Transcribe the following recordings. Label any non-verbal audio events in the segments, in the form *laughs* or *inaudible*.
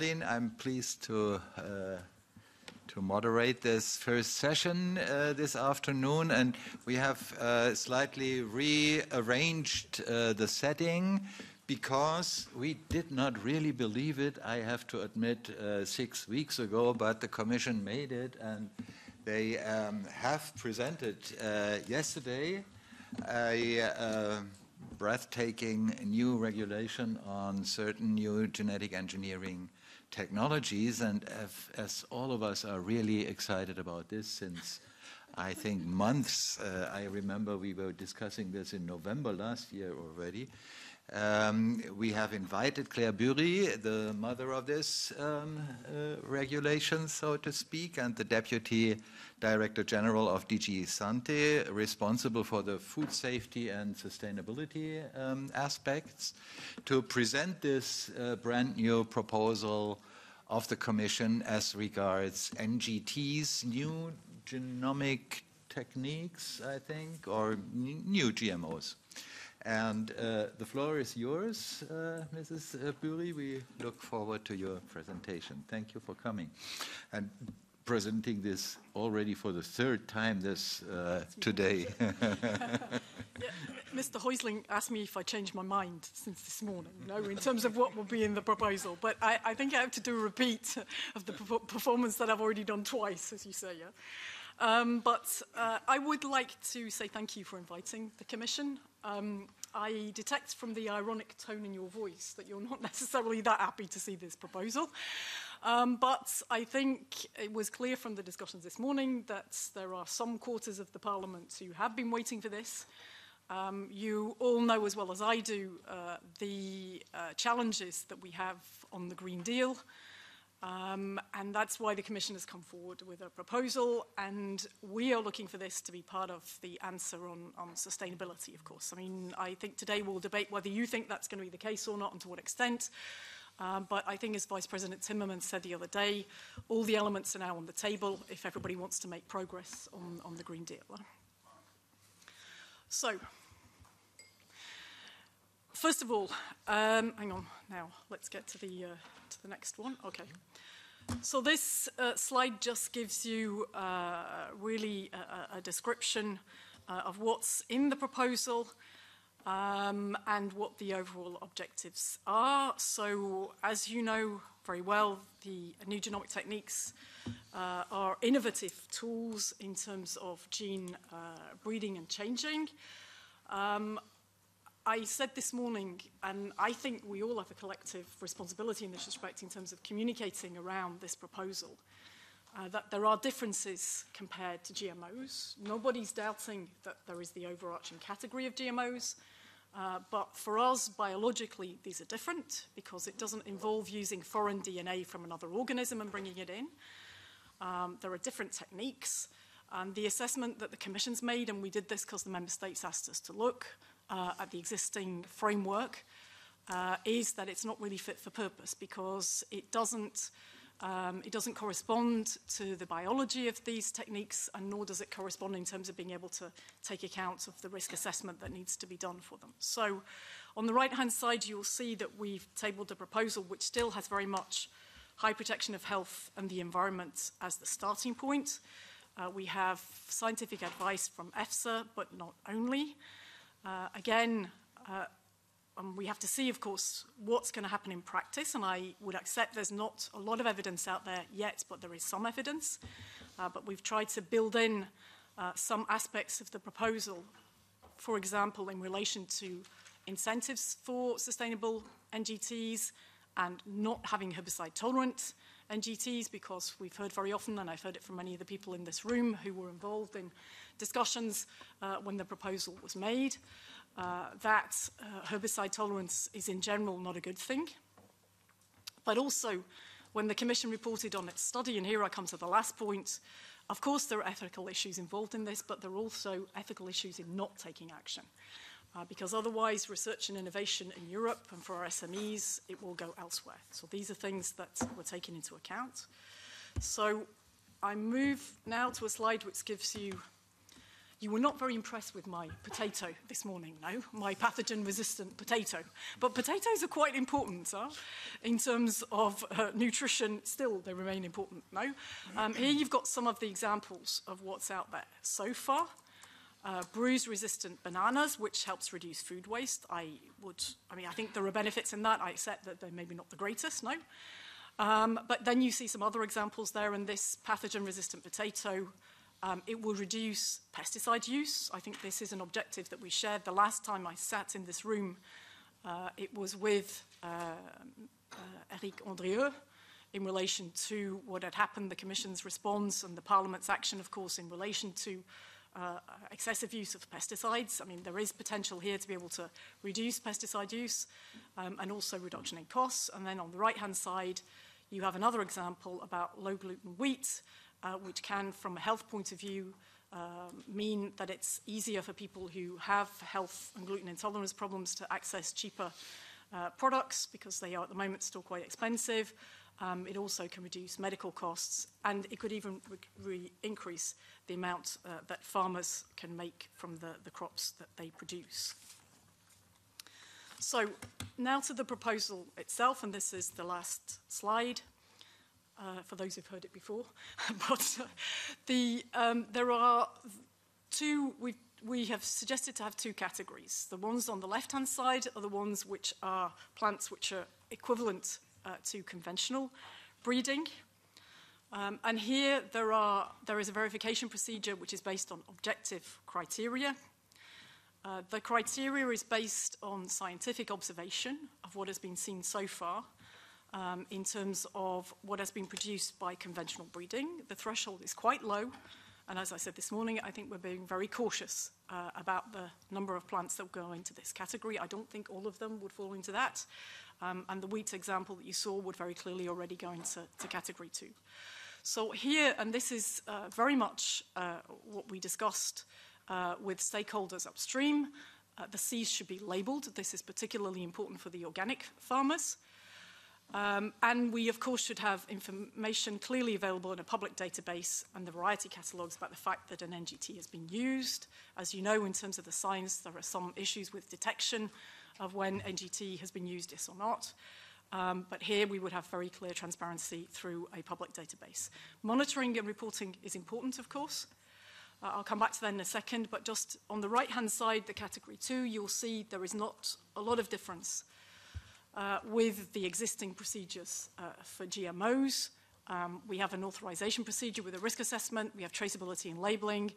Marlene. I'm pleased to uh, to moderate this first session uh, this afternoon, and we have uh, slightly rearranged uh, the setting because we did not really believe it. I have to admit, uh, six weeks ago, but the Commission made it, and they um, have presented uh, yesterday a breathtaking new regulation on certain new genetic engineering technologies. And as, all of us are really excited about this since I think months, uh, I remember we were discussing this in November last year already. Um, we have invited Claire Bury, the mother of this um, uh, regulation, so to speak, and the Deputy Director General of DG Sante, responsible for the food safety and sustainability um, aspects, to present this uh, brand new proposal of the Commission as regards NGTs, new genomic techniques, I think, or new GMOs. And uh, the floor is yours, uh, Mrs. Bury. We look forward to your presentation. Thank you for coming and presenting this already for the third time this uh, today. *laughs* yeah, Mr. Häusling asked me if I changed my mind since this morning, you know, in terms of what will be in the proposal. But I, I think I have to do a repeat of the performance that I've already done twice, as you say. Yeah. Um, but uh, I would like to say thank you for inviting the Commission. Um, I detect from the ironic tone in your voice that you're not *laughs* necessarily that happy to see this proposal. Um, but I think it was clear from the discussions this morning that there are some quarters of the Parliament who have been waiting for this. Um, you all know as well as I do uh, the uh, challenges that we have on the Green Deal. Um, and that's why the Commission has come forward with a proposal, and we are looking for this to be part of the answer on, on sustainability, of course. I mean, I think today we'll debate whether you think that's going to be the case or not and to what extent. Um, but I think, as Vice President Timmermans said the other day, all the elements are now on the table if everybody wants to make progress on, on the Green Deal. So, first of all, um, hang on now, let's get to the, uh, to the next one. Okay. So this uh, slide just gives you uh, really a, a description uh, of what's in the proposal um, and what the overall objectives are. So as you know very well, the new genomic techniques uh, are innovative tools in terms of gene uh, breeding and changing. Um, I said this morning, and I think we all have a collective responsibility in this respect in terms of communicating around this proposal, uh, that there are differences compared to GMOs. Nobody's doubting that there is the overarching category of GMOs, uh, but for us, biologically, these are different because it doesn't involve using foreign DNA from another organism and bringing it in. Um, there are different techniques. And the assessment that the Commission's made, and we did this because the Member States asked us to look, uh, at the existing framework uh, is that it's not really fit for purpose because it doesn't um, it doesn't correspond to the biology of these techniques, and nor does it correspond in terms of being able to take account of the risk assessment that needs to be done for them. So, on the right hand side, you'll see that we've tabled a proposal which still has very much high protection of health and the environment as the starting point. Uh, we have scientific advice from EFSA, but not only. Uh, again, uh, um, we have to see, of course, what's going to happen in practice, and I would accept there's not a lot of evidence out there yet, but there is some evidence. Uh, but we've tried to build in uh, some aspects of the proposal, for example, in relation to incentives for sustainable NGTs and not having herbicide tolerant NGTs because we've heard very often, and I've heard it from many of the people in this room who were involved in discussions uh, when the proposal was made, uh, that uh, herbicide tolerance is in general not a good thing. But also, when the Commission reported on its study, and here I come to the last point, of course there are ethical issues involved in this, but there are also ethical issues in not taking action uh, because otherwise research and innovation in Europe and for our SMEs, it will go elsewhere. So these are things that were taken into account. So I move now to a slide which gives you You were not very impressed with my potato this morning, no? My pathogen-resistant potato. But potatoes are quite important, huh? In terms of uh, nutrition, still they remain important, no? Um, here you've got some of the examples of what's out there so far. Uh, bruise-resistant bananas, which helps reduce food waste. I would, I mean, I think there are benefits in that. I accept that they're maybe not the greatest, no? Um, but then you see some other examples there and this pathogen-resistant potato um, it will reduce pesticide use. I think this is an objective that we shared. The last time I sat in this room, uh, it was with uh, uh, Eric Andrieu in relation to what had happened, the Commission's response and the Parliament's action, of course, in relation to uh, excessive use of pesticides. I mean, there is potential here to be able to reduce pesticide use um, and also reduction in costs. And then on the right-hand side, you have another example about low-gluten wheat, uh, which can, from a health point of view, um, mean that it's easier for people who have health and gluten intolerance problems to access cheaper uh, products because they are at the moment still quite expensive. Um, it also can reduce medical costs and it could even increase the amount uh, that farmers can make from the, the crops that they produce. So now to the proposal itself, and this is the last slide uh, for those who've heard it before. *laughs* but uh, the, um, there are two, we we have suggested to have two categories. The ones on the left-hand side are the ones which are plants which are equivalent uh, to conventional breeding. Um, and here there, are, there is a verification procedure which is based on objective criteria. Uh, the criteria is based on scientific observation of what has been seen so far um, in terms of what has been produced by conventional breeding. The threshold is quite low, and as I said this morning, I think we're being very cautious uh, about the number of plants that go into this category. I don't think all of them would fall into that, um, and the wheat example that you saw would very clearly already go into category two. So here, and this is uh, very much uh, what we discussed uh, with stakeholders upstream, uh, the seeds should be labelled. This is particularly important for the organic farmers. Um, and we, of course, should have information clearly available in a public database and the variety catalogues about the fact that an NGT has been used. As you know, in terms of the science, there are some issues with detection of when NGT has been used, yes or not. Um, but here we would have very clear transparency through a public database. Monitoring and reporting is important, of course. Uh, I'll come back to that in a second, but just on the right-hand side, the category two, you'll see there is not a lot of difference uh, with the existing procedures uh, for GMOs. Um, we have an authorization procedure with a risk assessment. We have traceability and labeling.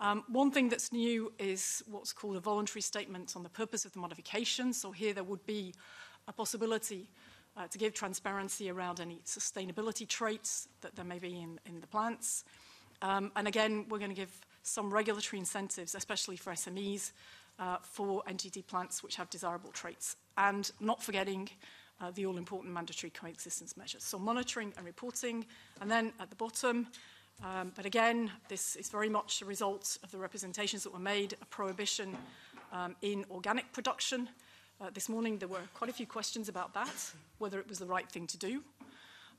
Um, one thing that's new is what's called a voluntary statement on the purpose of the modification. So here there would be a possibility uh, to give transparency around any sustainability traits that there may be in, in the plants. Um, and again, we're going to give some regulatory incentives, especially for SMEs, uh, for NTT plants which have desirable traits, and not forgetting uh, the all-important mandatory coexistence measures. So monitoring and reporting, and then at the bottom, um, but again, this is very much a result of the representations that were made, a prohibition um, in organic production. Uh, this morning there were quite a few questions about that, whether it was the right thing to do,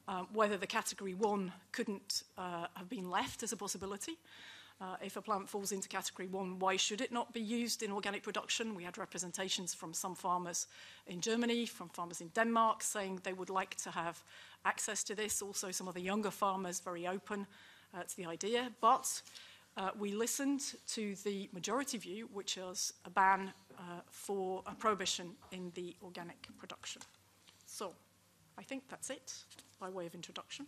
uh, whether the category one couldn't uh, have been left as a possibility. Uh, if a plant falls into category one, why should it not be used in organic production? We had representations from some farmers in Germany, from farmers in Denmark, saying they would like to have access to this. Also, some of the younger farmers very open uh, to the idea. But uh, we listened to the majority view, which is a ban uh, for a prohibition in the organic production. So I think that's it by way of introduction.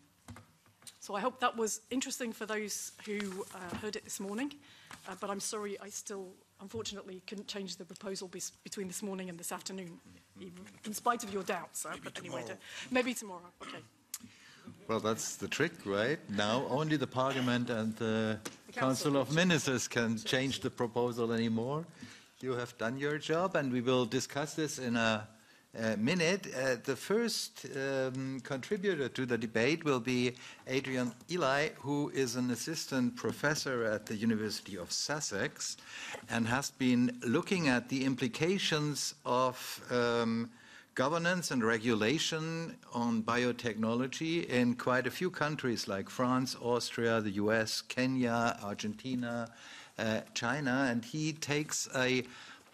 So I hope that was interesting for those who uh, heard it this morning. Uh, but I'm sorry, I still, unfortunately, couldn't change the proposal be between this morning and this afternoon, even, in spite of your doubts. Uh, but anyway, to, maybe tomorrow. Okay. Well, that's the trick, right? Now only the Parliament and the, the Council, Council of Ministers can change the proposal anymore. You have done your job, and we will discuss this in a uh, minute. Uh, the first um, contributor to the debate will be Adrian Ely, who is an assistant professor at the University of Sussex and has been looking at the implications of um, governance and regulation on biotechnology in quite a few countries like France, Austria, the US, Kenya, Argentina, uh, China, and he takes a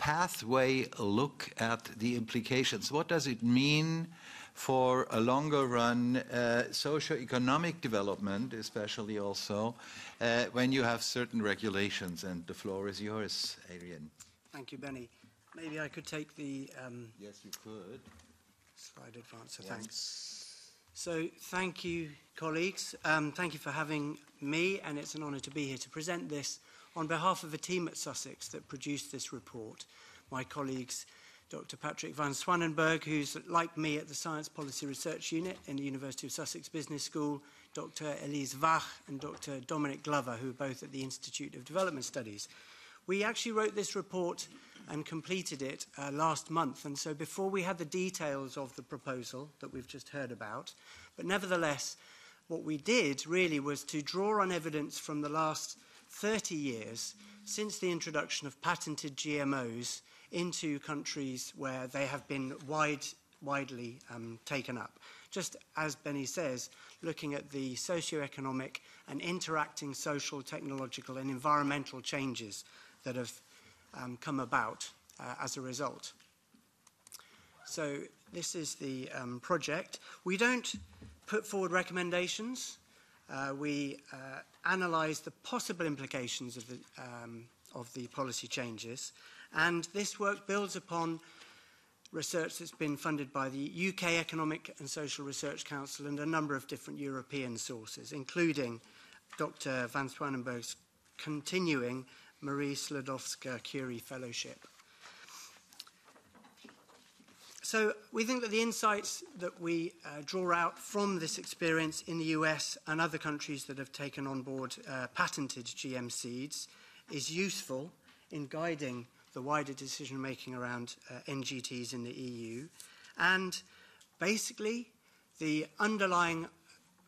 pathway look at the implications. What does it mean for a longer run uh, socio-economic development, especially also uh, when you have certain regulations? And the floor is yours, Adrian. Thank you, Benny. Maybe I could take the um, yes, you could. Slide advancer. Thanks. So thank you, colleagues. Um, thank you for having me, and it's an honour to be here to present this on behalf of the team at Sussex that produced this report. My colleagues, Dr. Patrick van Swanenberg, who's like me at the Science Policy Research Unit in the University of Sussex Business School, Dr. Elise Vach and Dr. Dominic Glover, who are both at the Institute of Development Studies. We actually wrote this report and completed it uh, last month. And so before we had the details of the proposal that we've just heard about, but nevertheless, what we did really was to draw on evidence from the last 30 years since the introduction of patented GMOs into countries where they have been wide, widely um, taken up. Just as Benny says, looking at the socio-economic and interacting social, technological and environmental changes that have um, come about uh, as a result. So this is the um, project. We don't put forward recommendations. Uh, we uh, analyse the possible implications of the, um, of the policy changes. And this work builds upon research that's been funded by the UK Economic and Social Research Council and a number of different European sources, including Dr. Van Zwanenberg's continuing Marie Sklodowska-Curie Fellowship. So we think that the insights that we uh, draw out from this experience in the US and other countries that have taken on board uh, patented GM seeds is useful in guiding the wider decision making around uh, NGTs in the EU. And basically, the underlying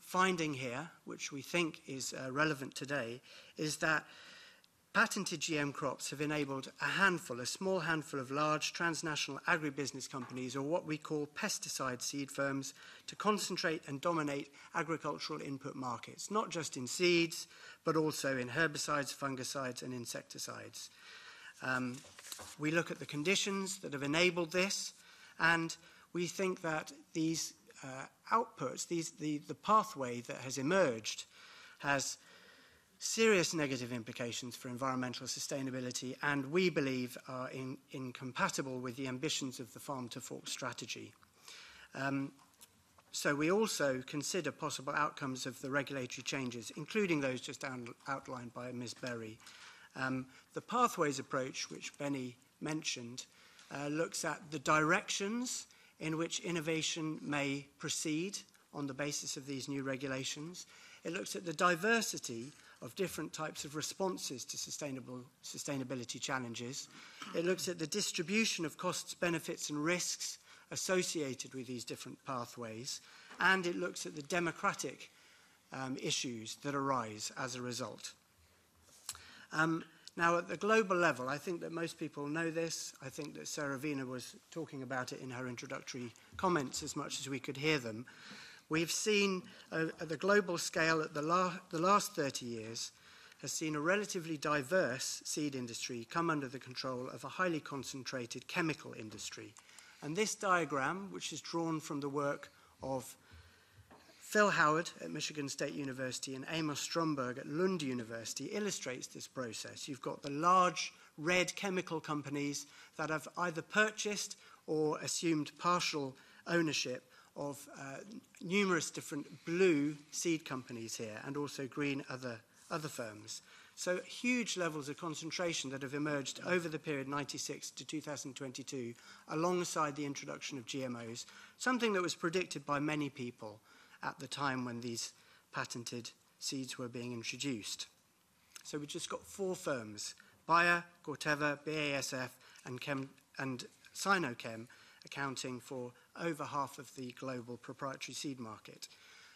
finding here, which we think is uh, relevant today, is that Patented GM crops have enabled a handful, a small handful of large transnational agribusiness companies, or what we call pesticide seed firms, to concentrate and dominate agricultural input markets, not just in seeds, but also in herbicides, fungicides, and insecticides. Um, we look at the conditions that have enabled this, and we think that these uh, outputs, these, the, the pathway that has emerged, has serious negative implications for environmental sustainability and we believe are in, incompatible with the ambitions of the farm to fork strategy. Um, so we also consider possible outcomes of the regulatory changes, including those just outlined by Ms. Bury. Um, the pathways approach, which Benny mentioned, uh, looks at the directions in which innovation may proceed on the basis of these new regulations. It looks at the diversity of different types of responses to sustainable, sustainability challenges. It looks at the distribution of costs, benefits and risks associated with these different pathways, and it looks at the democratic um, issues that arise as a result. Um, now, at the global level, I think that most people know this. I think that Saravina was talking about it in her introductory comments as much as we could hear them. We've seen uh, at the global scale that the, la the last 30 years has seen a relatively diverse seed industry come under the control of a highly concentrated chemical industry. And this diagram, which is drawn from the work of Phil Howard at Michigan State University and Amos Stromberg at Lund University illustrates this process. You've got the large red chemical companies that have either purchased or assumed partial ownership of uh, numerous different blue seed companies here and also green other, other firms. So huge levels of concentration that have emerged over the period 96 to 2022 alongside the introduction of GMOs, something that was predicted by many people at the time when these patented seeds were being introduced. So we've just got four firms, Bayer, Corteva, BASF and, Chem and Sinochem accounting for over half of the global proprietary seed market.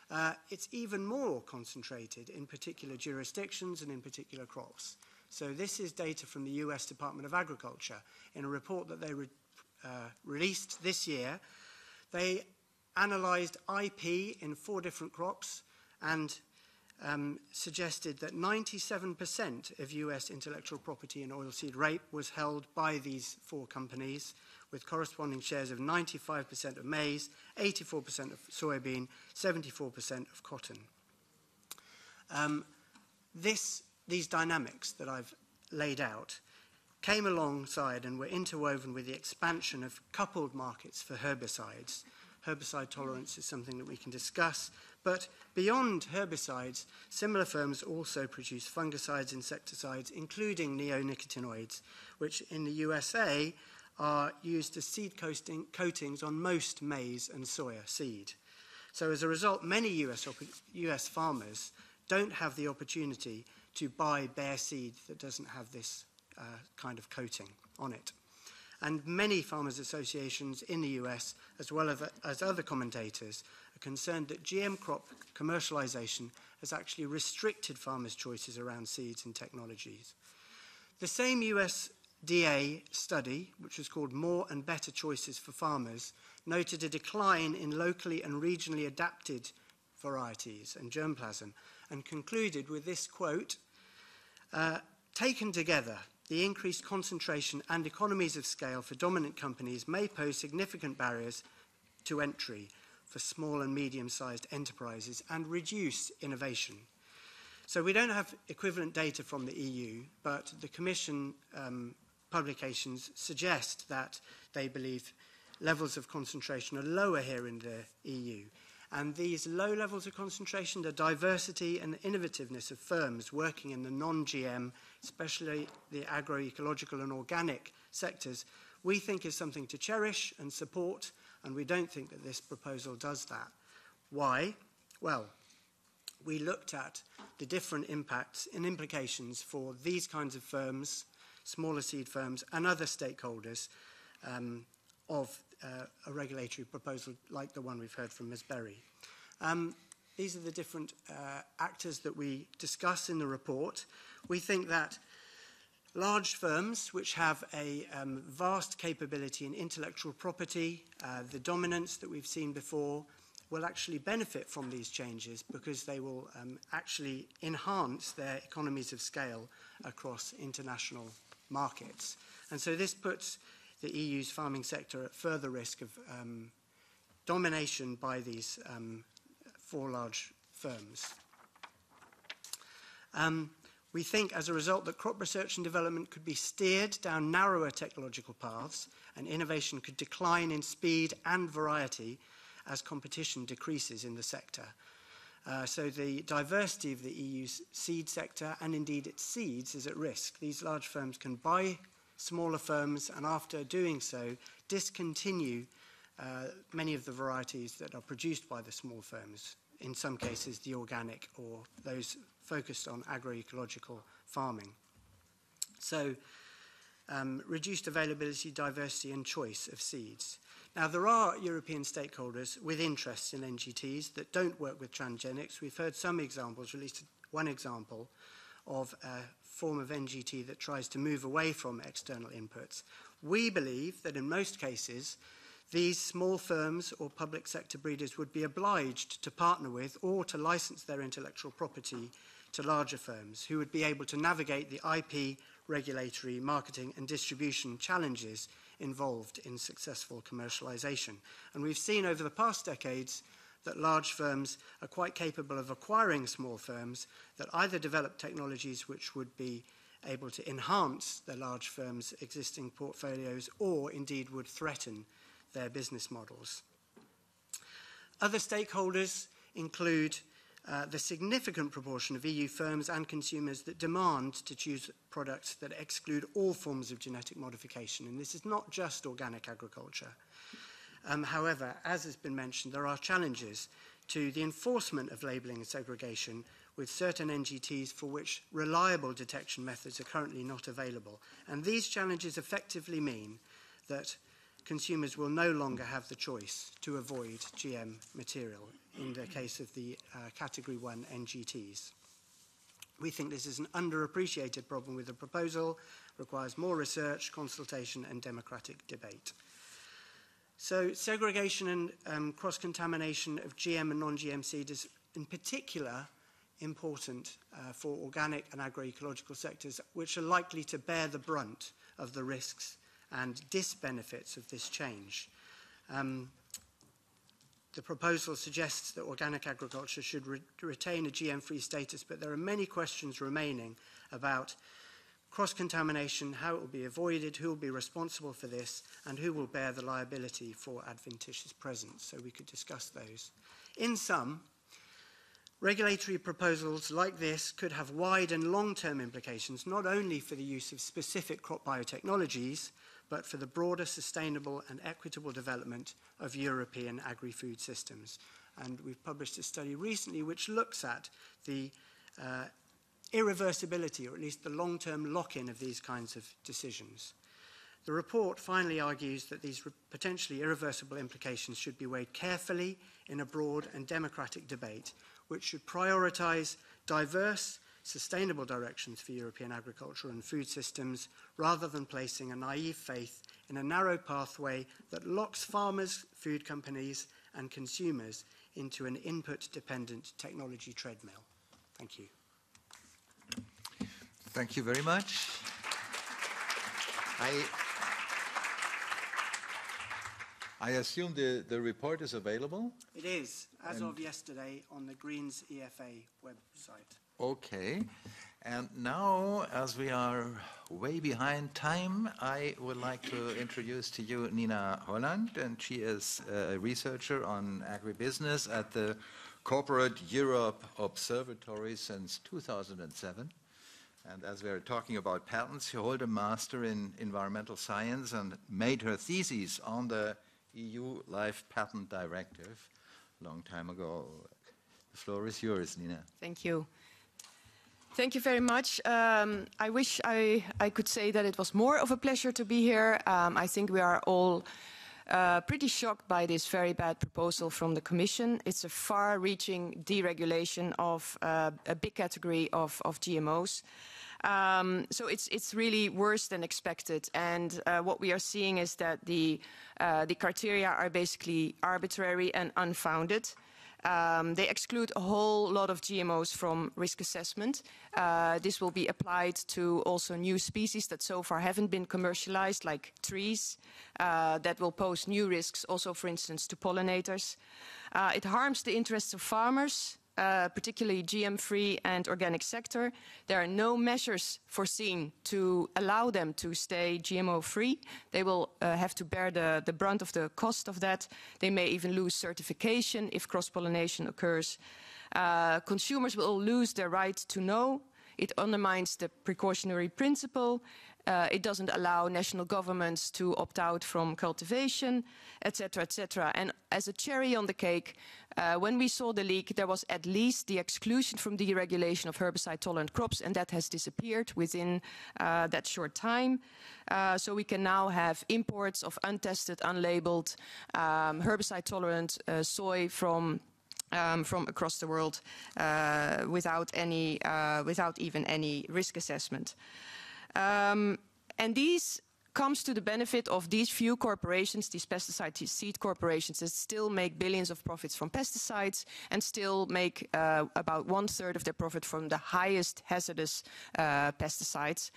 Uh, it's even more concentrated in particular jurisdictions and in particular crops. So this is data from the US Department of Agriculture in a report that they re uh, released this year. They analyzed IP in four different crops and um, suggested that 97% of US intellectual property in oilseed rape was held by these four companies – with corresponding shares of 95% of maize, 84% of soybean, 74% of cotton. Um, this, these dynamics that I've laid out came alongside and were interwoven with the expansion of coupled markets for herbicides. Herbicide tolerance is something that we can discuss, but beyond herbicides, similar firms also produce fungicides, insecticides, including neonicotinoids, which in the USA are used as seed coating, coatings on most maize and soya seed. So as a result, many US, US farmers don't have the opportunity to buy bare seed that doesn't have this uh, kind of coating on it. And many farmers' associations in the US, as well as other commentators, are concerned that GM crop commercialization has actually restricted farmers' choices around seeds and technologies. The same US USDA study, which was called More and Better Choices for Farmers, noted a decline in locally and regionally adapted varieties and germplasm and concluded with this quote uh, Taken together, the increased concentration and economies of scale for dominant companies may pose significant barriers to entry for small and medium sized enterprises and reduce innovation. So, we don't have equivalent data from the EU, but the Commission um, publications suggest that they believe levels of concentration are lower here in the EU. And these low levels of concentration, the diversity and the innovativeness of firms working in the non-GM, especially the agroecological and organic sectors, we think is something to cherish and support, and we don't think that this proposal does that. Why? Well, we looked at the different impacts and implications for these kinds of firms – smaller seed firms and other stakeholders um, of uh, a regulatory proposal like the one we've heard from Ms. Berry. Um, these are the different uh, actors that we discuss in the report. We think that large firms which have a um, vast capability in intellectual property, uh, the dominance that we've seen before, will actually benefit from these changes because they will um, actually enhance their economies of scale across international markets. And so this puts the EU's farming sector at further risk of um, domination by these um, four large firms. Um, we think, as a result, that crop research and development could be steered down narrower technological paths and innovation could decline in speed and variety as competition decreases in the sector. Uh, so the diversity of the EU's seed sector and indeed its seeds is at risk. These large firms can buy smaller firms and after doing so discontinue uh, many of the varieties that are produced by the small firms, in some cases the organic or those focused on agroecological farming. So um, reduced availability, diversity and choice of seeds. Now, there are European stakeholders with interests in NGTs that don't work with transgenics. We've heard some examples, at least one example, of a form of NGT that tries to move away from external inputs. We believe that in most cases, these small firms or public sector breeders would be obliged to partner with or to license their intellectual property to larger firms who would be able to navigate the IP, regulatory, marketing, and distribution challenges involved in successful commercialization. And we've seen over the past decades that large firms are quite capable of acquiring small firms that either develop technologies which would be able to enhance the large firms' existing portfolios or indeed would threaten their business models. Other stakeholders include uh, the significant proportion of EU firms and consumers that demand to choose products that exclude all forms of genetic modification. And this is not just organic agriculture. Um, however, as has been mentioned, there are challenges to the enforcement of labelling and segregation with certain NGTs for which reliable detection methods are currently not available. And these challenges effectively mean that consumers will no longer have the choice to avoid GM material in the case of the uh, Category 1 NGTs. We think this is an underappreciated problem with the proposal, requires more research, consultation and democratic debate. So segregation and um, cross-contamination of GM and non-GM seed is in particular important uh, for organic and agroecological sectors, which are likely to bear the brunt of the risks and disbenefits of this change. Um, the proposal suggests that organic agriculture should re retain a GM-free status, but there are many questions remaining about cross-contamination, how it will be avoided, who will be responsible for this, and who will bear the liability for adventitious presence. So we could discuss those. In sum, regulatory proposals like this could have wide and long-term implications, not only for the use of specific crop biotechnologies, but for the broader sustainable and equitable development of European agri-food systems. And we've published a study recently which looks at the uh, irreversibility, or at least the long-term lock-in of these kinds of decisions. The report finally argues that these potentially irreversible implications should be weighed carefully in a broad and democratic debate, which should prioritise diverse sustainable directions for European agriculture and food systems rather than placing a naive faith in a narrow pathway that locks farmers, food companies, and consumers into an input dependent technology treadmill. Thank you. Thank you very much. I, I assume the, the report is available? It is, as and of yesterday, on the Greens EFA website. Okay. And now, as we are way behind time, I would like to introduce to you Nina Holland, and she is a researcher on agribusiness at the Corporate Europe Observatory since 2007. And as we're talking about patents, she holds a master in environmental science and made her thesis on the EU Life Patent Directive a long time ago. The floor is yours, Nina. Thank you. Thank you very much. Um, I wish I, I, could say that it was more of a pleasure to be here. Um, I think we are all uh, pretty shocked by this very bad proposal from the Commission. It's a far-reaching deregulation of uh, a big category of, of GMOs. Um, so it's, it's really worse than expected. And uh, what we are seeing is that the, uh, the criteria are basically arbitrary and unfounded. Um, they exclude a whole lot of GMOs from risk assessment. Uh, this will be applied to also new species that so far haven't been commercialized, like trees, uh, that will pose new risks also, for instance, to pollinators. Uh, it harms the interests of farmers, uh, particularly GM-free and organic sector. There are no measures foreseen to allow them to stay GMO-free. They will uh, have to bear the, the brunt of the cost of that. They may even lose certification if cross-pollination occurs. Uh, consumers will lose their right to know. It undermines the precautionary principle uh, it doesn't allow national governments to opt out from cultivation, etc., etc. And as a cherry on the cake, uh, when we saw the leak, there was at least the exclusion from deregulation of herbicide-tolerant crops, and that has disappeared within uh, that short time. Uh, so we can now have imports of untested, unlabeled, um, herbicide-tolerant uh, soy from um, from across the world uh, without any, uh, without even any risk assessment. Um, and these comes to the benefit of these few corporations, these pesticide seed corporations that still make billions of profits from pesticides and still make uh, about one third of their profit from the highest hazardous uh, pesticides.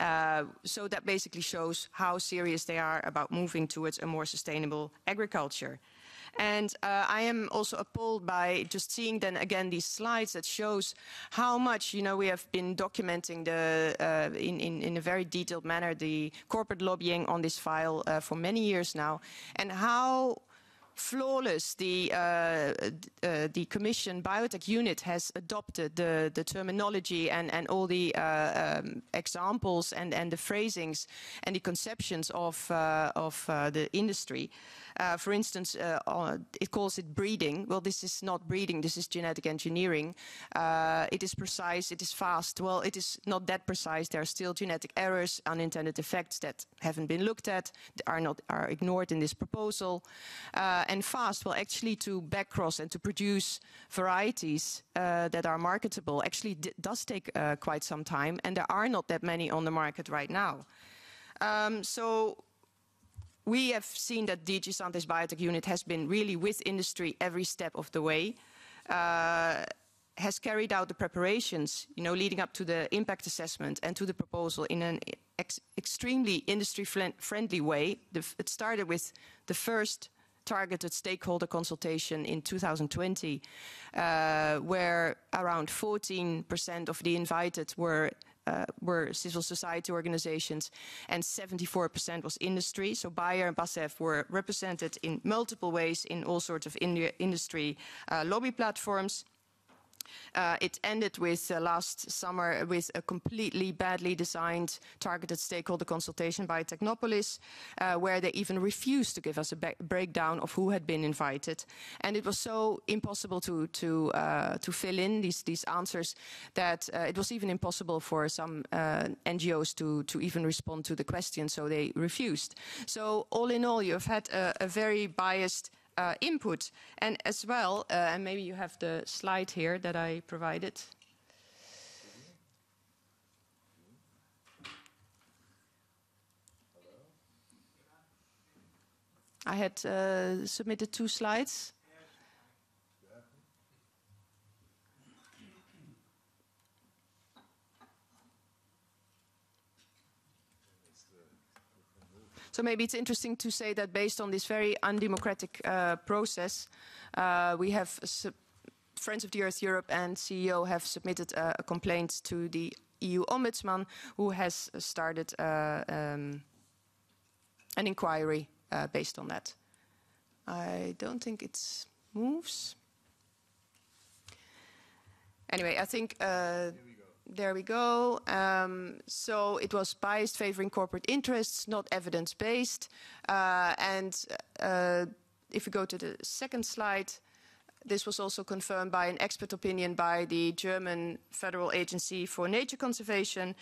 Uh, so that basically shows how serious they are about moving towards a more sustainable agriculture. And uh, I am also appalled by just seeing then again these slides that shows how much, you know, we have been documenting the, uh, in, in, in, a very detailed manner the corporate lobbying on this file uh, for many years now and how flawless the, uh, uh, the Commission Biotech Unit has adopted the, the terminology and, and all the uh, um, examples and, and the phrasings and the conceptions of, uh, of uh, the industry. Uh, for instance, uh, it calls it breeding. Well, this is not breeding, this is genetic engineering. Uh, it is precise, it is fast. Well, it is not that precise. There are still genetic errors, unintended effects that haven't been looked at, are not are ignored in this proposal. Uh, and fast, well, actually to backcross and to produce varieties uh, that are marketable actually does take uh, quite some time, and there are not that many on the market right now. Um, so we have seen that DG Santé's biotech unit has been really with industry every step of the way. Uh, has carried out the preparations, you know, leading up to the impact assessment and to the proposal in an ex extremely industry-friendly way. It started with the first targeted stakeholder consultation in 2020, uh, where around 14% of the invited were uh, were civil society organizations and 74% was industry. So Bayer and BASF were represented in multiple ways in all sorts of in industry uh, lobby platforms. Uh, it ended with uh, last summer with a completely badly designed targeted stakeholder consultation by Technopolis, uh, where they even refused to give us a breakdown of who had been invited. And it was so impossible to, to, uh, to fill in these, these answers that uh, it was even impossible for some uh, NGOs to, to even respond to the question, so they refused. So all in all, you've had a, a very biased uh, input. And as well, uh, and maybe you have the slide here that I provided. I had uh, submitted two slides. So maybe it's interesting to say that based on this very undemocratic uh, process, uh, we have Friends of the Earth Europe and CEO have submitted a, a complaint to the EU Ombudsman, who has started uh, um, an inquiry uh, based on that. I don't think it moves. Anyway, I think uh, there we go. Um, so it was biased favoring corporate interests, not evidence-based. Uh, and uh, if we go to the second slide, this was also confirmed by an expert opinion by the German Federal Agency for Nature Conservation,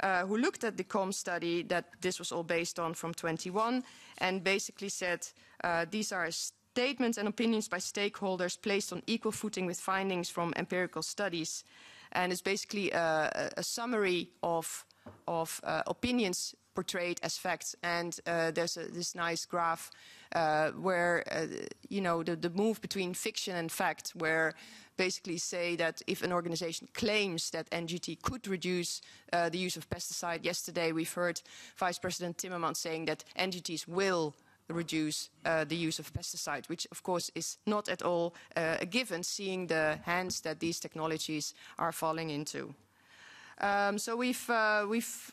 uh, who looked at the COM study that this was all based on from 21 and basically said uh, these are statements and opinions by stakeholders placed on equal footing with findings from empirical studies and it's basically a, a summary of, of uh, opinions portrayed as facts. And uh, there's a, this nice graph uh, where, uh, you know, the, the move between fiction and fact, where basically say that if an organization claims that NGT could reduce uh, the use of pesticide, yesterday we've heard Vice President Timmermans saying that NGTs will reduce uh, the use of pesticides, which of course is not at all uh, a given, seeing the hands that these technologies are falling into. Um, so we've, uh, we've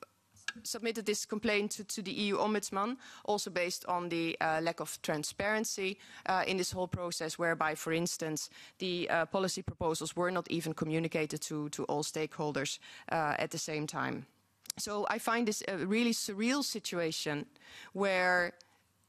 submitted this complaint to, to, the EU Ombudsman, also based on the uh, lack of transparency uh, in this whole process, whereby, for instance, the uh, policy proposals were not even communicated to, to all stakeholders at the same time. So I find this a really surreal situation where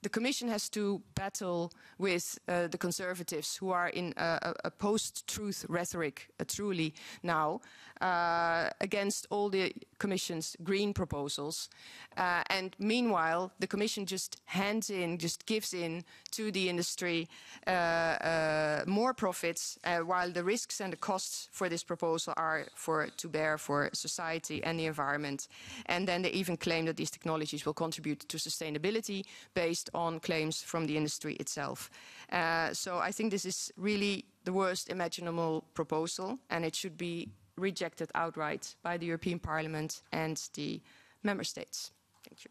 the Commission has to battle with uh, the Conservatives who are in a, a post-truth rhetoric, uh, truly now, uh, against all the Commission's green proposals. Uh, and meanwhile, the Commission just hands in, just gives in to the industry uh, uh, more profits, while the risks and the costs for this proposal are for, to bear for society and the environment. And then they even claim that these technologies will contribute to sustainability based on claims from the industry itself. Uh, so I think this is really the worst imaginable proposal, and it should be rejected outright by the European Parliament and the member states. Thank you.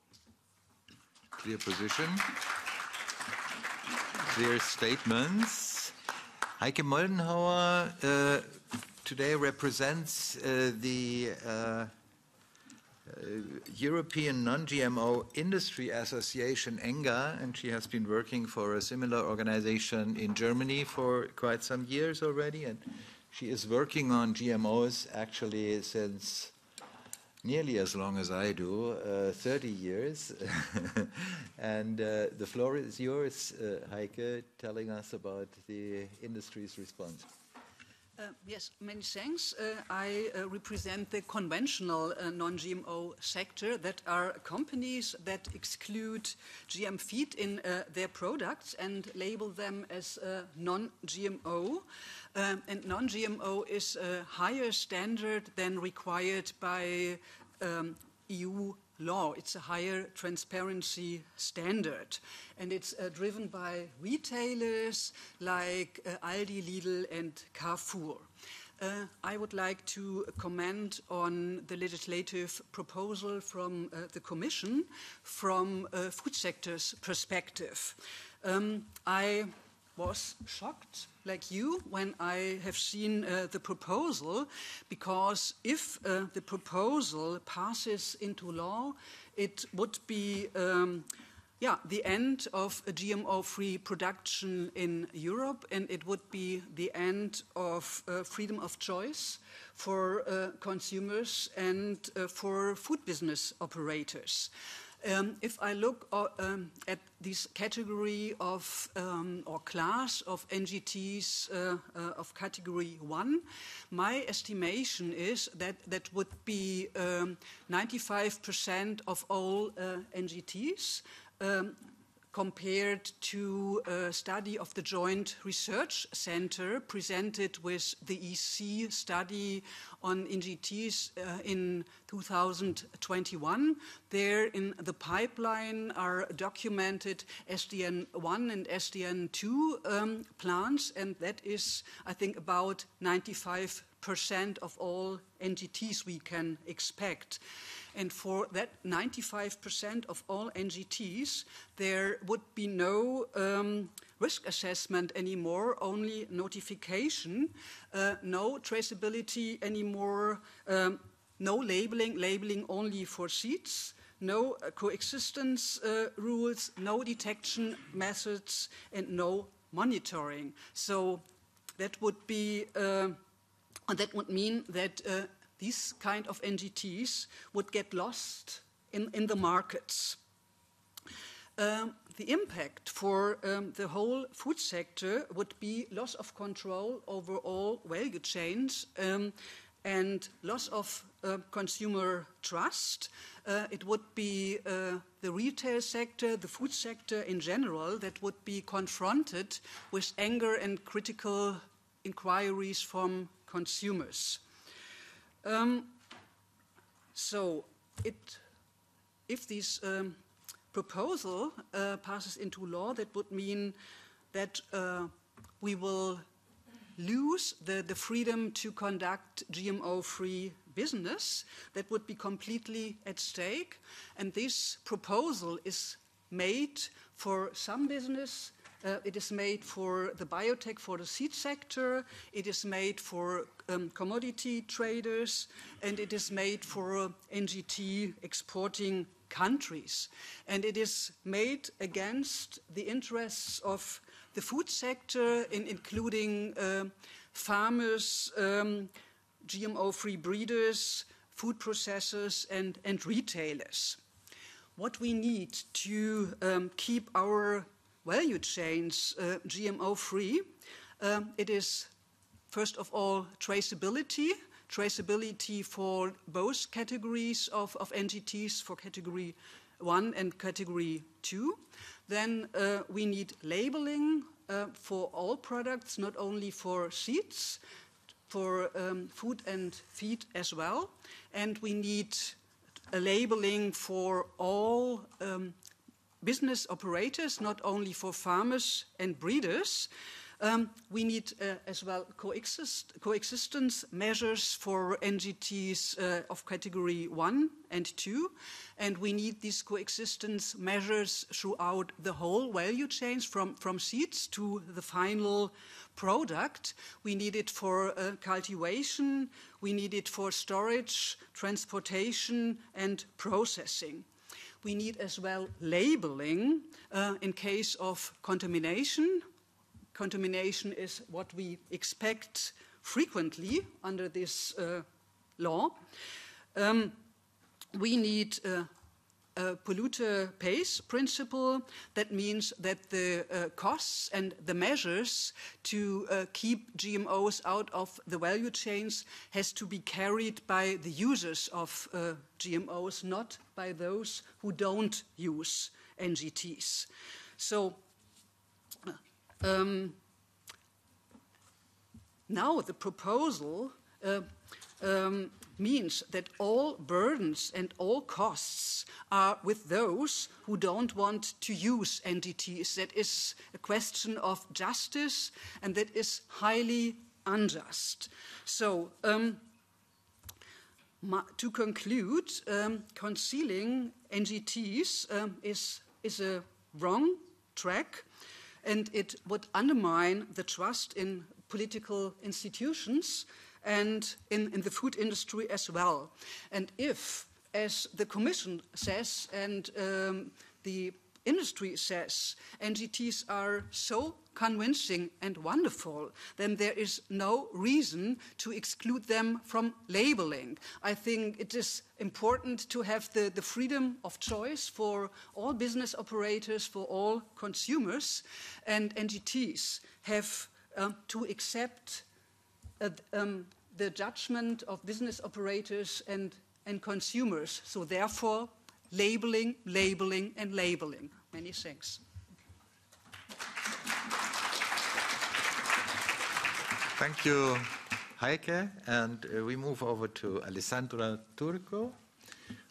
Clear position. Clear statements. Heike Moldenhauer uh, today represents uh, the uh, uh, European Non-GMO Industry Association, ENGA, and she has been working for a similar organization in Germany for quite some years already, and she is working on GMOs actually since nearly as long as I do, uh, 30 years. *laughs* and uh, the floor is yours, uh, Heike, telling us about the industry's response. Uh, yes, many thanks. Uh, I uh, represent the conventional uh, non-GMO sector that are companies that exclude GM feed in their products and label them as uh, non-GMO. Um, and non-GMO is a higher standard than required by um, EU law. It's a higher transparency standard. And it's uh, driven by retailers like uh, Aldi, Lidl, and Carrefour. uh, I would like to comment on the legislative proposal from uh, the Commission from uh, food sector's perspective. Um, I was shocked, like you, when I have seen uh, the proposal, because if uh, the proposal passes into law, it would be um, yeah, the end of a GMO-free production in Europe, and it would be the end of uh, freedom of choice for uh, consumers and uh, for food business operators. Um, if I look uh, um, at this category of um, or class of NGTs uh, uh, of category one, my estimation is that that would be 95% um, of all uh, NGTs. Compared to a study of the Joint Research Center presented with the EC study on NGTs uh, in 2021. There in the pipeline are documented SDN1 and SDN2 um, plants, and that is, I think, about 95% of all NGTs we can expect. And for that 95% of all NGTs, there would be no um, risk assessment anymore, only notification, uh, no traceability anymore, um, no labeling, labeling only for seeds, no uh, coexistence uh, rules, no detection methods, and no monitoring. So that would be, uh, that would mean that uh, these kind of NGTs would get lost in, in the markets. Um, the impact for um, the whole food sector would be loss of control over all value chains um, and loss of uh, consumer trust. Uh, it would be uh, the retail sector, the food sector in general, that would be confronted with anger and critical inquiries from consumers. Um, so, it, if this um, proposal uh, passes into law, that would mean that uh, we will lose the, the freedom to conduct GMO free business. That would be completely at stake. And this proposal is made for some business uh, it is made for the biotech, for the seed sector. It is made for um, commodity traders, and it is made for uh, NGT exporting countries. And it is made against the interests of the food sector, in, including uh, farmers, um, GMO-free breeders, food processors, and, and retailers. What we need to um, keep our value chains uh, GMO free. Um, it is, first of all, traceability, traceability for both categories of, of NGTs, for category one and category two. Then uh, we need labeling uh, for all products, not only for seeds, for um, food and feed as well. And we need a labeling for all um, business operators, not only for farmers and breeders. Um, we need uh, as well coexist coexistence measures for NGTs uh, of category 1 and 2. And we need these coexistence measures throughout the whole value chain from, from seeds to the final product. We need it for uh, cultivation, we need it for storage, transportation, and processing. We need as well labeling uh, in case of contamination. Contamination is what we expect frequently under this uh, law. Um, we need uh, a polluter pays principle. That means that the uh, costs and the measures to uh, keep GMOs out of the value chains has to be carried by the users of uh, GMOs, not by those who don't use NGTs. So um, now the proposal uh, um, means that all burdens and all costs are with those who don't want to use NGTs. That is a question of justice, and that is highly unjust. So, um, to conclude, um, concealing NGTs um, is, is a wrong track and it would undermine the trust in political institutions and in, in the food industry as well. And if, as the Commission says and um, the industry says NGTs are so convincing and wonderful, then there is no reason to exclude them from labeling. I think it is important to have the, the freedom of choice for all business operators, for all consumers, and NGTs have um, to accept uh, um, the judgment of business operators and, and consumers. So therefore, labeling, labeling, and labeling. Many thanks. Thank you, Heike. And uh, we move over to Alessandra Turco,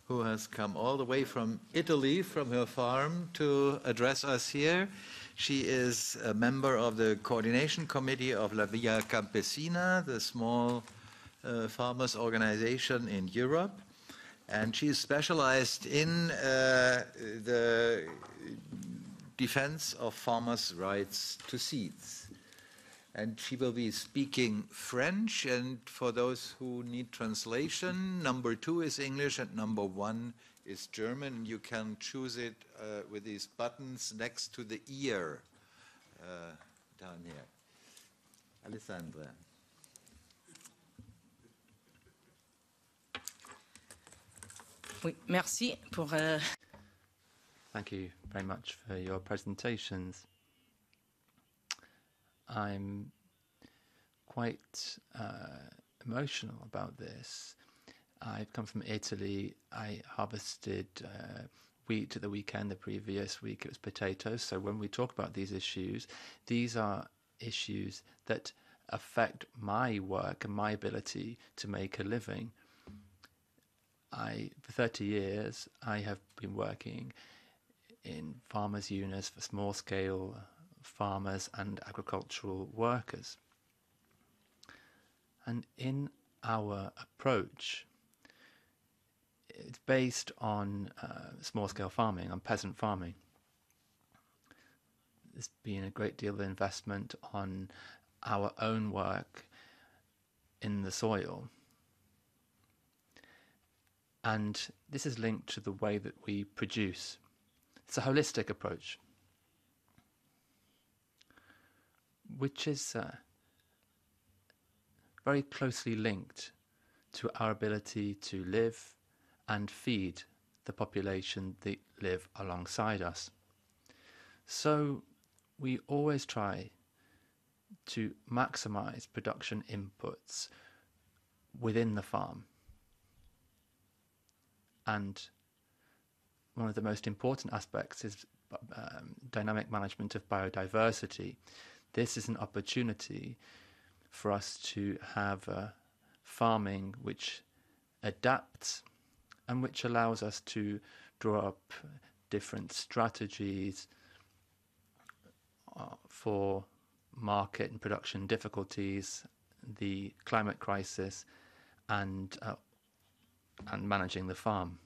who has come all the way from Italy, from her farm, to address us here. She is a member of the coordination committee of La Via Campesina, the small uh, farmers organization in Europe. And she is specialized in uh, the defense of farmers' rights to seeds. And she will be speaking French, and for those who need translation, number two is English and number one is German. You can choose it uh, with these buttons next to the ear uh, down here. Alessandra. Oui, merci pour. Euh... Thank you very much for your presentations. I'm quite uh, emotional about this. I've come from Italy. I harvested uh, wheat at the weekend. The previous week it was potatoes. So when we talk about these issues, these are issues that affect my work and my ability to make a living. I, for 30 years, I have been working in farmers' units for small scale farmers and agricultural workers. And in our approach, it's based on uh, small scale farming, on peasant farming. There's been a great deal of investment on our own work in the soil and this is linked to the way that we produce. It's a holistic approach, which is uh, very closely linked to our ability to live and feed the population that live alongside us. So we always try to maximize production inputs within the farm and one of the most important aspects is um, dynamic management of biodiversity. This is an opportunity for us to have a farming which adapts and which allows us to draw up different strategies uh, for market and production difficulties, the climate crisis, and uh, and managing the farm.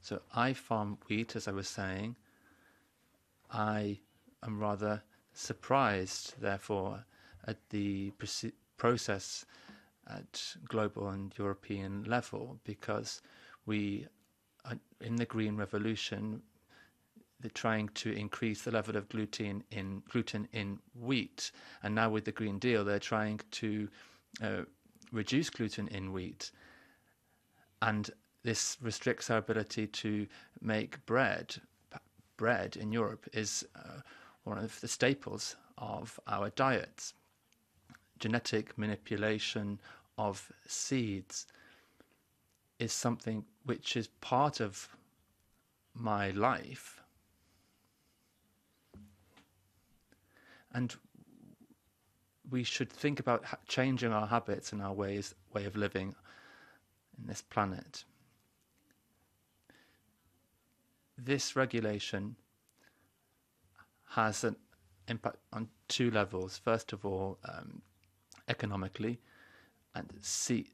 So I farm wheat, as I was saying. I am rather surprised, therefore, at the process at global and European level because we, in the Green Revolution, they're trying to increase the level of gluten in gluten in wheat, and now with the Green Deal, they're trying to uh, reduce gluten in wheat and this restricts our ability to make bread. Bread in Europe is uh, one of the staples of our diets. Genetic manipulation of seeds is something which is part of my life. And we should think about changing our habits and our ways way of living in this planet. This regulation has an, impact on two levels. First of all, um, economically, and see,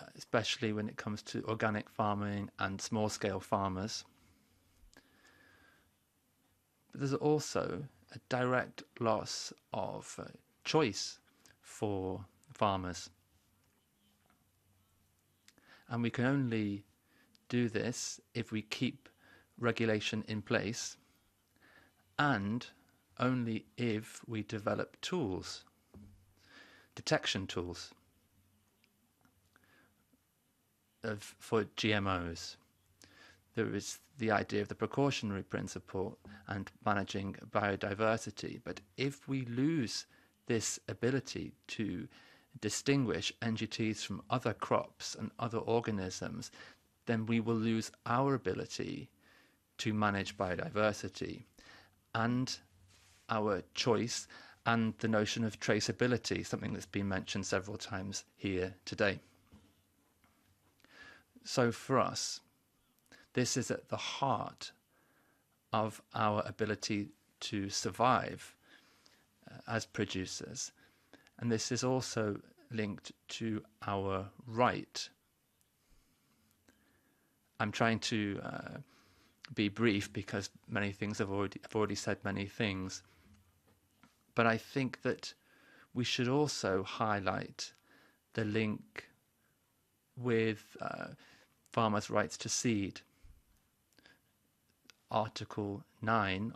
uh, especially when it comes to organic farming and small scale farmers. But there's also a direct loss of uh, choice for farmers. And we can only do this if we keep regulation in place and only if we develop tools, detection tools of, for GMOs. There is the idea of the precautionary principle and managing biodiversity. But if we lose this ability to distinguish NGTs from other crops and other organisms, then we will lose our ability to manage biodiversity and our choice and the notion of traceability, something that's been mentioned several times here today. So for us, this is at the heart of our ability to survive uh, as producers. And this is also linked to our right. I'm trying to uh, be brief because many things have already I've already said many things. But I think that we should also highlight the link with uh, farmers' rights to seed. Article 9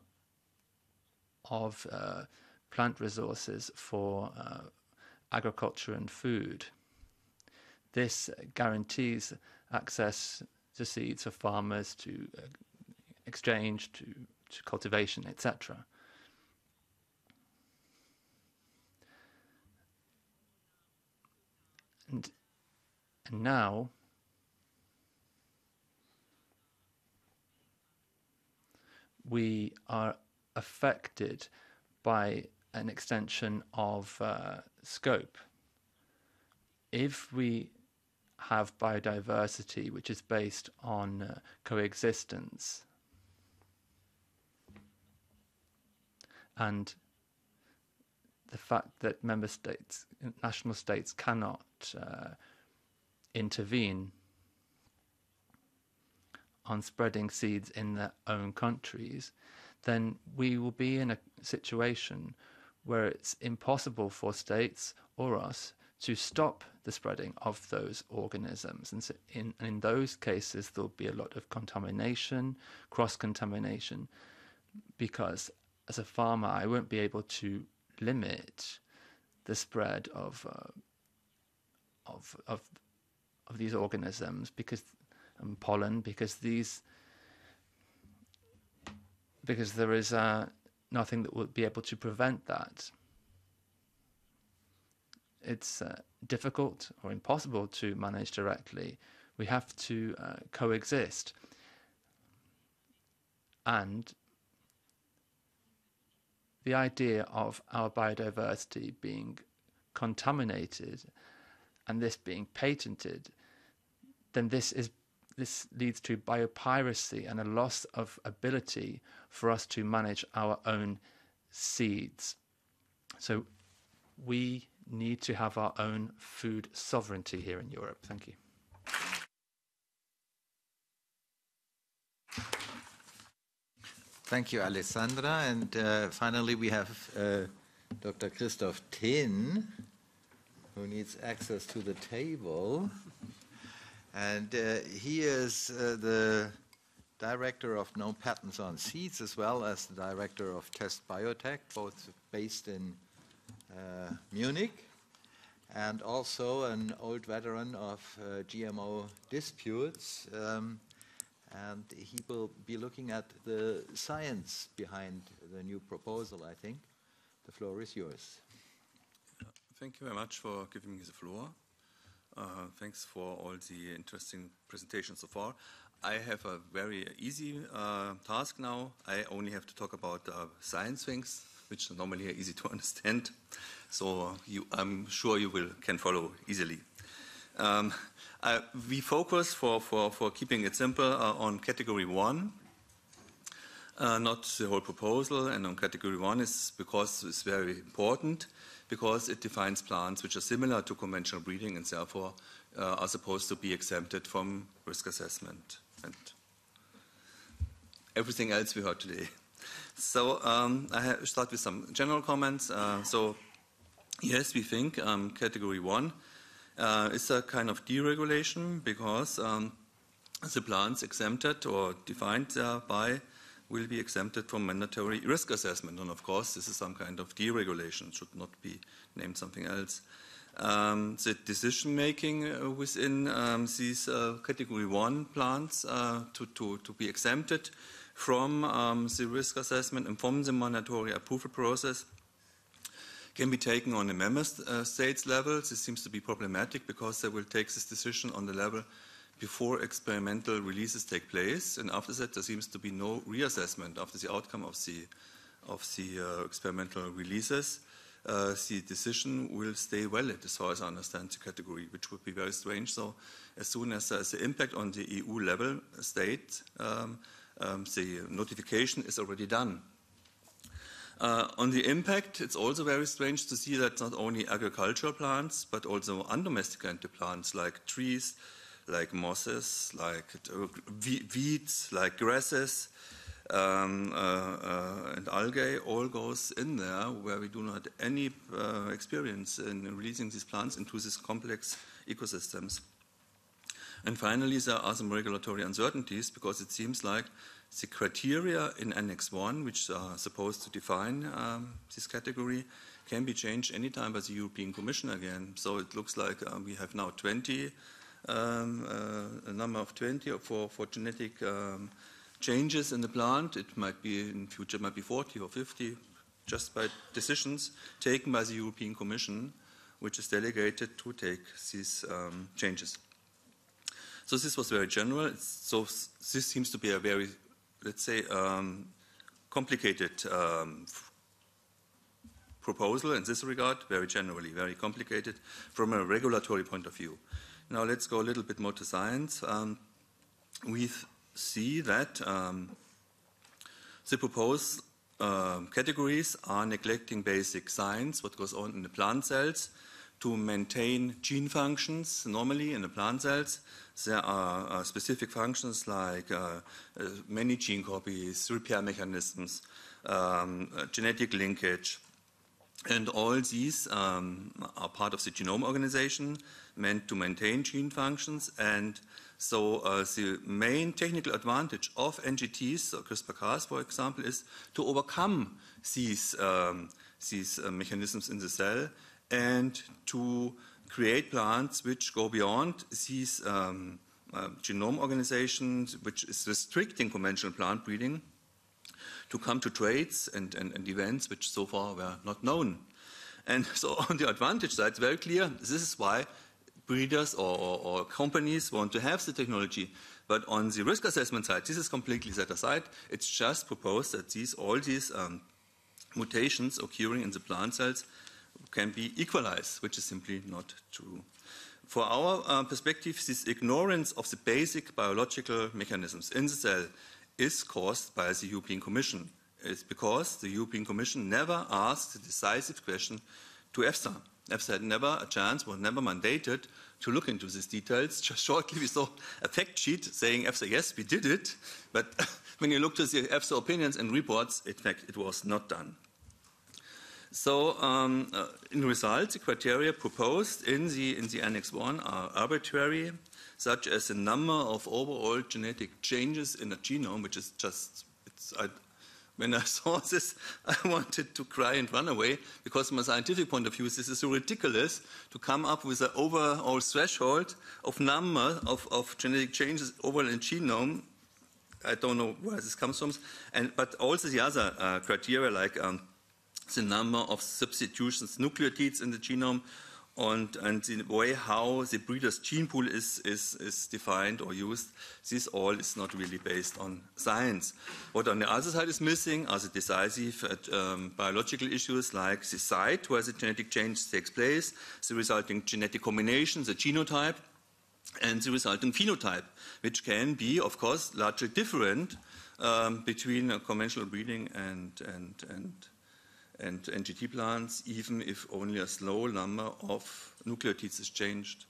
of uh, plant resources for uh, agriculture and food. This guarantees access to seeds for farmers to uh, exchange, to, to cultivation, etc. And, and now we are affected by an extension of uh, scope. If we have biodiversity which is based on uh, coexistence and the fact that member states, national states cannot uh, intervene on spreading seeds in their own countries, then we will be in a situation where it's impossible for states or us to stop the spreading of those organisms. And so in, in those cases, there'll be a lot of contamination, cross contamination, because as a farmer, I won't be able to limit the spread of uh, of of of these organisms because and pollen because these because there is uh, nothing that will be able to prevent that. It's uh, difficult or impossible to manage directly. We have to uh, coexist. And the idea of our biodiversity being contaminated and this being patented, then this is this leads to biopiracy and a loss of ability for us to manage our own seeds. So we need to have our own food sovereignty here in Europe. Thank you. Thank you, Alessandra. And uh, finally, we have uh, Dr. Christoph Then, who needs access to the table. And uh, he is uh, the director of No Patents on Seeds as well as the director of Testbiotech, both based in uh, Munich, and also an old veteran of uh, GMO disputes. Um, and he will be looking at the science behind the new proposal, I think. The floor is yours. Thank you very much for giving me the floor. Uh, thanks for all the interesting presentations so far. I have a very easy uh, task now. I only have to talk about uh, science things, which normally are *laughs* easy to understand. So you, I'm sure you will can follow easily. Um, we focus for, for, for keeping it simple uh, on category one. uh, not the whole proposal, and on category one is because it's very important because it defines plants which are similar to conventional breeding and therefore uh, are supposed to be exempted from risk assessment and everything else we heard today. So um, I start with some general comments. Uh, so yes, we think um, category one uh, is a kind of deregulation because um, the plants exempted or defined by will be exempted from mandatory risk assessment. And of course, this is some kind of deregulation, it should not be named something else. Um, the decision making uh, within um, these uh, category one plants uh, to, to, to, be exempted from um, the risk assessment and from the mandatory approval process can be taken on a member uh, states level. This seems to be problematic because they will take this decision on the level before experimental releases take place, and after that there seems to be no reassessment after the outcome of the, of the uh, experimental releases. Uh, the decision will stay valid as far as I understand the category, which would be very strange. So as soon as there's an impact on the EU level state, um, um, the notification is already done. Uh, on the impact, it's also very strange to see that not only agricultural plants, but also undomesticated plants like trees, like mosses, like weeds, like grasses, um, uh, uh, and algae all goes in there where we do not have any uh, experience in releasing these plants into these complex ecosystems. And finally, there are some regulatory uncertainties because it seems like the criteria in Annex 1, which are supposed to define um, this category, can be changed anytime by the European Commission again. So it looks like um, we have now 20 um, uh, a number of 20 for, for genetic um, changes in the plant. It might be in future, might be 40 or 50, just by decisions taken by the European Commission, which is delegated to take these um, changes. So this was very general. So this seems to be a very, let's say, um, complicated um, proposal in this regard, very generally, very complicated from a regulatory point of view. Now let's go a little bit more to science. Um, we see that um, the proposed uh, categories are neglecting basic science, what goes on in the plant cells, to maintain gene functions. Normally in the plant cells, there are uh, specific functions like uh, uh many gene copies, repair mechanisms, um, uh, genetic linkage, and all these um, are part of the genome organization meant to maintain gene functions. And so uh, the main technical advantage of NGTs, so CRISPR-Cas, for example, is to overcome these, um, these uh, mechanisms in the cell and to create plants which go beyond these um, uh, genome organizations, which is restricting conventional plant breeding, to come to traits and, and, and events which so far were not known. And *laughs* so on the advantage side, it's very clear this is why breeders or, or, or, companies want to have the technology. But on the risk assessment side, this is completely set aside. It's just proposed that these, all these um, mutations occurring in the plant cells can be equalized, which is simply not true. For our uh, perspective, this ignorance of the basic biological mechanisms in the cell is caused by the European Commission. It's because the European Commission never asked the decisive question to EFSA. EFSA had never a chance, was never mandated to look into these details. *laughs* Just shortly, we saw a fact sheet saying EFSA, yes, we did it. But *laughs* when you look to the EFSA opinions and reports, in fact, it was not done. So, um, uh, in result, the criteria proposed in the, in the Annex 1 are arbitrary, such as the number of overall genetic changes in a genome, which is just, I, when I *laughs* saw this, I wanted to cry and run away because, from a scientific point of view, this is so ridiculous to come up with an overall threshold of number of, of genetic changes overall in genome. I don't know where this comes from, and but also the other uh, criteria like um, the number of substitutions nucleotides in the genome and, and the way how the breeder's gene pool is, is, is defined or used, this all is not really based on science. What on the other side is missing are the decisive uh, um, biological issues like the site where the genetic change takes place, the resulting genetic combination, the genotype, and the resulting phenotype, which can be, of course, largely different um, between conventional breeding and, and, and, and NGT plants, even if only a small number of nucleotides is changed.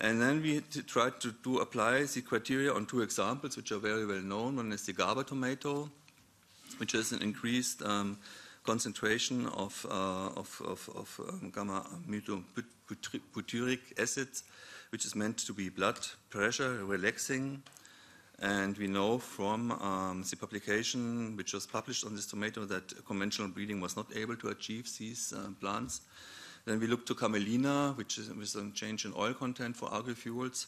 And then we tried to do apply the criteria on two examples, which are very well known. One is the GABA tomato, which has an increased um, concentration of, uh, of, of, of um, gamma butyric acid, which is meant to be blood pressure relaxing. And we know from um, the publication which was published on this tomato that conventional breeding was not able to achieve these uh, plants. Then we look to camelina, which is with a change in oil content for agri-fuels,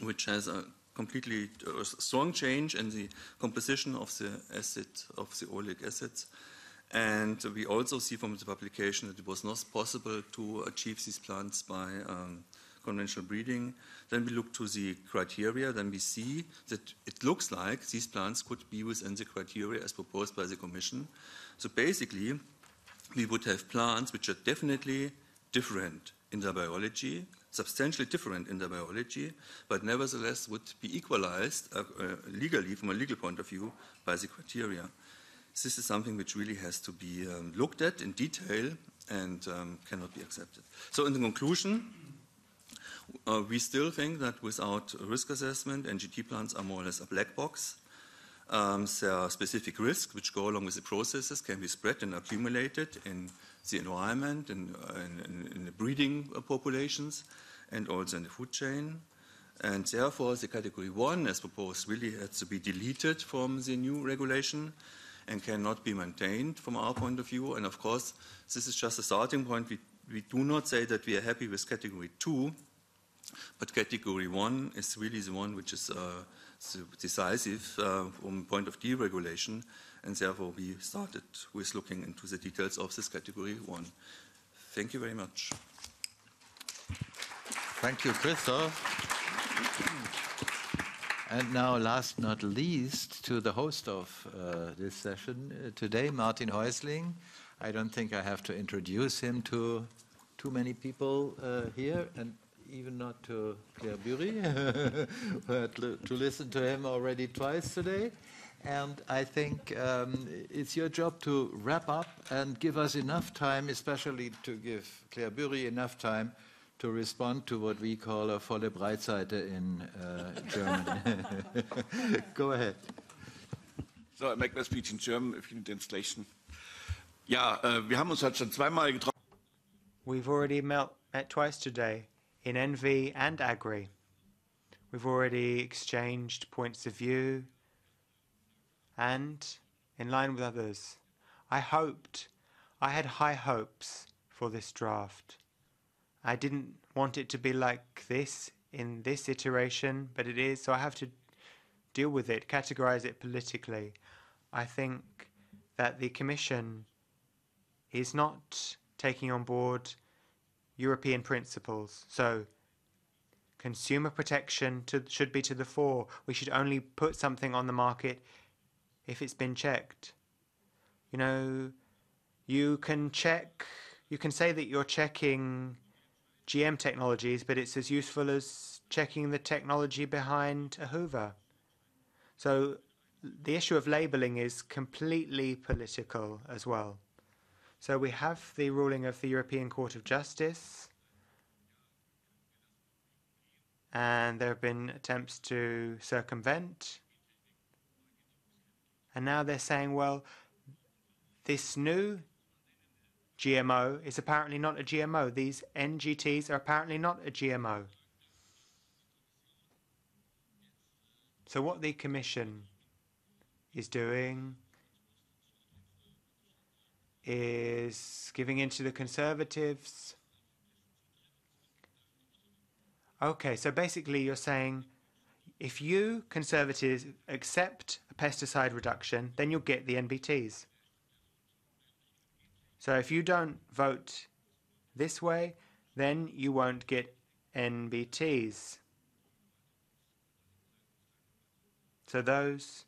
which has a completely uh, strong change in the composition of the acid, of the oleic acids. And we also see from the publication that it was not possible to achieve these plants by um, conventional breeding. Then we look to the criteria, then we see that it looks like these plants could be within the criteria as proposed by the Commission. So basically, we would have plants which are definitely different in their biology, substantially different in their biology, but nevertheless would be equalized uh, uh, legally, from a legal point of view, by the criteria. This is something which really has to be um, looked at in detail and um, cannot be accepted. So in the conclusion, uh, we still think that without risk assessment, NGT plants are more or less a black box. Um, there are specific risks which go along with the processes, can be spread and accumulated in the environment, in, uh, in, in the breeding populations, and also in the food chain. And therefore, the category one, as proposed, really has to be deleted from the new regulation and cannot be maintained from our point of view. And of course, this is just a starting point. We, we do not say that we are happy with category two, but category one is really the one which is uh, decisive uh, from point of deregulation, and therefore we started with looking into the details of this category one. Thank you very much. Thank you, Christoph. And now, last not least, to the host of uh, this session uh, today, Martin Häusling. I don't think I have to introduce him to too many people uh, here, and even not to Claire Bury, *laughs* but to listen to him already twice today. And I think um, it's your job to wrap up and give us enough time, especially to give Claire Bury enough time to respond to what we call a volle Breitseite in uh, German. *laughs* Go ahead. So, I make my speech in German if you need translation. Ja, uh, wir haben uns halt schon zweimal getroffen. We've already met, met twice today in ENVI and Agri. We've already exchanged points of view and, in line with others, I hoped, I had high hopes for this draft. I didn't want it to be like this in this iteration, but it is, so I have to deal with it, categorize it politically. I think that the Commission is not taking on board European principles. So consumer protection to, should be to the fore. We should only put something on the market if it's been checked. You know, you can check, you can say that you're checking GM technologies, but it's as useful as checking the technology behind a Hoover. So the issue of labeling is completely political as well. So we have the ruling of the European Court of Justice, and there have been attempts to circumvent. And now they're saying, well, this new GMO is apparently not a GMO. These NGTs are apparently not a GMO. So, what the Commission is doing is giving in to the Conservatives. Okay, so basically you're saying if you Conservatives accept a pesticide reduction, then you'll get the NBTs. So if you don't vote this way, then you won't get NBTs. So those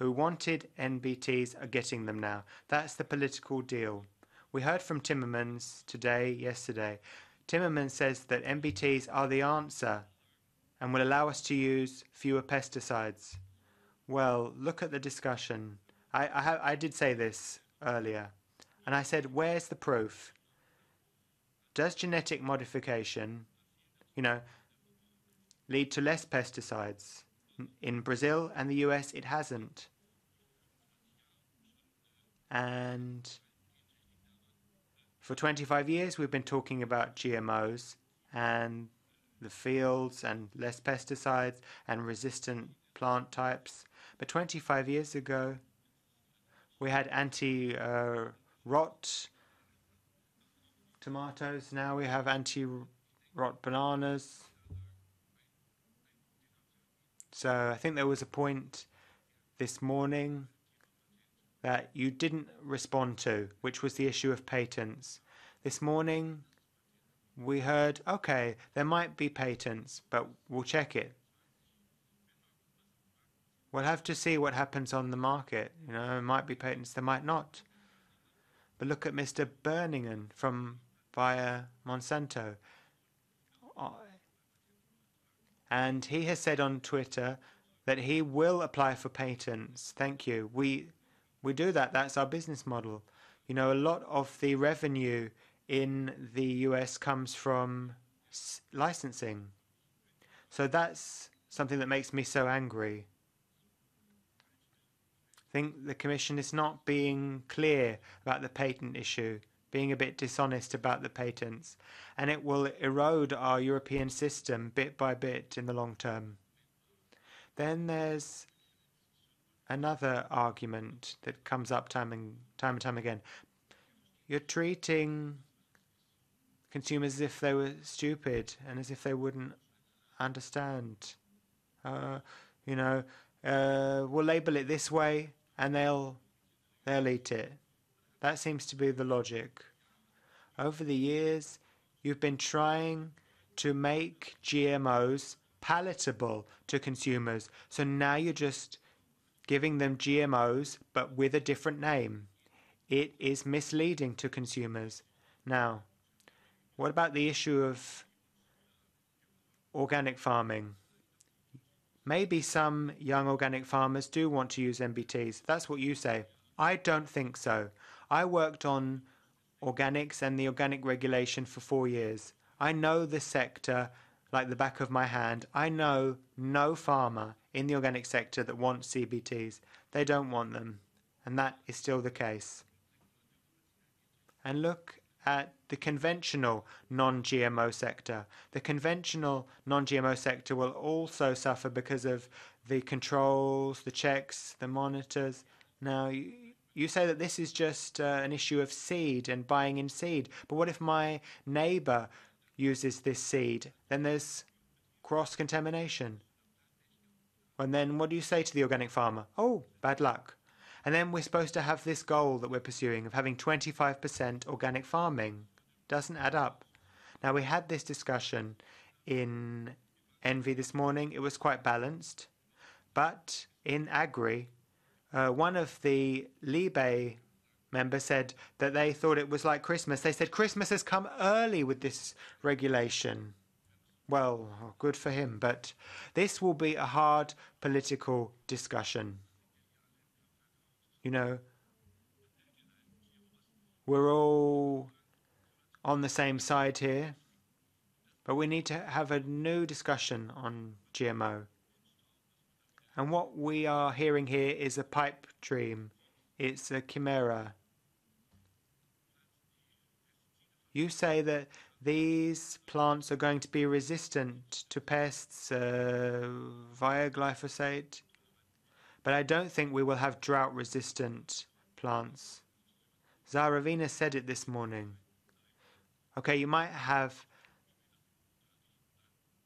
who wanted NBTs are getting them now. That's the political deal. We heard from Timmermans today, yesterday. Timmermans says that NBTs are the answer and will allow us to use fewer pesticides. Well, look at the discussion. I, I, I did say this earlier, and I said, where's the proof? Does genetic modification, you know, lead to less pesticides? In Brazil and the US, it hasn't. And for 25 years, we've been talking about GMOs and the fields and less pesticides and resistant plant types. But 25 years ago, we had anti uh, rot tomatoes. Now we have anti rot bananas. So I think there was a point this morning that you didn't respond to, which was the issue of patents. This morning, we heard, okay, there might be patents, but we'll check it. We'll have to see what happens on the market. You know, there might be patents, there might not. But look at Mr. Berninger from Bayer Monsanto. Uh, And he has said on Twitter that he will apply for patents. Thank you. We we do that. That's our business model. You know, a lot of the revenue in the US comes from licensing. So that's something that makes me so angry. I think the Commission is not being clear about the patent issue, being a bit dishonest about the patents, and it will erode our European system bit by bit in the long term. Then there's another argument that comes up time and time and time again. You're treating consumers as if they were stupid and as if they wouldn't understand. Uh, you know, uh, we'll label it this way and they'll they'll eat it. That seems to be the logic. Over the years, you've been trying to make GMOs palatable to consumers. So now you're just giving them GMOs but with a different name. It is misleading to consumers. Now, what about the issue of organic farming? Maybe some young organic farmers do want to use NBTs. That's what you say. I don't think so. I worked on organics and the organic regulation for four years. I know the sector like the back of my hand. I know no farmer in the organic sector that wants CBTs. They don't want them, and that is still the case. And look at the conventional non GMO sector. The conventional non GMO sector will also suffer because of the controls, the checks, the monitors. Now, you, say that this is just uh, an issue of seed and buying in seed, but what if my neighbor uses this seed? Then there's cross contamination. And then what do you say to the organic farmer? Oh, bad luck. And then we're supposed to have this goal that we're pursuing of having 25% organic farming. Doesn't add up. Now, we had this discussion in ENVI this morning. It was quite balanced. But in Agri, uh, one of the Libe members said that they thought it was like Christmas. They said Christmas has come early with this regulation. Well, good for him, but this will be a hard political discussion. You know, we're all on the same side here, but we need to have a new discussion on GMO. And what we are hearing here is a pipe dream. It's a chimera. You say that these plants are going to be resistant to pests uh, via glyphosate, but I don't think we will have drought resistant plants. Sarah Wiener said it this morning. Okay, you might have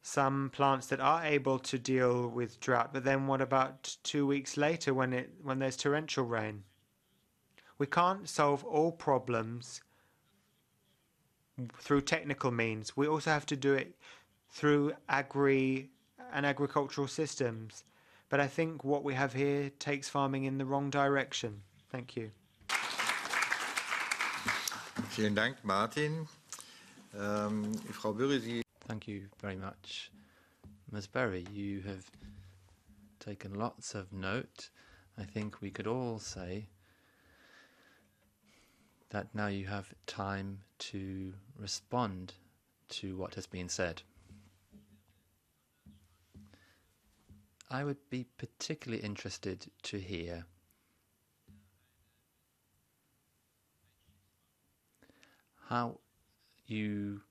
some plants that are able to deal with drought, but then what about two weeks later when it when there's torrential rain? We can't solve all problems through technical means. We also have to do it through agri and agricultural systems. But I think what we have here takes farming in the wrong direction. Thank you. Vielen Dank, Martin. Um, Frau Bury, Thank you very much. Ms. Bury, you have taken lots of note. I think we could all say that now you have time to respond to what has been said. I would be particularly interested to hear how you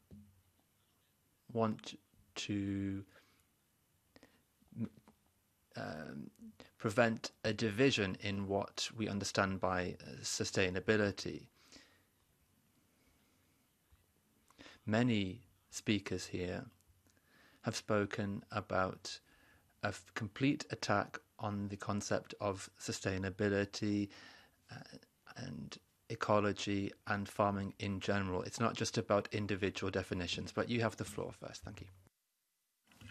want to um, prevent a division in what we understand by uh, sustainability. Many speakers here have spoken about a complete attack on the concept of sustainability uh, and ecology and farming in general. It's not just about individual definitions, but you have the floor first. Thank you.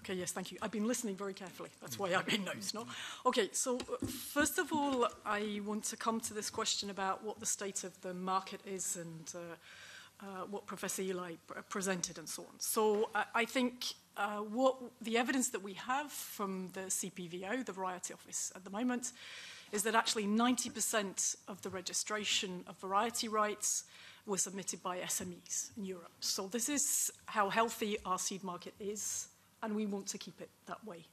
Okay, yes, thank you. I've been listening very carefully. That's why I've been notes, no? Okay, so uh, first of all, I want to come to this question about what the state of the market is and uh, uh, what Professor Eli pr- presented and so on. So uh, I think uh, what the evidence that we have from the CPVO, the Variety Office at the moment, is that actually 90% of the registration of variety rights were submitted by SMEs in Europe. So this is how healthy our seed market is, and we want to keep it that way.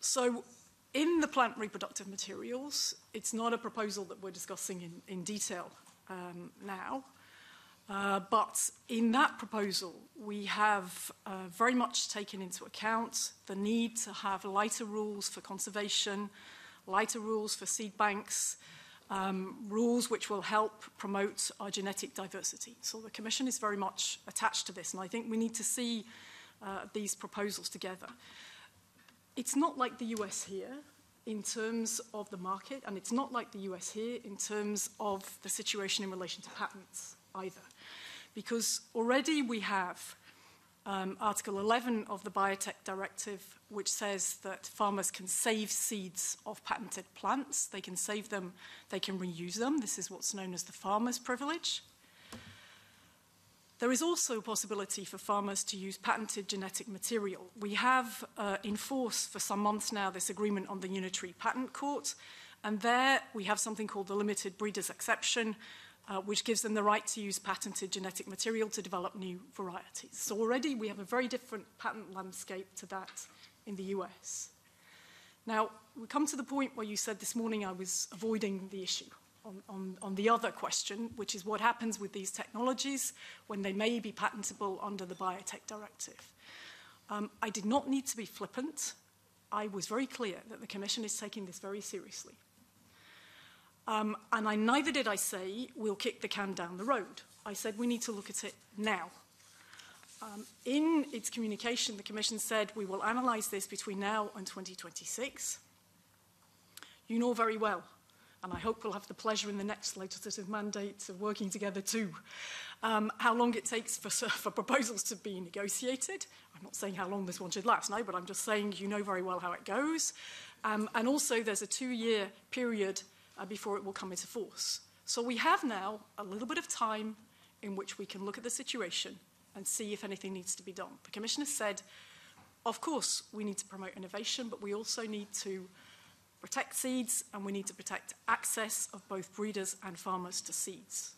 So in the plant reproductive materials, it's not a proposal that we're discussing in, in detail um, now. Uh, but in that proposal, we have uh, very much taken into account the need to have lighter rules for conservation, lighter rules for seed banks, um, rules which will help promote our genetic diversity. So the Commission is very much attached to this, and I think we need to see uh, these proposals together. It's not like the US here in terms of the market, and it's not like the US here in terms of the situation in relation to patents either. because already we have um, Article 11 of the Biotech Directive, which says that farmers can save seeds of patented plants. They can save them, they can reuse them. This is what's known as the farmer's privilege. There is also a possibility for farmers to use patented genetic material. We have uh, in force for some months now this agreement on the Unitary Patent Court, and there we have something called the Limited Breeders Exception, uh, which gives them the right to use patented genetic material to develop new varieties. So already we have a very different patent landscape to that in the US. Now, we come to the point where you said this morning I was avoiding the issue on, on, on the other question, which is what happens with these technologies when they may be patentable under the Biotech Directive. Um, I did not need to be flippant. I was very clear that the Commission is taking this very seriously. Um, and I, neither did I say we'll kick the can down the road. I said we need to look at it now. Um, in its communication, the Commission said we will analyse this between now and 2026. You know very well and I hope we'll have the pleasure in the next legislative mandate of working together too. Um, how long it takes for, *laughs* for proposals to be negotiated. I'm not saying how long this one should last, no, but I'm just saying you know very well how it goes. Um, and also, there's a two year period uh, before it will come into force. So we have now a little bit of time in which we can look at the situation and see if anything needs to be done. The Commissioner said, of course, we need to promote innovation, but we also need to protect seeds and we need to protect access of both breeders and farmers to seeds.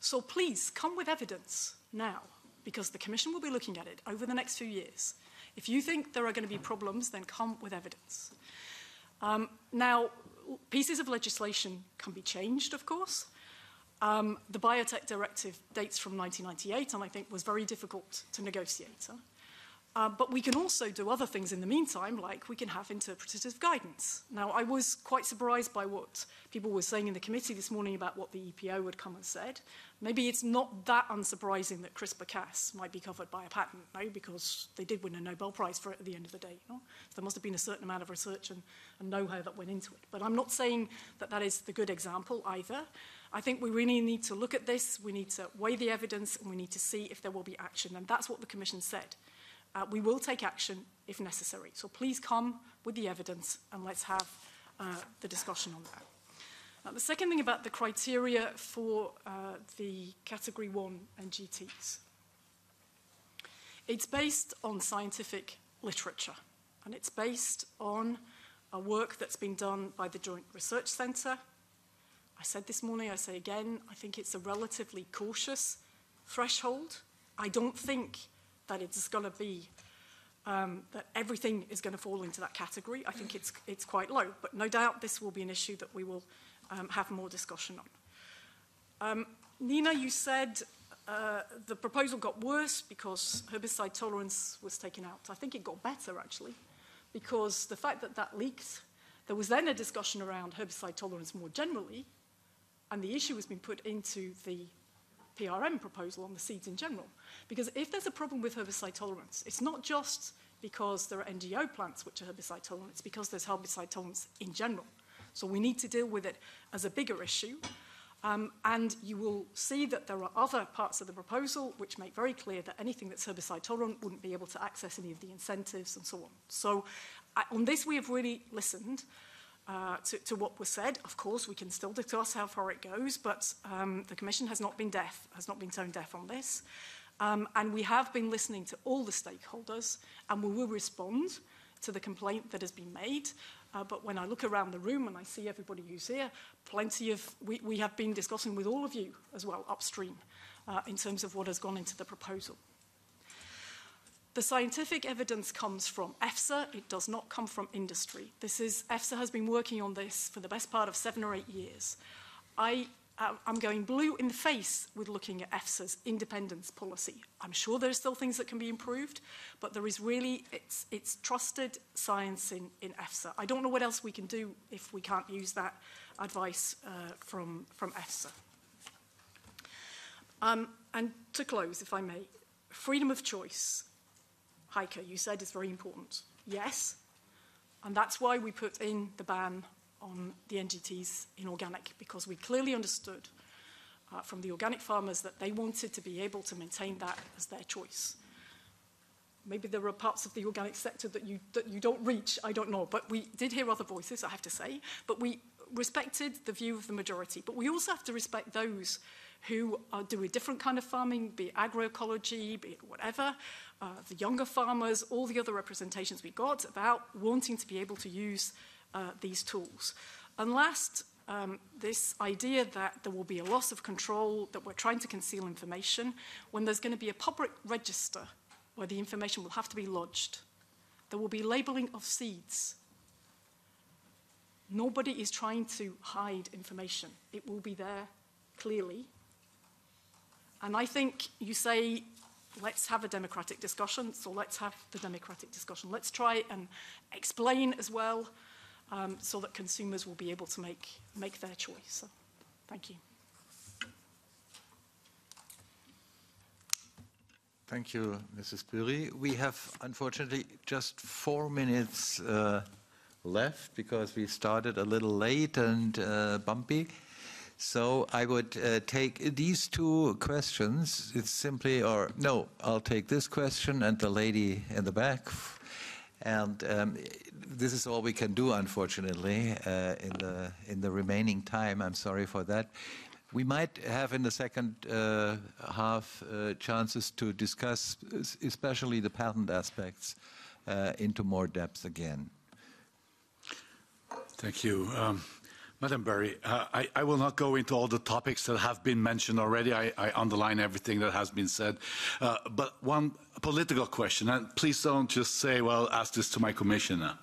So please come with evidence now because the Commission will be looking at it over the next few years. If you think there are going to be problems, then come with evidence. Um, now, pieces of legislation can be changed, of course. Um, the biotech directive dates from 1998 and I think was very difficult to negotiate. Huh? Uh, but we can also do other things in the meantime, like we can have interpretative guidance. Now, I was quite surprised by what people were saying in the committee this morning about what the EPO would come and said. Maybe it's not that unsurprising that CRISPR-Cas might be covered by a patent, no, because they did win a Nobel Prize for it at the end of the day. You know? so there must have been a certain amount of research and, and know-how that went into it. But I'm not saying that that is the good example either. I think we really need to look at this, we need to weigh the evidence, and we need to see if there will be action. And that's what the Commission said. Uh, we will take action if necessary. So please come with the evidence and let's have uh, the discussion on that. Now, the second thing about the criteria for uh, the category one NGTs. It's based on scientific literature, and it's based on a work that's been done by the Joint Research Centre. I said this morning, I say again, I think it's a relatively cautious threshold. I don't think that it's going to be um, that everything is going to fall into that category. I think it's, it's quite low, but no doubt this will be an issue that we will um, have more discussion on. Um, Nina, you said uh, the proposal got worse because herbicide tolerance was taken out. I think it got better, actually, because the fact that that leaked, there was then a discussion around herbicide tolerance more generally, and the issue has been put into the PRM proposal on the seeds in general. Because if there's a problem with herbicide tolerance, it's not just because there are NGO plants which are herbicide tolerant, it's because there's herbicide tolerance in general. So we need to deal with it as a bigger issue. Um, and you will see that there are other parts of the proposal which make very clear that anything that's herbicide tolerant wouldn't be able to access any of the incentives and so on. So I, on this, we have really listened uh, to, to, what was said. Of course, we can still discuss how far it goes, but um, the Commission has not been deaf, has not been tone deaf on this. Um, and we have been listening to all the stakeholders, and we will respond to the complaint that has been made. Uh, but when I look around the room and I see everybody who's here, plenty of, we, we have been discussing with all of you as well upstream uh, in terms of what has gone into the proposal. The scientific evidence comes from EFSA, it does not come from industry. This is, EFSA has been working on this for the best part of seven or eight years. I uh, I'm going blue in the face with looking at EFSA's independence policy. I'm sure there are still things that can be improved, but there is really, it's, it's trusted science in, in EFSA. I don't know what else we can do if we can't use that advice uh, from, from EFSA. Um, and to close, if I may, freedom of choice. Heike, you said is very important. Yes, and that's why we put in the ban on the NGTs in organic, because we clearly understood uh, from the organic farmers that they wanted to be able to maintain that as their choice. Maybe there are parts of the organic sector that you, that you don't reach, I don't know, but we did hear other voices, I have to say, but we respected the view of the majority. But we also have to respect those who are, do a different kind of farming, be it agroecology, be it whatever, uh, the younger farmers, all the other representations we got about wanting to be able to use uh, these tools. And last, um, this idea that there will be a loss of control, that we're trying to conceal information, when there's going to be a public register where the information will have to be lodged. There will be labeling of seeds. Nobody is trying to hide information. It will be there clearly. And I think you say, let's have a democratic discussion, so let's have the democratic discussion. Let's try and explain as well um, so that consumers will be able to make, make their choice. So, thank you. Thank you, Mrs. Bury. We have, unfortunately, just four minutes uh, left because we started a little late and uh, bumpy. So I would uh, take these two questions. It's simply, or no, I'll take this question and the lady in the back. And um, this is all we can do, unfortunately, uh, in the in the remaining time. I'm sorry for that. We might have in the second uh, half uh, chances to discuss, especially the patent aspects, uh, into more depth again. Thank you. Um, Madam Bury, uh, I, I, will not go into all the topics that have been mentioned already. I, I underline everything that has been said. Uh, but one political question, and please don't just say, well, ask this to my commissioner.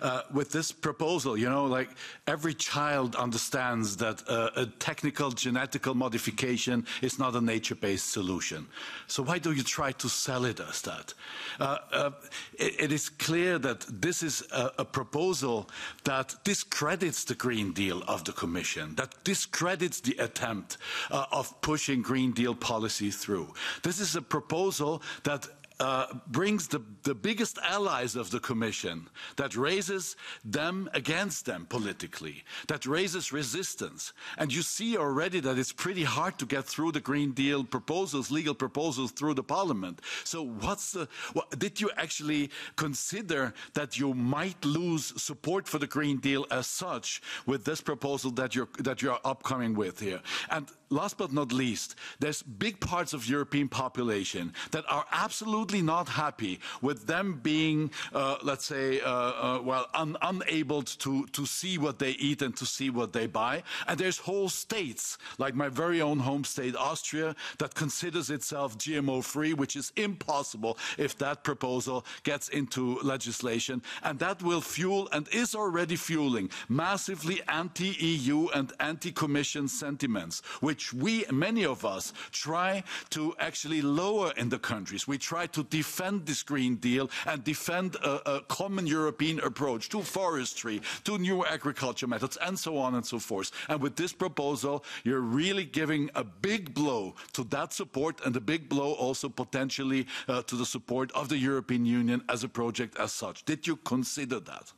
Uh, with this proposal, you know, like every child understands that uh, a technical genetical modification is not a nature-based solution. So why do you try to sell it as that? Uh, uh it, it is clear that this is a, a proposal that discredits the Green Deal of the Commission, that discredits the attempt uh, of pushing Green Deal policy through. This is a proposal that uh, brings the, the biggest allies of the Commission, that raises them against them politically, that raises resistance. And you see already that it's pretty hard to get through the Green Deal proposals, legal proposals through the Parliament. So what's the, what, did you actually consider that you might lose support for the Green Deal as such with this proposal that you're, that you're upcoming with here? And last but not least, there's big parts of European population that are absolutely not happy with them being, uh, let's say, uh, uh, well, un unable to, to see what they eat and to see what they buy. And there's whole states, like my very own home state, Austria, that considers itself GMO free, which is impossible if that proposal gets into legislation. And that will fuel and is already fueling massively anti-EU and anti-Commission sentiments, which which we, many of us, try to actually lower in the countries. We try to defend this Green Deal and defend a, a common European approach to forestry, to new agriculture methods, and so on and so forth. And with this proposal, you're really giving a big blow to that support and a big blow also potentially uh, to the support of the European Union as a project as such. Did you consider that?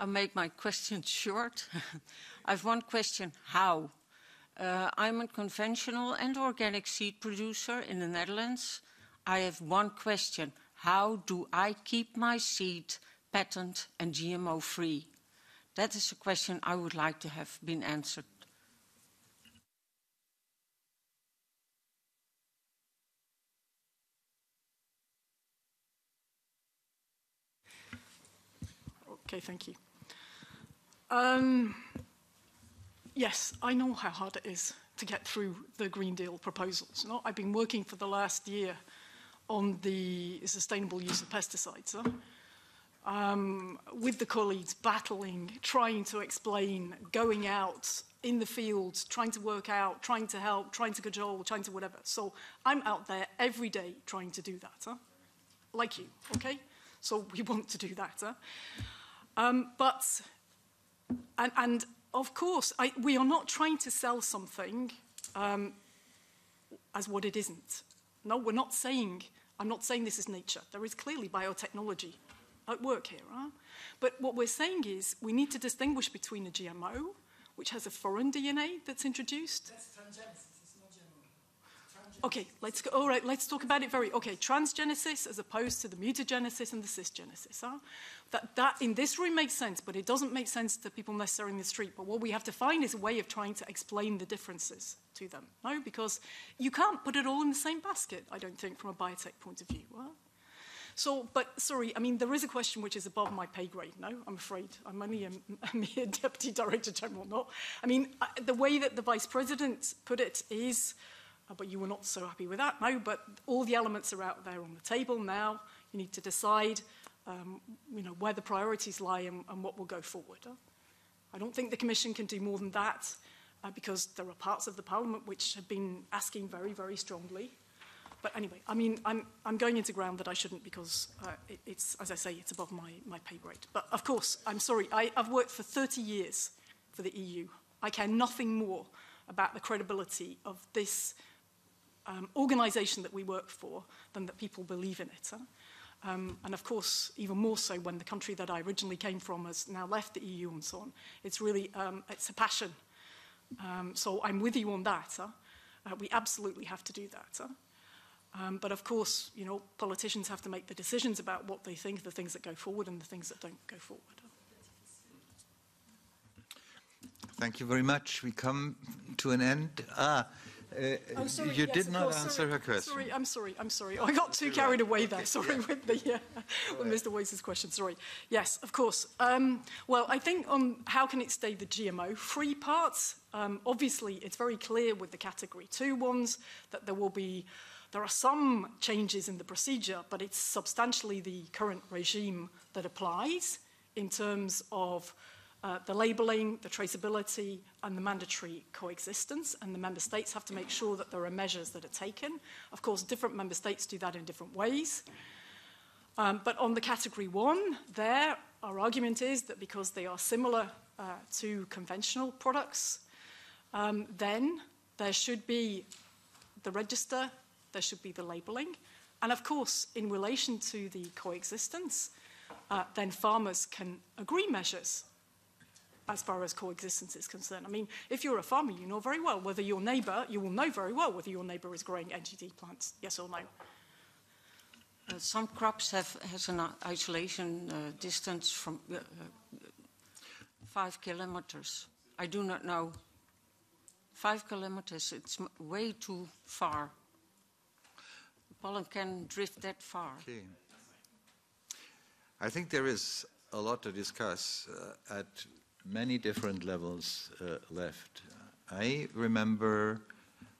I'll make my question short. *laughs* I have one question. How? Uh, I'm a conventional and organic seed producer in the Netherlands. I have one question. How do I keep my seed patent and GMO free? That is a question I would like to have been answered. Okay, thank you. Um, yes, I know how hard it is to get through the Green Deal proposals. No? I've been working for the last year on the sustainable use of pesticides. Huh? Um, with the colleagues battling, trying to explain, going out in the fields, trying to work out, trying to help, trying to cajole, trying to whatever. So I'm out there every day trying to do that, huh? like you, okay? So we *laughs* want to do that. Huh? Um, but, and, and of course, I, we are not trying to sell something um, as what it isn't. No, we're not saying, I'm not saying this is nature. There is clearly biotechnology at work here. Huh? But what we're saying is we need to distinguish between a GMO, which has a foreign DNA that's introduced. That's. Okay, let's go. All right, let's talk about it very. Okay, transgenesis as opposed to the mutagenesis and the cisgenesis. Huh? That, that in this room makes sense, but it doesn't make sense to people necessarily in the street. But what we have to find is a way of trying to explain the differences to them. No, because you can't put it all in the same basket. I don't think from a biotech point of view. Huh? So, but sorry, I mean, there is a question which is above my pay grade, no? I'm afraid. I'm only a, *laughs* a mere deputy director general, not. I mean, the way that the vice president put it is but you were not so happy with that. No, but all the elements are out there on the table now. You need to decide, um, you know, where the priorities lie and, and what will go forward. I don't think the Commission can do more than that uh, because there are parts of the Parliament which have been asking very, very strongly. But anyway, I mean, I'm, I'm going into ground that I shouldn't because uh, it, it's, as I say, it's above my, my pay grade. But of course, I'm sorry, I, I've worked for 30 years for the EU. I care nothing more about the credibility of this um, organisation that we work for than that people believe in it. Huh? Um, and of course, even more so when the country that I originally came from has now left the EU and so on. It's really, um, it's a passion. Um, so I'm with you on that. Huh? Uh, we absolutely have to do that. Huh? Um, but of course, you know, politicians have to make the decisions about what they think, the things that go forward and the things that don't go forward. Thank you very much. We come to an end. Ah. Uh, oh, sorry, you yes, did not course, answer sorry, her question. Sorry, I'm sorry, I'm sorry. I got too carried away there, sorry, with, the, uh, *laughs* with Mr. Waitz's question, sorry. Yes, of course. Um, well, I think on how can it stay the GMO-free parts, um, obviously it's very clear with the category two ones that there will be, there are some changes in the procedure, but it's substantially the current regime that applies in terms of uh, the labelling, the traceability, and the mandatory coexistence. And the member states have to make sure that there are measures that are taken. Of course, different member states do that in different ways. Um, but on the category one, there, our argument is that because they are similar uh, to conventional products, um, then there should be the register there should be the labelling. And of course, in relation to the coexistence, uh, then farmers can agree measures as far as coexistence is concerned. I mean, if you're a farmer, you know very well whether your neighbour, you will know very well whether your neighbour is growing NGT plants, yes or no. Uh, some crops have has an isolation uh, distance from uh, uh, five kilometers. I do not know. Five kilometers, it's way too far. Pollen can drift that far. Okay. I think there is a lot to discuss uh, at many different levels uh, left. I remember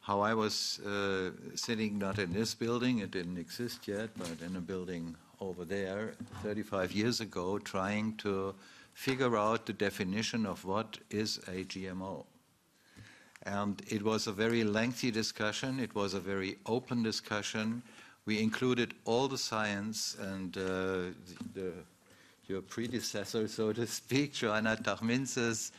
how I was uh, sitting not in this building, it didn't exist yet, but in a building over there 35 years ago, trying to figure out the definition of what is a GMO. And it was a very lengthy discussion, it was a very open discussion. We included all the science and uh, the, your predecessor, so to speak, Joanna Tachmintzes,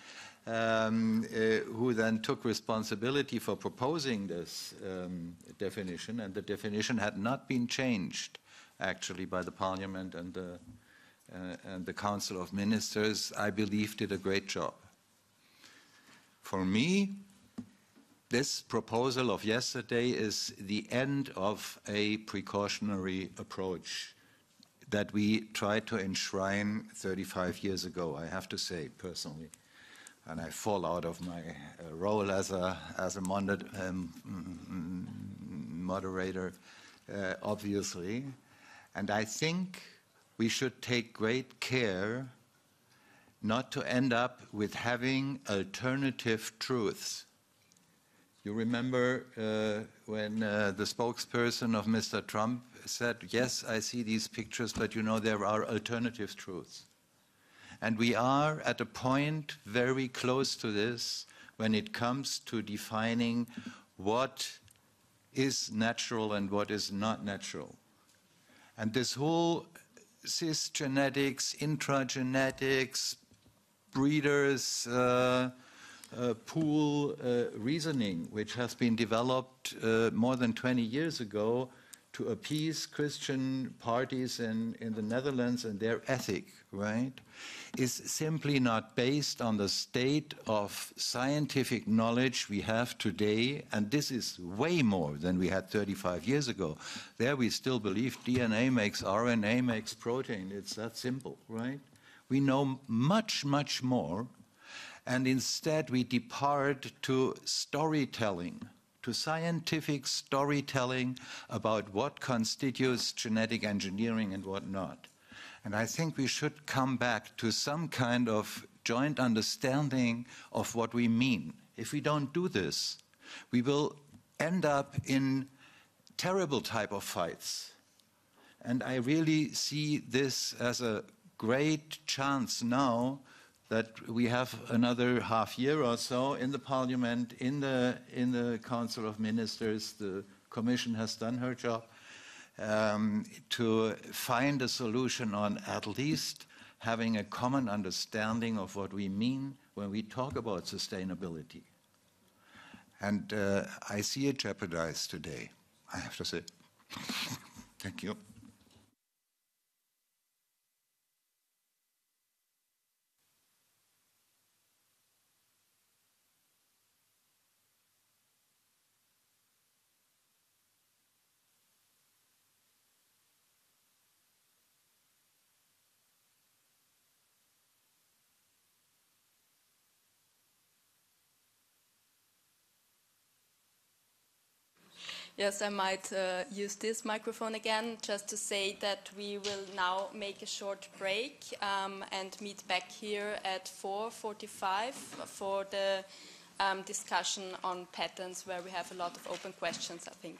um, uh, who then took responsibility for proposing this um, definition, and the definition had not been changed actually by the Parliament and the, uh, and the Council of Ministers, I believe did a great job. For me, this proposal of yesterday is the end of a precautionary approach that we tried to enshrine 35 years ago, I have to say personally and I fall out of my uh, role as a as a um, moderator, uh, obviously, and I think we should take great care not to end up with having alternative truths. You remember uh, when uh, the spokesperson of Mr. Trump said, Yes, I see these pictures, but you know there are alternative truths. And we are at a point very close to this when it comes to defining what is natural and what is not natural. And this whole cisgenetics, intragenetics, breeders, uh, uh, pool uh, reasoning, which has been developed uh, more than 20 years ago to appease Christian parties in, in the Netherlands and their ethic, right? is simply not based on the state of scientific knowledge we have today, and this is way more than we had 35 years ago. There we still believe DNA makes RNA makes protein. It's that simple, right? We know much, much more, and instead we depart to storytelling, to scientific storytelling about what constitutes genetic engineering and what not. And I think we should come back to some kind of joint understanding of what we mean. If we don't do this, we will end up in terrible type of fights. And I really see this as a great chance now that we have another half year or so in the parliament, in the, in the Council of Ministers. The Commission has done her job um, to find a solution on at least having a common understanding of what we mean when we talk about sustainability. And uh, I see it jeopardized today, I have to say. *laughs* Thank you. Yes, I might uh, use this microphone again just to say that we will now make a short break um, and meet back here at 4.45 for the um, discussion on patents where we have a lot of open questions, I think.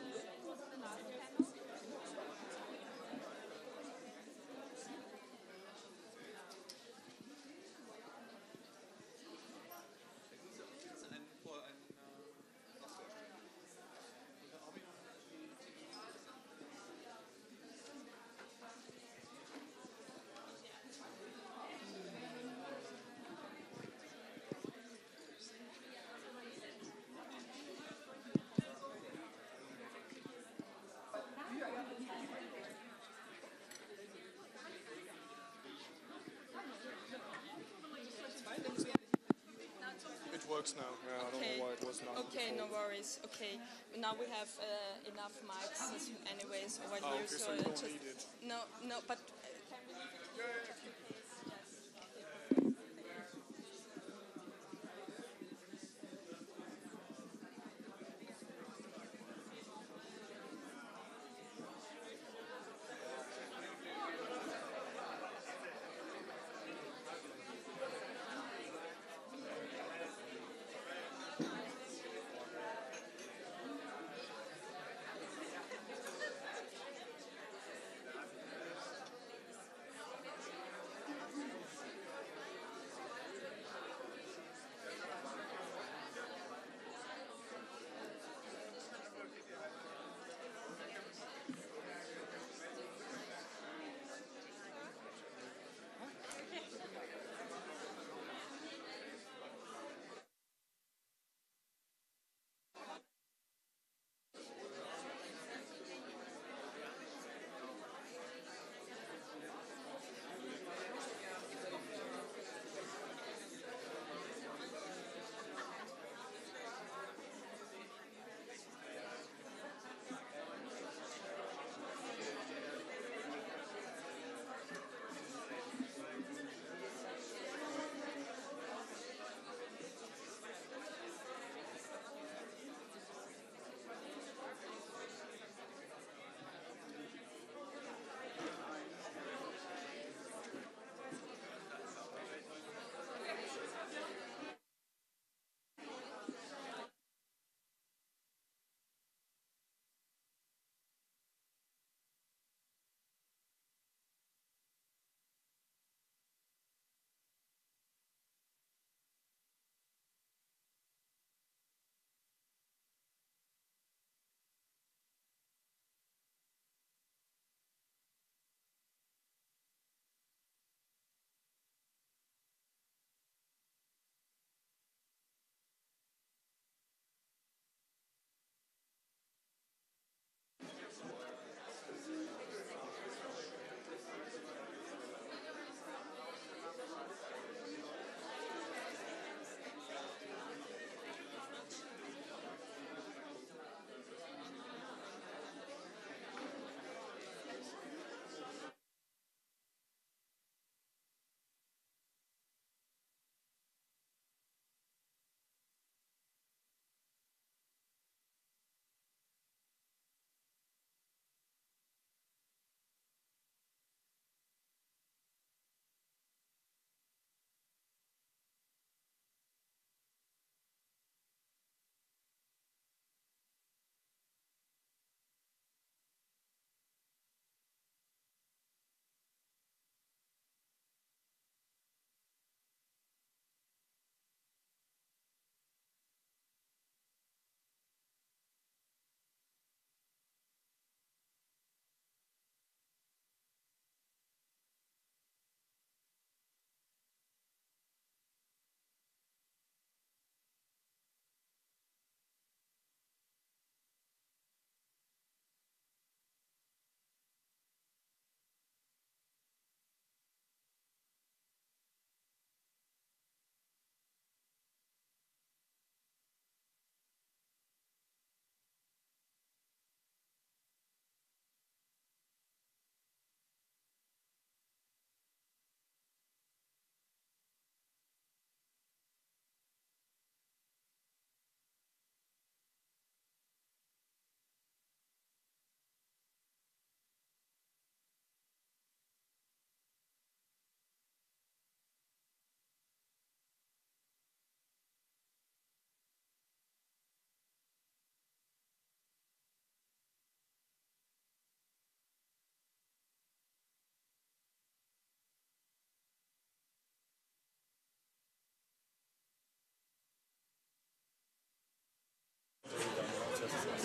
works now. Yeah, I don't Okay. know why it was not. Okay, before. no worries. Okay, now we have uh, enough mics anyways over Oh, here. okay, so you uh, don't just- need it. No, no, but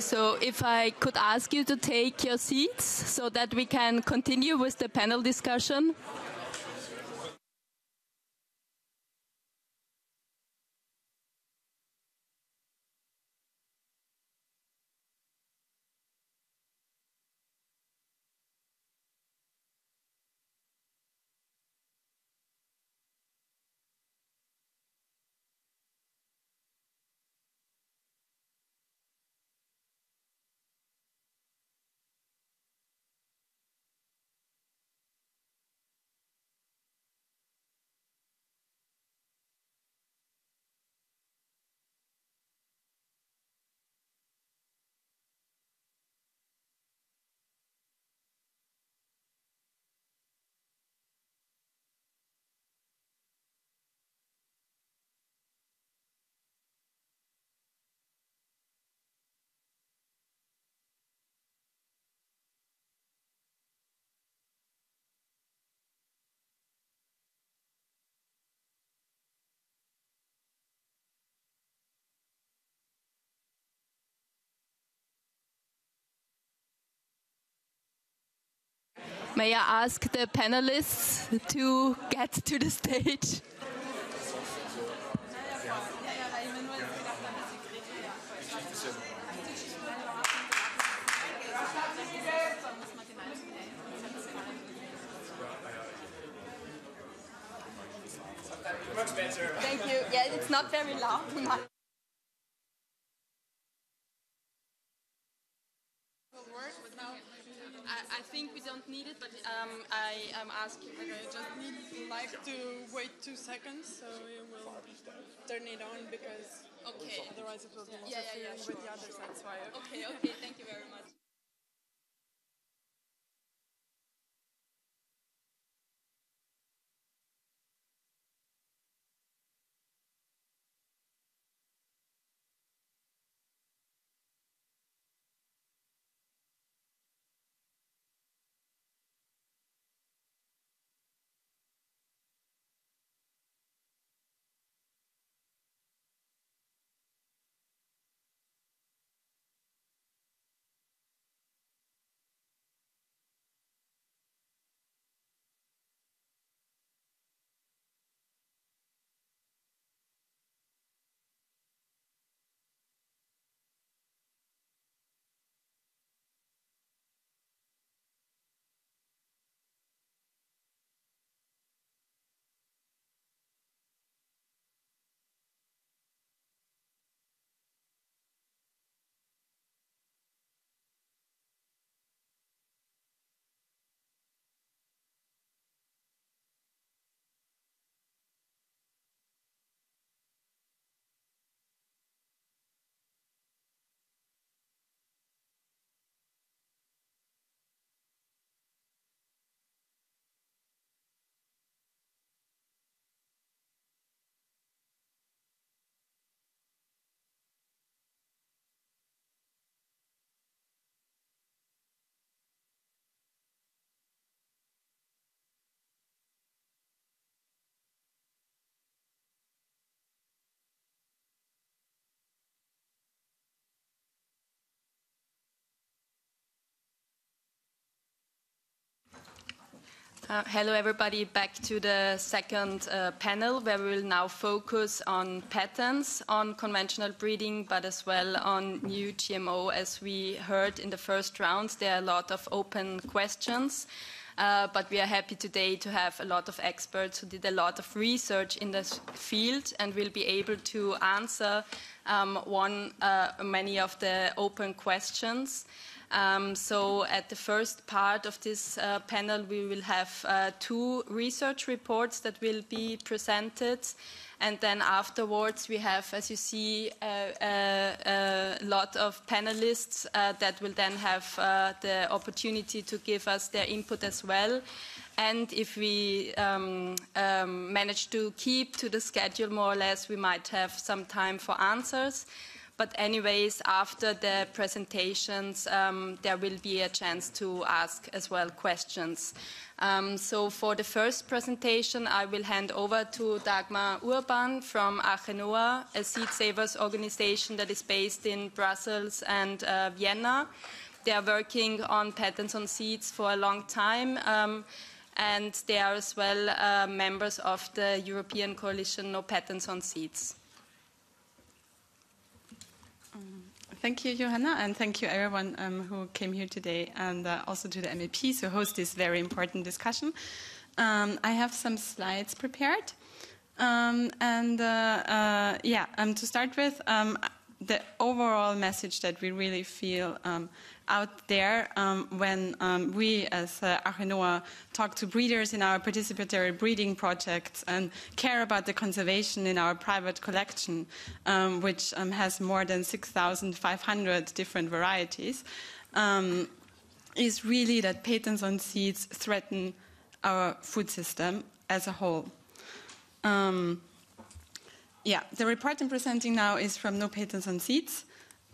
So if I could ask you to take your seats so that we can continue with the panel discussion. May I ask the panelists to get to the stage? Much better. Thank you. Yeah, it's not very loud. I, I think we don't need it, but um, I am asking. I just need like to wait two seconds, so we will turn it on because Okay. otherwise it will be Yeah, yeah, yeah, interfering sure, with the others. sure. That's why. Okay, okay, thank you very much. Uh, hello, everybody. Back to the second uh, panel, where we will now focus on patents on conventional breeding, but as well on new GMO. As we heard in the first round, there are a lot of open questions. Uh, but we are happy today to have a lot of experts who did a lot of research in this field and will be able to answer um, one, uh, many of the open questions. Um, so at the first part of this uh, panel, we will have uh, two research reports that will be presented. And then afterwards, we have, as you see, a, a, a lot of panelists uh, that will then have uh, the opportunity to give us their input as well. And if we um, um, manage to keep to the schedule more or less, we might have some time for answers. But anyways, after the presentations, um, there will be a chance to ask as well questions. Um, so for the first presentation, I will hand over to Dagmar Urban from Arche Noah, a seed savers organization that is based in Brussels and uh, Vienna. They are working on patents on seeds for a long time. Um, and they are as well uh, members of the European Coalition No Patents on Seeds. Thank you, Johanna, and thank you everyone um, who came here today, and uh, also to the MEPs who host this very important discussion. Um, I have some slides prepared, um, and uh, uh, yeah, um, to start with, um, the overall message that we really feel um, out there um, when um, we as uh, Arche Noah talk to breeders in our participatory breeding projects and care about the conservation in our private collection, um, which um, has more than 6,500 different varieties, um, is really that patents on seeds threaten our food system as a whole. Um, yeah, the report I'm presenting now is from No Patents on Seeds.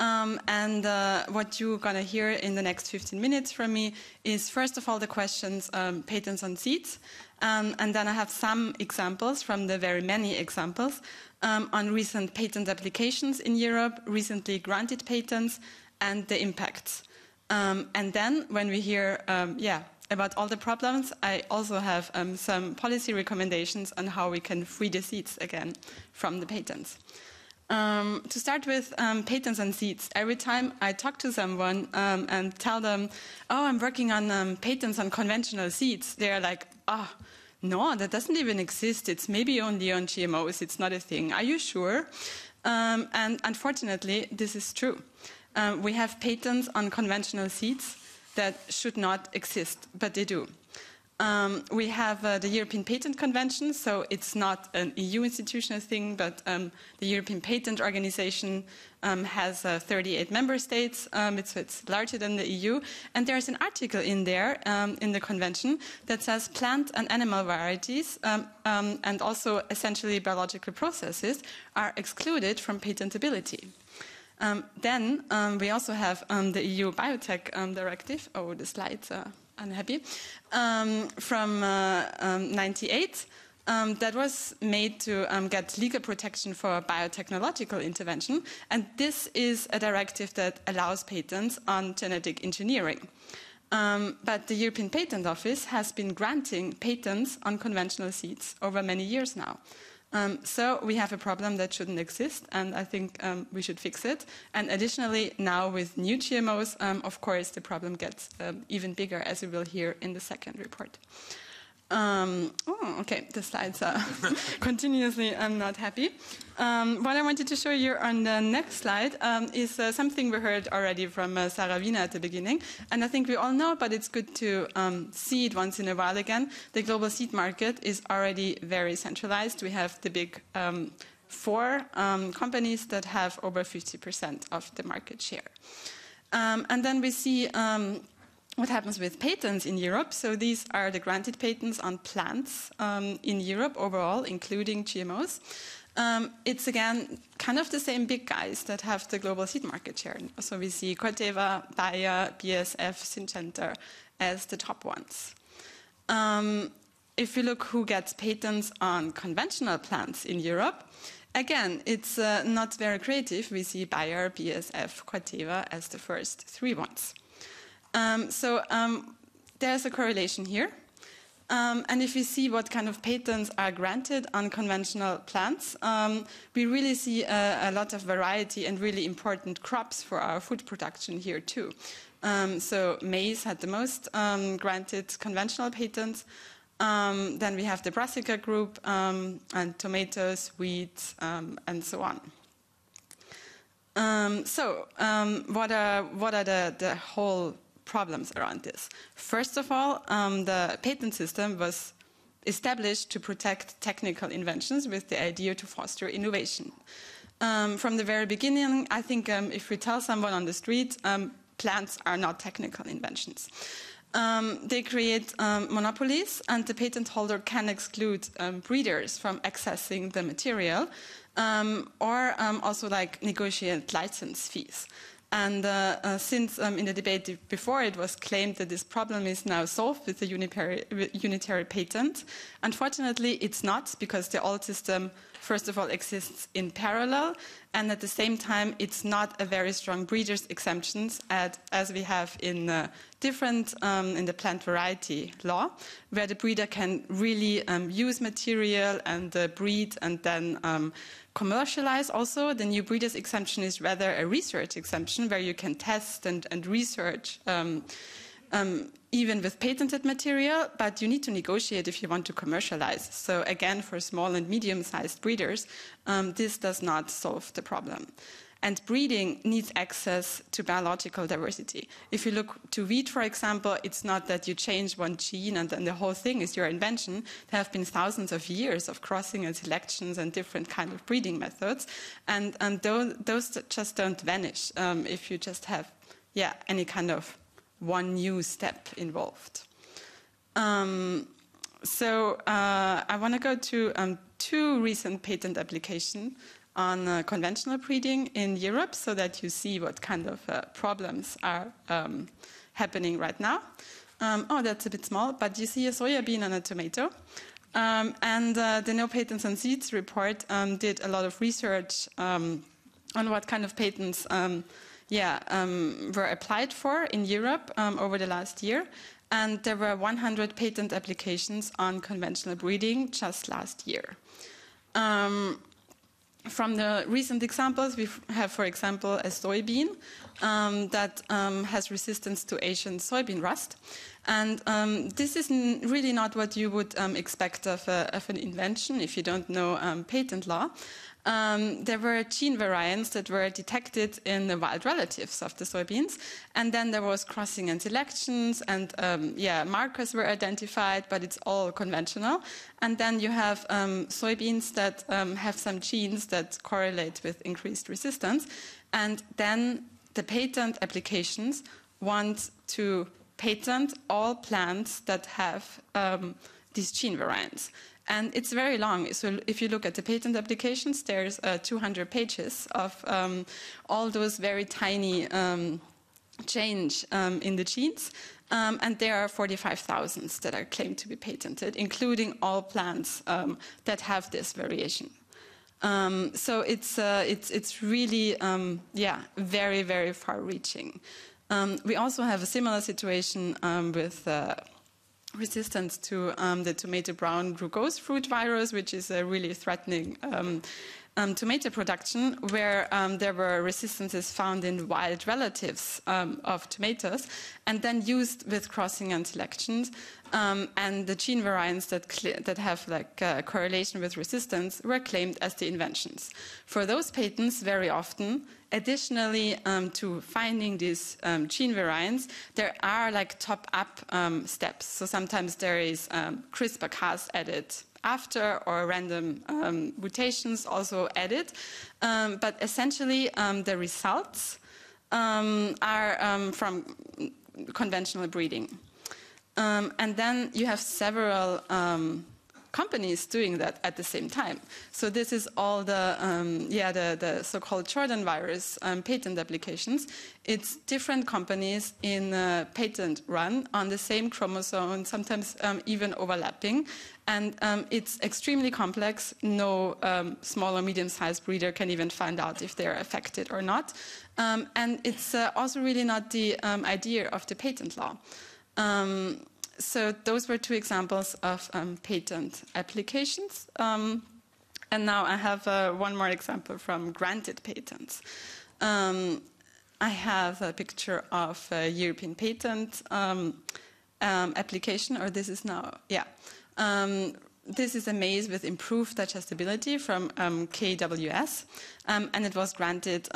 Um, and uh, what you're going to hear in the next 15 minutes from me is, first of all, the questions um, patents on seeds. Um, and then I have some examples from the very many examples um, on recent patent applications in Europe, recently granted patents, and the impacts. Um, and then when we hear, um, yeah, about all the problems, I also have some policy recommendations on how we can free the seeds again from the patents. Um, to start with, um, patents on seeds. Every time I talk to someone um, and tell them, oh, I'm working on um, patents on conventional seeds, they're like, oh, no, that doesn't even exist. It's maybe only on GMOs. It's not a thing. Are you sure? Um, and unfortunately, this is true. Um, we have patents on conventional seeds that should not exist, but they do. Um, we have uh, the European Patent Convention, so it's not an EU institutional thing, but um, the European Patent Organization um, has uh, 38 member states. Um, it's, it's, larger than the EU. And there's an article in there um, in the convention that says plant and animal varieties um, and also essentially biological processes are excluded from patentability. Then we also have the EU Biotech Directive. Oh, the slides are unhappy, um, from uh, um, 98. Um, that was made to um, get legal protection for biotechnological intervention. And this is a directive that allows patents on genetic engineering. Um, but the European Patent Office has been granting patents on conventional seeds over many years now. Um, so we have a problem that shouldn't exist, and I think um, we should fix it. And additionally, now with new GMOs, um, of course, the problem gets um, even bigger, as we will hear in the second report. Um, oh, okay, the slides are *laughs* continuously I'm not happy. Um, what I wanted to show you on the next slide um, is uh, something we heard already from uh, Sarah Wiener at the beginning, and I think we all know, but it's good to um, see it once in a while again. The global seed market is already very centralized. We have the big um, four um, companies that have over 50% of the market share. and then we see what happens with patents in Europe. So these are the granted patents on plants um, in Europe overall, including GMOs. Um, it's again kind of the same big guys that have the global seed market share. So we see Corteva, Bayer, BASF, Syngenta as the top ones. Um, if we look who gets patents on conventional plants in Europe, again, it's uh, not very creative. We see Bayer, BASF, Corteva as the first three ones. Um, so um, there's a correlation here. Um, and if we see what kind of patents are granted on conventional plants, um, we really see a, a, lot of variety and really important crops for our food production here too. Um, so maize had the most um, granted conventional patents. then we have the Brassica group and tomatoes, wheat, and so on. so what are, what are the, the whole problems around this. First of all, um, the patent system was established to protect technical inventions with the idea to foster innovation. Um, from the very beginning, I think um, if we tell someone on the street, um, plants are not technical inventions. Um, they create um, monopolies, and the patent holder can exclude breeders from accessing the material um, or um, also like negotiate license fees. And uh, uh, since um, in the debate before it was claimed that this problem is now solved with the unitary, unitary patent, unfortunately it's not because the old system first of all exists in parallel and at the same time it's not a very strong breeders exemptions at, as we have in uh, different um, in the plant variety law where the breeder can really um, use material and uh, breed and then um, commercialize also. The new breeders exemption is rather a research exemption where you can test and, and research um, um, even with patented material, but you need to negotiate if you want to commercialize. So again, for small and medium-sized breeders, um, this does not solve the problem. And breeding needs access to biological diversity. If you look to wheat, for example, it's not that you change one gene and then the whole thing is your invention. There have been thousands of years of crossing and selections and different kind of breeding methods, and, and those, just don't vanish um, if you just have, yeah, any kind of one new step involved. Um, so uh, I want to go to um, two recent patent applications on uh, conventional breeding in Europe so that you see what kind of uh, problems are um, happening right now. Um, oh, that's a bit small, but you see a soya bean and a tomato. Um, and uh, the No Patents on Seeds report um, did a lot of research um, on what kind of patents um, yeah, were applied for in Europe over the last year. And there were 100 patent applications on conventional breeding just last year. Um, from the recent examples, we have, for example, a soybean um, that um, has resistance to Asian soybean rust. And um, this is really not what you would um, expect of, a, of, an invention if you don't know um, patent law um, there were gene variants that were detected in the wild relatives of the soybeans. And then there was crossing and selections, and um, yeah, markers were identified, but it's all conventional. And then you have um, soybeans that have some genes that correlate with increased resistance. And then the patent applications want to patent all plants that have um, these gene variants. And it's very long. So if you look at the patent applications, there's uh, 200 pages of um, all those very tiny um, change um, in the genes. Um, and there are 45,000 that are claimed to be patented, including all plants um, that have this variation. So it's, uh, it's, it's really, yeah, very, very far-reaching. We also have a similar situation with uh, resistance to um, the tomato brown rugose fruit virus, which is a really threatening um, tomato production, where um, there were resistances found in wild relatives um, of tomatoes, and then used with crossing and selections. Um, and the gene variants that, that have like uh, correlation with resistance were claimed as the inventions. For those patents, very often, additionally um, to finding these um, gene variants, there are like top-up steps. So sometimes there is CRISPR-Cas added after or random um, mutations also added. Um, but essentially, the results are from conventional breeding. Um, and then you have several um, companies doing that at the same time. So this is all the, um, yeah, the, the so-called Jordan virus um, patent applications. It's different companies in patent run on the same chromosome, sometimes um, even overlapping. And um, it's extremely complex. No small or medium-sized breeder can even find out if they're affected or not. and it's uh, also really not the idea of the patent law. Um, so those were two examples of um, patent applications. Um, and now I have uh, one more example from granted patents. Um, I have a picture of a European patent um, um, application, or this is now, yeah. This is a maize with improved digestibility from KWS, and it was granted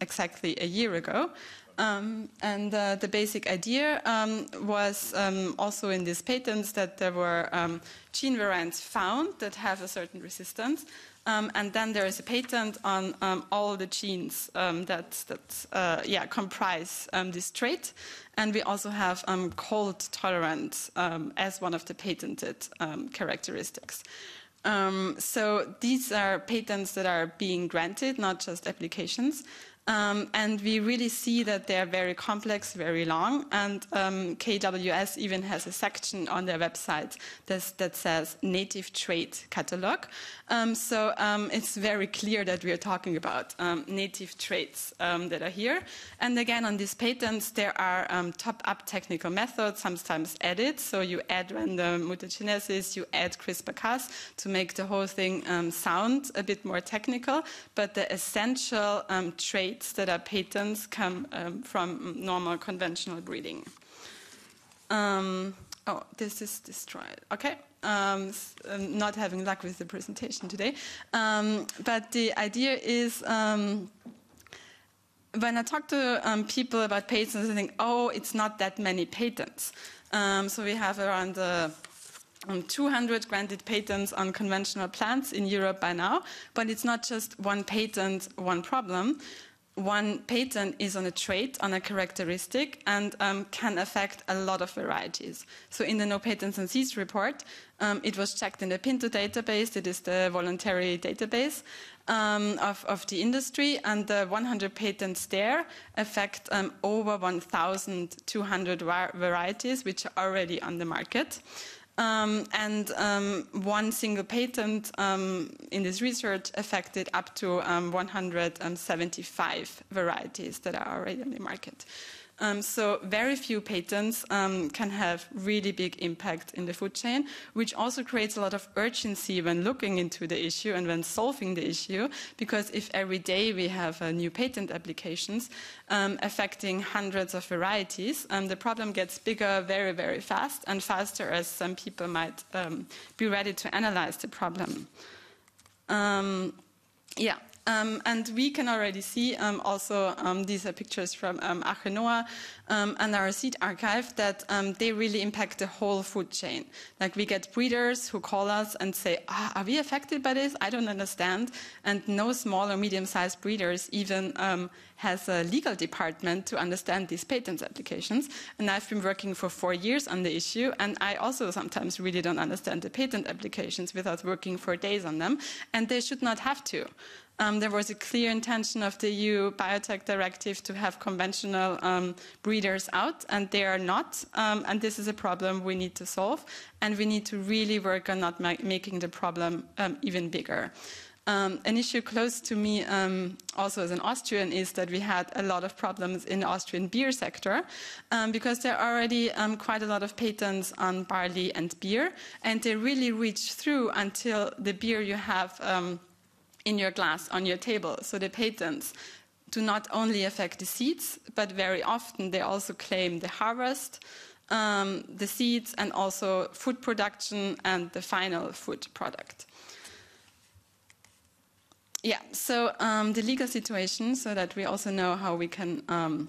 exactly a year ago. Um, and uh, the basic idea um, was um, also in these patents that there were um, gene variants found that have a certain resistance. Um, and then there is a patent on um, all the genes that, that uh, yeah, comprise this trait. And we also have cold tolerance as one of the patented characteristics. Um, so these are patents that are being granted, not just applications. Um, and we really see that they're very complex, very long. And um, KWS even has a section on their website that says native trait catalog. Um, so um, it's very clear that we are talking about um, native traits um, that are here. And again, on these patents, there are top-up technical methods, sometimes added. So you add random mutagenesis, you add CRISPR-Cas to make the whole thing sound a bit more technical. But the essential trait traits that are patents come um, from normal conventional breeding. Um, oh, this is destroyed. Okay. Um, um, not having luck with the presentation today. Um, but the idea is um, when I talk to people about patents, I think, oh, it's not that many patents. so we have around uh, um, 200 granted patents on conventional plants in Europe by now, but it's not just one patent, one problem one patent is on a trait, on a characteristic, and um, can affect a lot of varieties. So in the No Patents on Seeds report, um, it was checked in the Pinto database, it is the voluntary database um, of, of, the industry, and the 100 patents there affect um, over 1,200 varieties which are already on the market. Um, and um, one single patent um, in this research affected up to um, 175 varieties that are already on the market. Um, so very few patents um, can have really big impact in the food chain, which also creates a lot of urgency when looking into the issue and when solving the issue, because if every day we have uh, new patent applications um, affecting hundreds of varieties, um, the problem gets bigger very, very fast and faster as some people might um, be ready to analyze the problem. Um, yeah, um, and we can already see um, also, um, these are pictures from um, Arche Noah um, and our seed archive, that um, they really impact the whole food chain. Like we get breeders who call us and say, ah, are we affected by this? I don't understand. And no small or medium-sized breeders even has a legal department to understand these patent applications. And I've been working for four years on the issue, and I also sometimes really don't understand the patent applications without working for days on them, and they should not have to. Um, there was a clear intention of the EU biotech directive to have conventional um, breeders out, and they are not. Um, and this is a problem we need to solve, and we need to really work on not ma making the problem um, even bigger. Um, an issue close to me, um, also as an Austrian, is that we had a lot of problems in the Austrian beer sector because there are already quite a lot of patents on barley and beer, and they really reach through until the beer you have in your glass on your table. So the patents do not only affect the seeds, but very often they also claim the harvest, um, the seeds, and also food production and the final food product. Yeah, so um, the legal situation, so that we also know how we can um,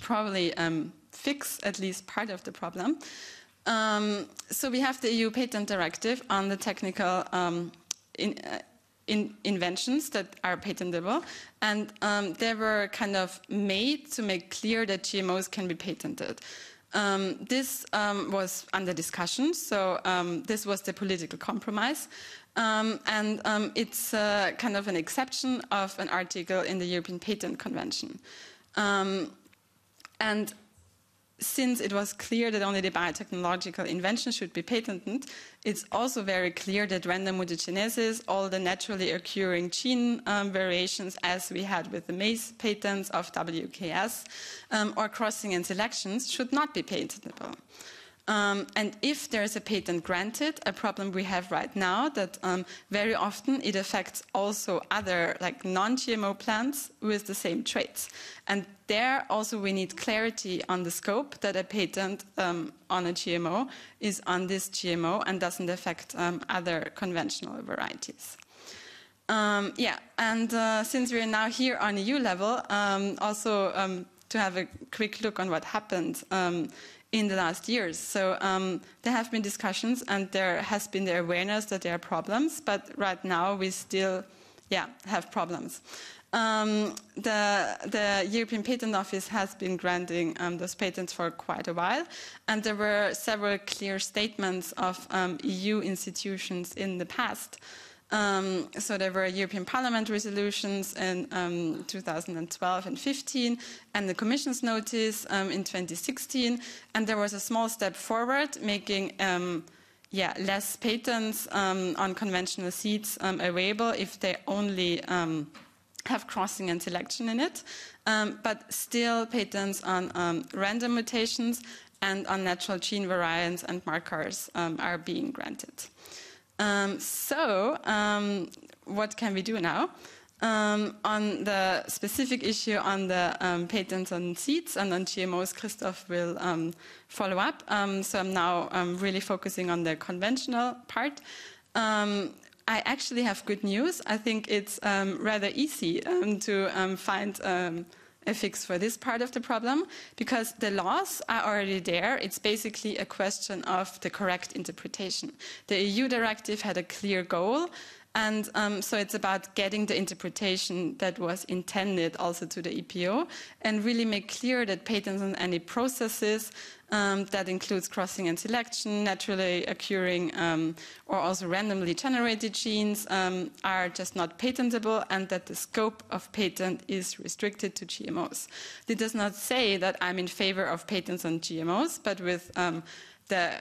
probably um, fix at least part of the problem. Um, so we have the EU patent directive on the technical um, in, uh, in inventions that are patentable, and um, they were kind of made to make clear that GMOs can be patented. Um, this um, was under discussion, so um, this was the political compromise. Um, and um, it's uh, kind of an exception of an article in the European Patent Convention. and since it was clear that only the biotechnological invention should be patented, it's also very clear that random mutagenesis, all the naturally occurring gene um, variations, as we had with the maize patents of WKS, um, or crossing and selections, should not be patentable. Um, and if there is a patent granted, a problem we have right now that um, very often it affects also other like non-GMO plants with the same traits. And there also we need clarity on the scope that a patent um, on a GMO is on this GMO and doesn't affect um, other conventional varieties. Um, yeah, and uh, since we're now here on EU level, um, also to have a quick look on what happened in the last years. So um, there have been discussions and there has been the awareness that there are problems, but right now we still yeah, have problems. Um, the, the, European Patent Office has been granting um, those patents for quite a while, and there were several clear statements of um, EU institutions in the past. Um, so there were European Parliament resolutions in um, 2012 and 15, and the Commission's notice um, in 2016, and there was a small step forward, making yeah, less patents on conventional seeds available if they only have crossing and selection in it, um, but still patents on um, random mutations and on natural gene variants and markers um, are being granted. Um, so, um, what can we do now? Um, on the specific issue on the patents on seeds and on GMOs, Christoph will follow up. so I'm now really focusing on the conventional part. Um, I actually have good news. I think it's um, rather easy um, to um, find um, a fix for this part of the problem because the laws are already there. It's basically a question of the correct interpretation. The EU directive had a clear goal. And um, so it's about getting the interpretation that was intended also to the EPO and really make clear that patents on any processes um, that includes crossing and selection, naturally occurring um, or also randomly generated genes um, are just not patentable and that the scope of patent is restricted to GMOs. This does not say that I'm in favor of patents on GMOs, but with um, the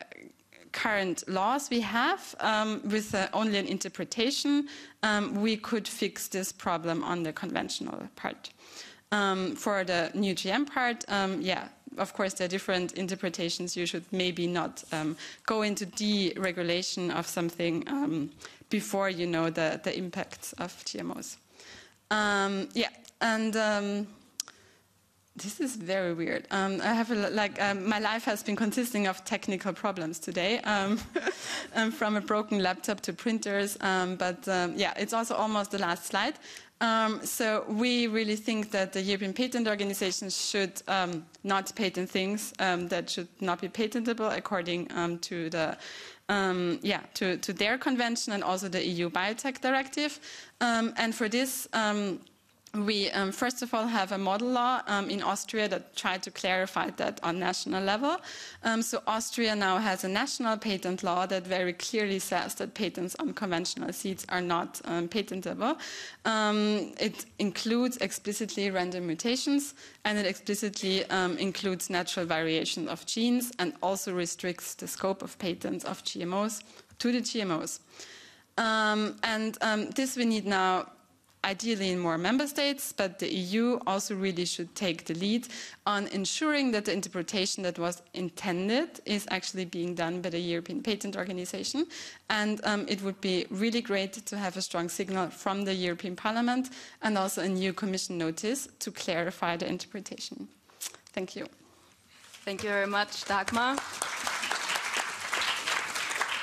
current laws we have, um, with uh, only an interpretation, um, we could fix this problem on the conventional part. For the new GM part, yeah, of course, there are different interpretations. You should maybe not um, go into deregulation of something um, before you know the, the impacts of GMOs. Um, yeah, and um, this is very weird. Um, I have a, like um, my life has been consisting of technical problems today, *laughs* um, from a broken laptop to printers. Um, but um, yeah, it's also almost the last slide. Um, so we really think that the European Patent Organization should um, not patent things um, that should not be patentable according um, to the um, yeah to, to, their convention and also the EU Biotech Directive. Um, and for this we um, first of all have a model law um, in Austria that tried to clarify that on national level. Um, so Austria now has a national patent law that very clearly says that patents on conventional seeds are not um, patentable. Um, it includes explicitly random mutations and it explicitly um, includes natural variation of genes and also restricts the scope of patents of GMOs to the GMOs. and this we need now ideally in more member states, but the EU also really should take the lead on ensuring that the interpretation that was intended is actually being done by the European Patent Organization. And um, it would be really great to have a strong signal from the European Parliament and also a new Commission notice to clarify the interpretation. Thank you. Thank you very much, Dagmar.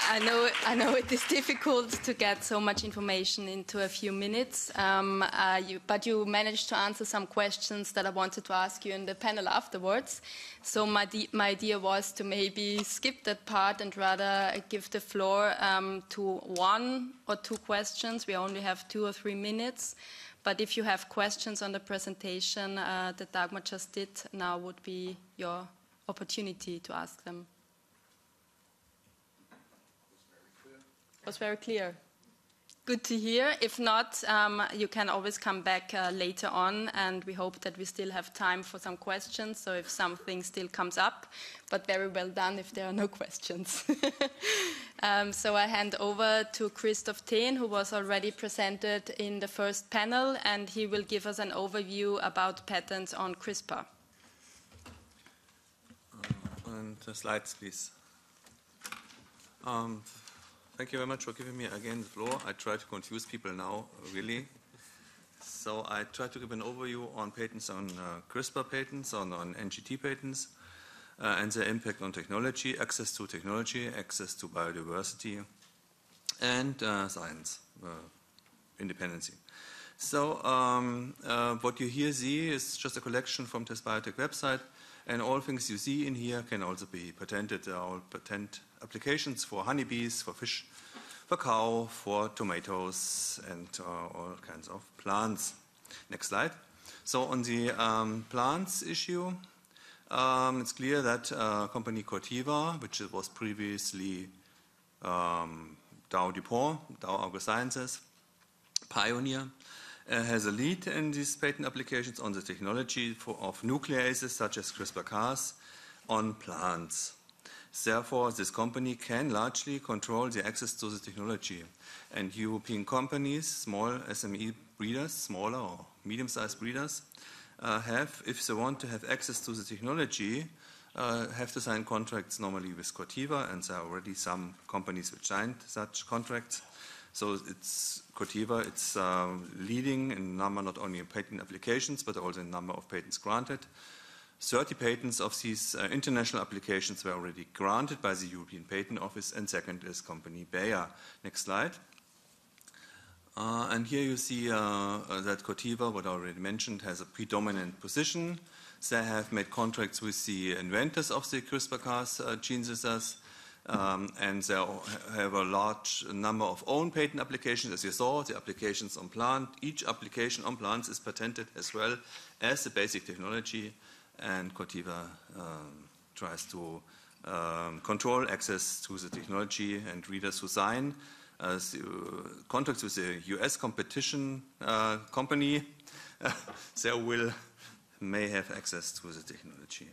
I know, I know it is difficult to get so much information into a few minutes, um, uh, you, but you managed to answer some questions that I wanted to ask you in the panel afterwards. So my, my idea was to maybe skip that part and rather give the floor um, to one or two questions. We only have two or three minutes. But if you have questions on the presentation uh, that Dagmar just did, now would be your opportunity to ask them. Was very clear. Good to hear. If not, um, you can always come back uh, later on, and we hope that we still have time for some questions. So if something still comes up, but very well done if there are no *laughs* questions. *laughs* um, so I hand over to Christoph Then, who was already presented in the first panel, and he will give us an overview about patents on CRISPR. Uh, and the slides, please. Um, Thank you very much for giving me again the floor. I try to confuse people now, really. So I try to give an overview on patents on uh, CRISPR patents, on, on NGT patents, uh, and their impact on technology, access to technology, access to biodiversity, and uh, science, uh, independency. So um, uh, what you here see is just a collection from Testbiotech website, and all things you see in here can also be patented. There are all patent applications for honeybees, for fish, for cow, for tomatoes, and uh, all kinds of plants. Next slide. So on the um, plants issue, um, it's clear that uh, company Corteva, which was previously um, Dow DuPont, Dow AgroSciences, Pioneer, uh, has a lead in these patent applications on the technology for, of nucleases such as CRISPR-Cas on plants. Therefore, this company can largely control the access to the technology. And European companies, small SME breeders, smaller or medium-sized breeders, uh, have, if they want to have access to the technology, uh, have to sign contracts normally with Corteva, and there are already some companies which signed such contracts. So it's Corteva, it's uh, leading in number not only in patent applications, but also in number of patents granted. 30 patents of these uh, international applications were already granted by the European Patent Office, and second is company Bayer. Next slide. Uh, and here you see uh, uh, that Corteva, what I already mentioned, has a predominant position. They have made contracts with the inventors of the CRISPR-Cas uh, gene scissors, um, and they have a large number of own patent applications. As you saw, the applications on plant, each application on plants is patented as well as the basic technology, and Corteva um, tries to um, control access to the technology and readers who sign uh, contracts with the US competition uh, company, *laughs* they will may have access to the technology.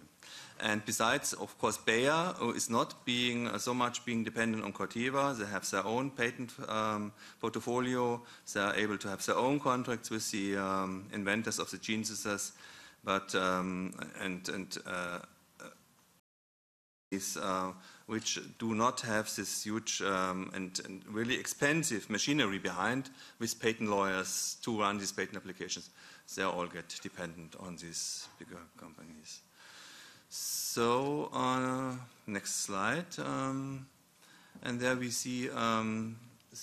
And besides, of course, Bayer is not being uh, so much being dependent on Corteva. They have their own patent um, portfolio. They are able to have their own contracts with the um, inventors of the gene scissors. But um, and and uh, is uh, which do not have this huge um, and, and, really expensive machinery behind with patent lawyers to run these patent applications. They all get dependent on these bigger companies. So, uh, next slide. Um, and there we see um,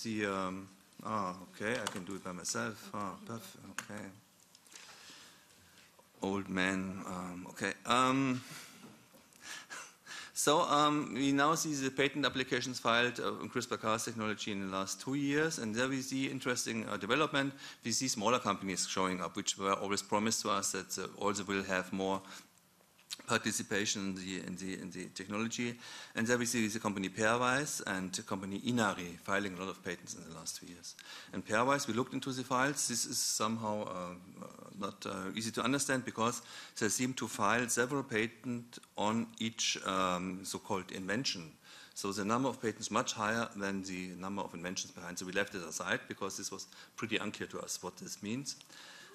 the, um, oh, okay, I can do it by myself. Oh, perfect, okay. Old man, um, okay. Um, *laughs* so um, we now see the patent applications filed uh, on CRISPR-Cas technology in the last two years, and there we see interesting uh, development. We see smaller companies showing up, which were always promised to us that uh, also will have more participation in the, in the, in the technology. And there we see the company Pairwise and the company Inari filing a lot of patents in the last two years. And Pairwise, we looked into the files. This is somehow uh, not uh, easy to understand because they seem to file several patents on each um, so-called invention. So the number of patents much higher than the number of inventions behind. So we left it aside because this was pretty unclear to us what this means.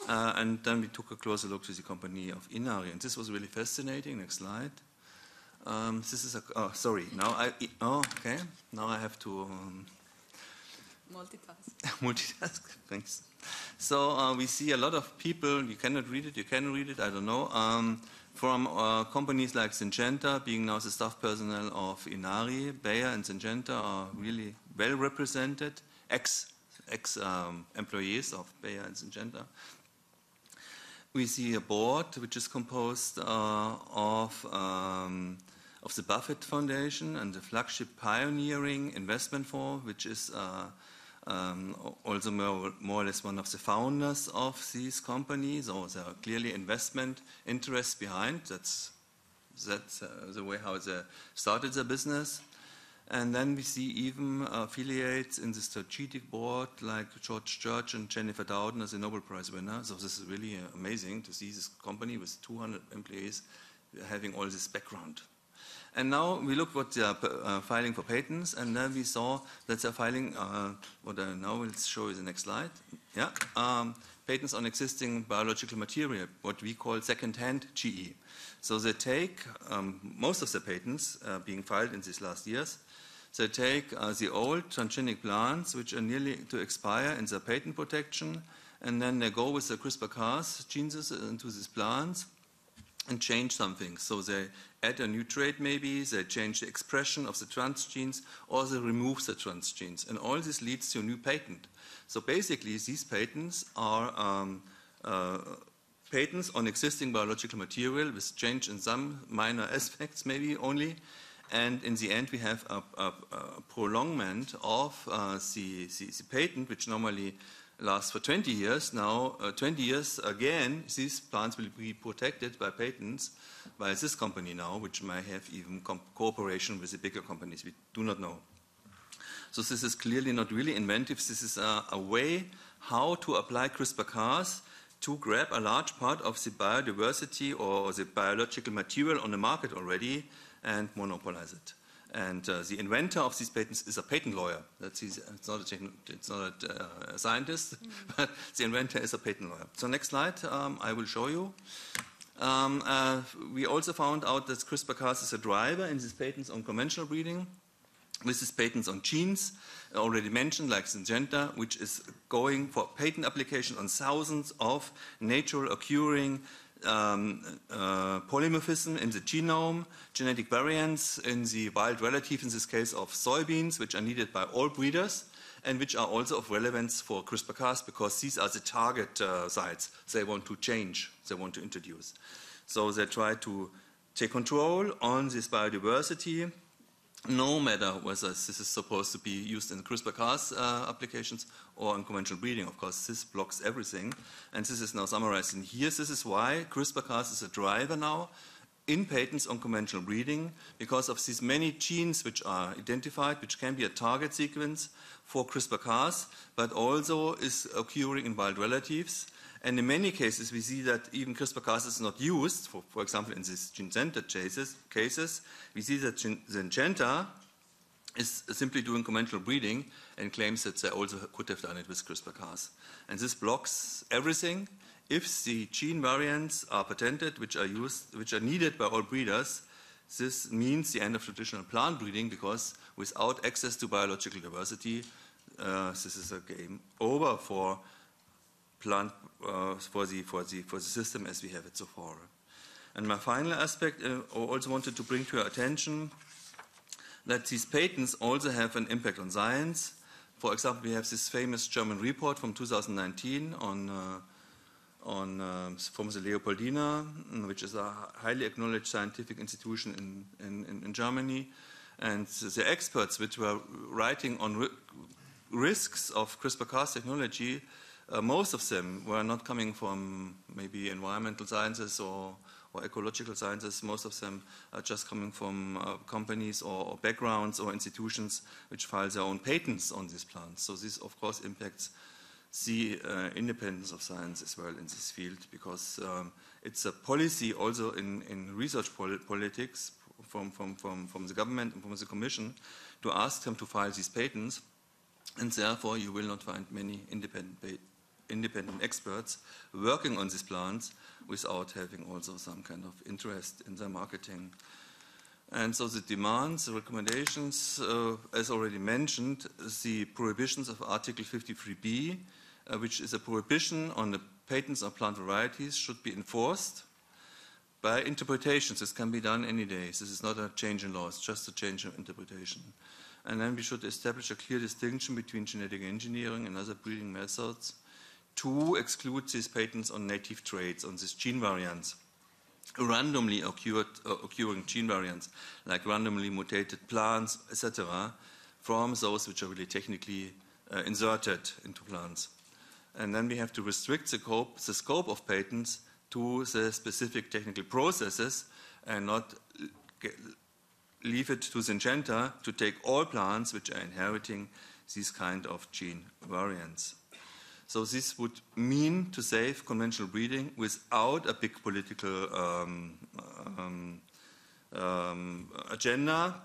Uh, and then we took a closer look to the company of Inari, and this was really fascinating. Next slide. Um, this is a, oh, sorry, now I, oh, okay, now I have to um, multitask. *laughs* multitask, thanks. So uh, we see a lot of people, you cannot read it, you can read it, I don't know, um, from uh, companies like Syngenta, being now the staff personnel of Inari, Bayer and Syngenta are really well represented, ex, ex um, employees of Bayer and Syngenta we see a board which is composed uh, of, um, of the Buffett Foundation and the flagship Pioneering Investment Fund, which is uh, um, also more, more, or less one of the founders of these companies, or there are clearly investment interests behind. That's, that's uh, the way how they started their business. And then we see even affiliates in the strategic board like George Church and Jennifer Doudna as a Nobel Prize winner. So this is really amazing to see this company with 200 employees having all this background. And now we look what they are uh, filing for patents, and then we saw that they're filing, uh, what I now will show you the next slide. Yeah, um, patents on existing biological material, what we call second-hand GE. So they take um, most of the patents uh, being filed in these last years, they take uh, the old transgenic plants, which are nearly to expire in their patent protection, and then they go with the CRISPR-Cas genes into these plants and change something. So they add a new trait maybe, they change the expression of the transgenes, or they remove the transgenes. And all this leads to a new patent. So basically, these patents are um, uh, patents on existing biological material with change in some minor *laughs* aspects maybe only, and in the end, we have a, a, a prolongment of uh, the, the, the, patent, which normally lasts for 20 years. Now, uh, 20 years again, these plants will be protected by patents by this company now, which may have even cooperation with the bigger companies. We do not know. So this is clearly not really inventive. This is a, a way how to apply CRISPR-Cas to grab a large part of the biodiversity or the biological material on the market already and monopolize it. And uh, the inventor of these patents is a patent lawyer. That's his, it's not a, it's not a, uh, scientist, mm -hmm. *laughs* but the inventor is a patent lawyer. So next slide, um, I will show you. Um, uh, we also found out that CRISPR-Cas is a driver in these patents on conventional breeding. With these patents on genes, already mentioned, like Syngenta, which is going for patent application on thousands of natural occurring um, uh, polymorphism in the genome, genetic variants in the wild relative, in this case of soybeans, which are needed by all breeders and which are also of relevance for CRISPR-Cas because these are the target uh, sites they want to change, they want to introduce. So they try to take control on this biodiversity no matter whether this is supposed to be used in CRISPR-Cas uh, applications or in conventional breeding. Of course, this blocks everything. And this is now summarized in here. This is why CRISPR-Cas is a driver now in patents on conventional breeding because of these many genes which are identified, which can be a target sequence for CRISPR-Cas, but also is occurring in wild relatives. And in many cases, we see that even CRISPR-Cas is not used, for, for example, in these Syngenta cases, cases, we see that Syngenta is simply doing conventional breeding and claims that they also could have done it with CRISPR-Cas. And this blocks everything. If the gene variants are patented, which are used, which are needed by all breeders, this means the end of traditional plant breeding because without access to biological diversity, uh, this is a game over for plant uh, for, the, for, the, for the system as we have it so far. And my final aspect, uh, I also wanted to bring to your attention that these patents also have an impact on science. For example, we have this famous German report from 2019 on, uh, on, from the Leopoldina, which is a highly acknowledged scientific institution in, in, in Germany. And the experts which were writing on risks of CRISPR-Cas technology uh, most of them were not coming from maybe environmental sciences or, or ecological sciences. Most of them are just coming from uh, companies or, or, backgrounds or institutions which file their own patents on these plants. So this, of course, impacts the uh, independence of science as well in this field because um, it's a policy also in, in research pol politics from, from, from, from the government and from the commission to ask them to file these patents and therefore you will not find many independent independent experts working on these plants without having also some kind of interest in their marketing. And so the demands, the recommendations, uh, as already mentioned, the prohibitions of Article 53b, uh, which is a prohibition on the patents of plant varieties, should be enforced by interpretations. This can be done any day. This is not a change in law, it's just a change of interpretation. And then we should establish a clear distinction between genetic engineering and other breeding methods to exclude these patents on native traits, on these gene variants, randomly occurred, uh, occurring gene variants, like randomly mutated plants, etc., from those which are really technically uh, inserted into plants. And then we have to restrict the scope, the scope of patents to the specific technical processes and not leave it to Syngenta to take all plants which are inheriting these kind of gene variants. So this would mean to save conventional breeding without a big political um, um, um, agenda,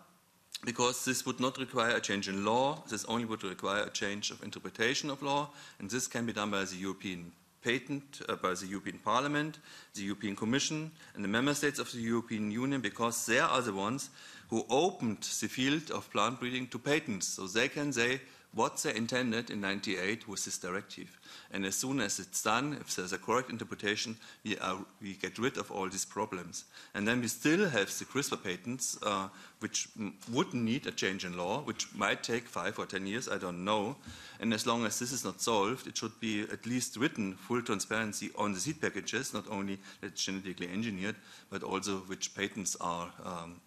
because this would not require a change in law. This only would require a change of interpretation of law, and this can be done by the European patent, uh, by the European Parliament, the European Commission, and the member states of the European Union, because they are the ones who opened the field of plant breeding to patents. So they can say, what they intended in 98 with this directive. And as soon as it's done, if there's a correct interpretation, we, are, we get rid of all these problems. And then we still have the CRISPR patents, uh, which wouldn't need a change in law, which might take five or ten years, I don't know. And as long as this is not solved, it should be at least written full transparency on the seed packages, not only that it's genetically engineered, but also which patents are um,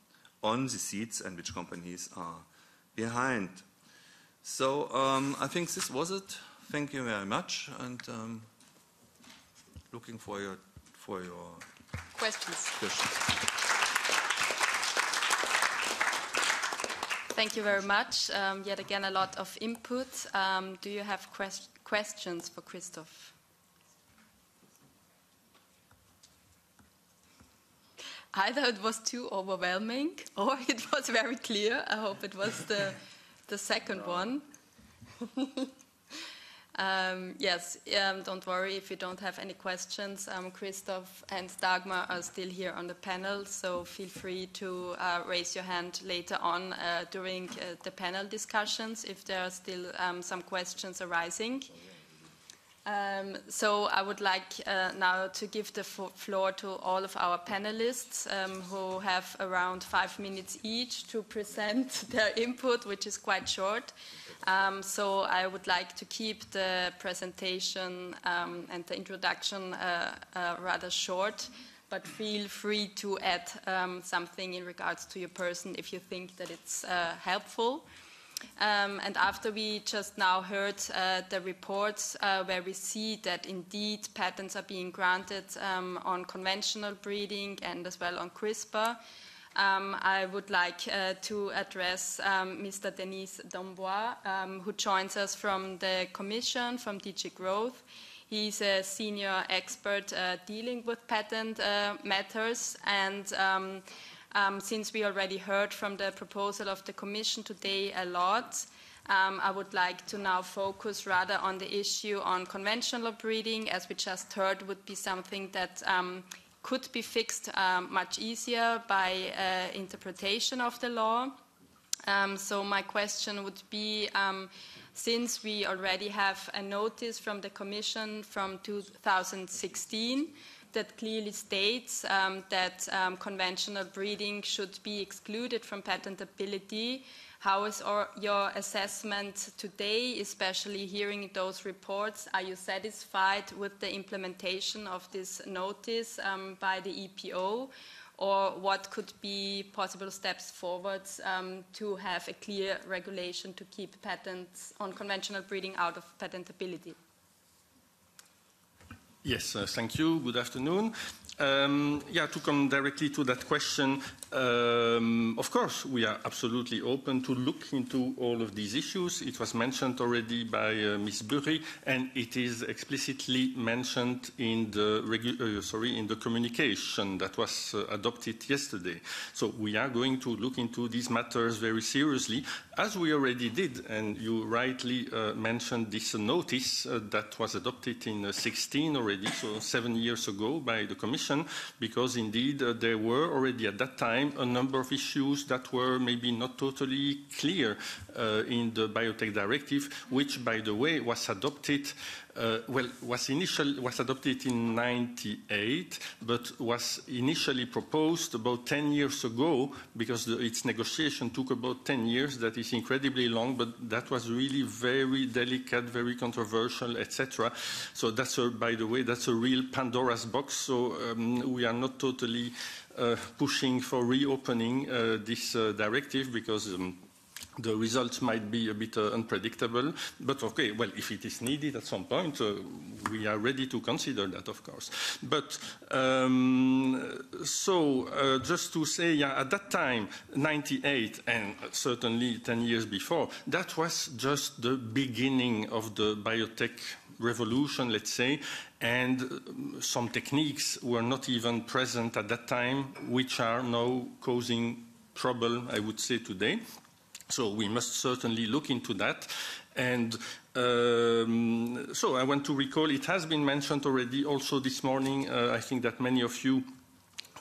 on the seeds and which companies are behind. So um, I think this was it thank you very much, and um, looking for your for your questions. questions. Thank you very much. Um, yet again, a lot of input. Um, do you have quest questions for Christoph? Either it was too overwhelming *laughs* or it was very clear. I hope it was the, the second one. *laughs* um, yes, um, don't worry if you don't have any questions. Um, Christoph and Dagmar are still here on the panel, so feel free to uh, raise your hand later on uh, during uh, the panel discussions if there are still um, some questions arising. Um, so I would like uh, now to give the floor to all of our panelists um, who have around five minutes each to present *laughs* their input, which is quite short. Um, so I would like to keep the presentation um, and the introduction uh, uh, rather short, but feel free to add um, something in regards to your person if you think that it's uh, helpful. Um, and after we just now heard uh, the reports uh, where we see that indeed patents are being granted um, on conventional breeding and as well on CRISPR, um, I would like uh, to address um, Mr. Denis Dombois, um, who joins us from the Commission, from DG Growth. He's a senior expert uh, dealing with patent uh, matters and um, since we already heard from the proposal of the Commission today a lot, um, I would like to now focus rather on the issue on conventional breeding, as we just heard would be something that um, could be fixed um, much easier by uh, interpretation of the law. Um, so my question would be, um, since we already have a notice from the Commission from 2016, that clearly states um, that um, conventional breeding should be excluded from patentability. How is our, your assessment today, especially hearing those reports? Are you satisfied with the implementation of this notice um, by the EPO? Or what could be possible steps forwards um, to have a clear regulation to keep patents on conventional breeding out of patentability? Yes, uh, thank you. Good afternoon. Um, yeah, to come directly to that question, um, of course, we are absolutely open to look into all of these issues. It was mentioned already by uh, Ms. Bury, and it is explicitly mentioned in the, uh, sorry, in the communication that was uh, adopted yesterday. So we are going to look into these matters very seriously, as we already did, and you rightly uh, mentioned this notice uh, that was adopted in 16 already, so seven years ago by the Commission because indeed uh, there were already at that time a number of issues that were maybe not totally clear uh, in the biotech directive, which, by the way, was adopted uh, well, was initially was adopted in 98, but was initially proposed about 10 years ago because the, its negotiation took about 10 years. That is incredibly long, but that was really very delicate, very controversial, etc. So that's, a, by the way, that's a real Pandora's box. So um, we are not totally pushing for reopening uh, this uh, directive because. Um, the results might be a bit uh, unpredictable, but okay, well, if it is needed at some point, uh, we are ready to consider that, of course. But um, so, uh, just to say, yeah, at that time, 98, and certainly 10 years before, that was just the beginning of the biotech revolution, let's say, and um, some techniques were not even present at that time, which are now causing trouble, I would say, today. So we must certainly look into that. And um, so I want to recall, it has been mentioned already also this morning. Uh, I think that many of you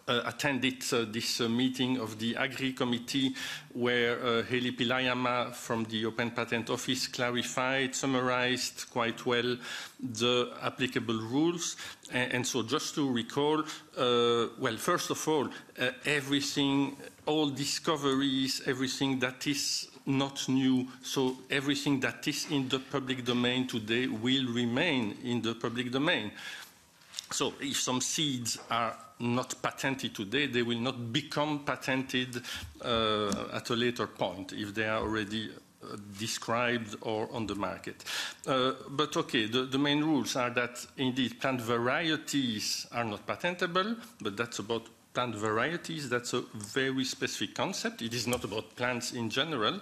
attended uh, this uh, meeting of the Agri Committee where uh, Heli Pihlajamaa from the Open Patent Office clarified, summarized quite well the applicable rules. And, and so just to recall, uh, well, first of all, uh, everything, all discoveries, everything that is not new. So everything that is in the public domain today will remain in the public domain. So if some seeds are not patented today, they will not become patented uh, at a later point if they are already uh, described or on the market. Uh, but okay, the, the, main rules are that indeed plant varieties are not patentable, but that's about plant varieties. That's a very specific concept. It is not about plants in general.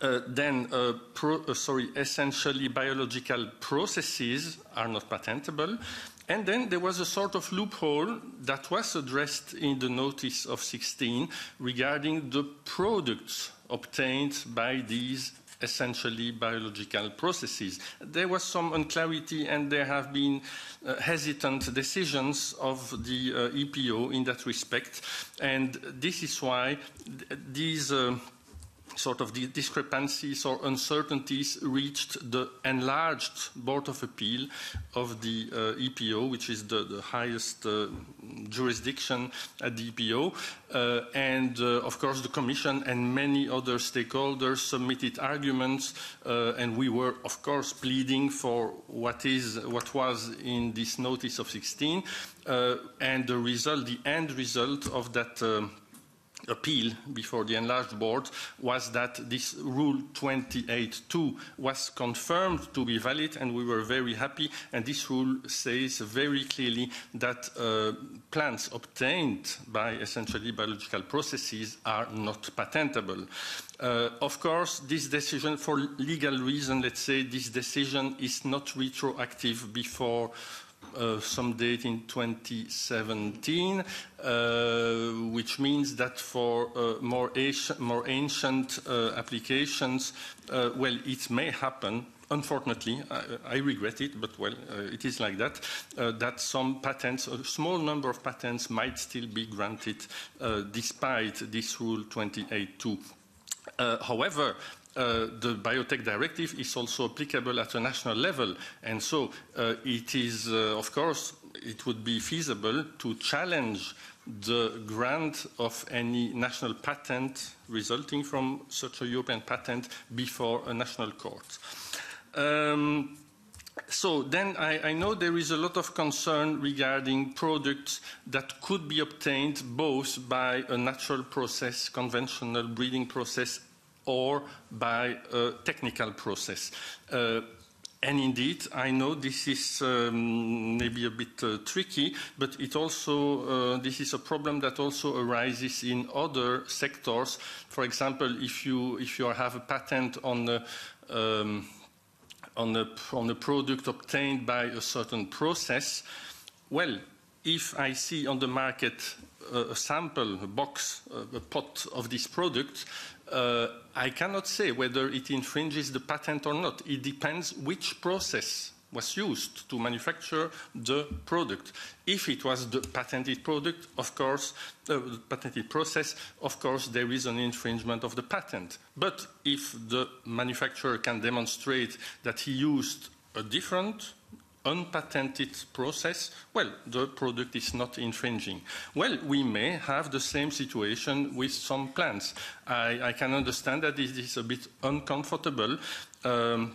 Uh, then, uh, pro, uh, sorry, essentially biological processes are not patentable. And then there was a sort of loophole that was addressed in the notice of 16 regarding the products obtained by these essentially biological processes. There was some unclarity and there have been uh, hesitant decisions of the uh, EPO in that respect. And this is why th these uh, sort of the discrepancies or uncertainties reached the enlarged Board of Appeal of the uh, EPO, which is the, the highest uh, jurisdiction at the EPO. Uh, and uh, of course, the Commission and many other stakeholders submitted arguments, uh, and we were, of course, pleading for what is what was in this notice of 16. Uh, and the result, the end result of that um, appeal before the enlarged board was that this rule 28.2 was confirmed to be valid and we were very happy and this rule says very clearly that uh, plants obtained by essentially biological processes are not patentable. Uh, of course, this decision, for legal reason, let's say, this decision is not retroactive before uh, some date in 2017, uh, which means that for uh, more, more, ancient uh, applications, uh, well, it may happen unfortunately, I, I, regret it, but well, it is like that, that some patents, a small number of patents might still be granted despite this rule 28.2. however, uh, the biotech directive is also applicable at a national level. And so uh, it is, uh, of course, it would be feasible to challenge the grant of any national patent resulting from such a European patent before a national court. Um, so then I, I, know there is a lot of concern regarding products that could be obtained both by a natural process, conventional breeding process, or by a technical process. Uh, and indeed, I know this is um, maybe a bit uh, tricky, but it also, uh, this is a problem that also arises in other sectors. For example, if you, if you have a patent on a, um, on, a, on a product obtained by a certain process, well, if I see on the market a, sample, a box, a pot of this product, uh, I cannot say whether it infringes the patent or not. It depends which process was used to manufacture the product. If it was the patented product, of course, uh, the patented process, of course, there is an infringement of the patent. But if the manufacturer can demonstrate that he used a different unpatented process, well, the product is not infringing. Well, we may have the same situation with some plants. I, I can understand that this is a bit uncomfortable. Um,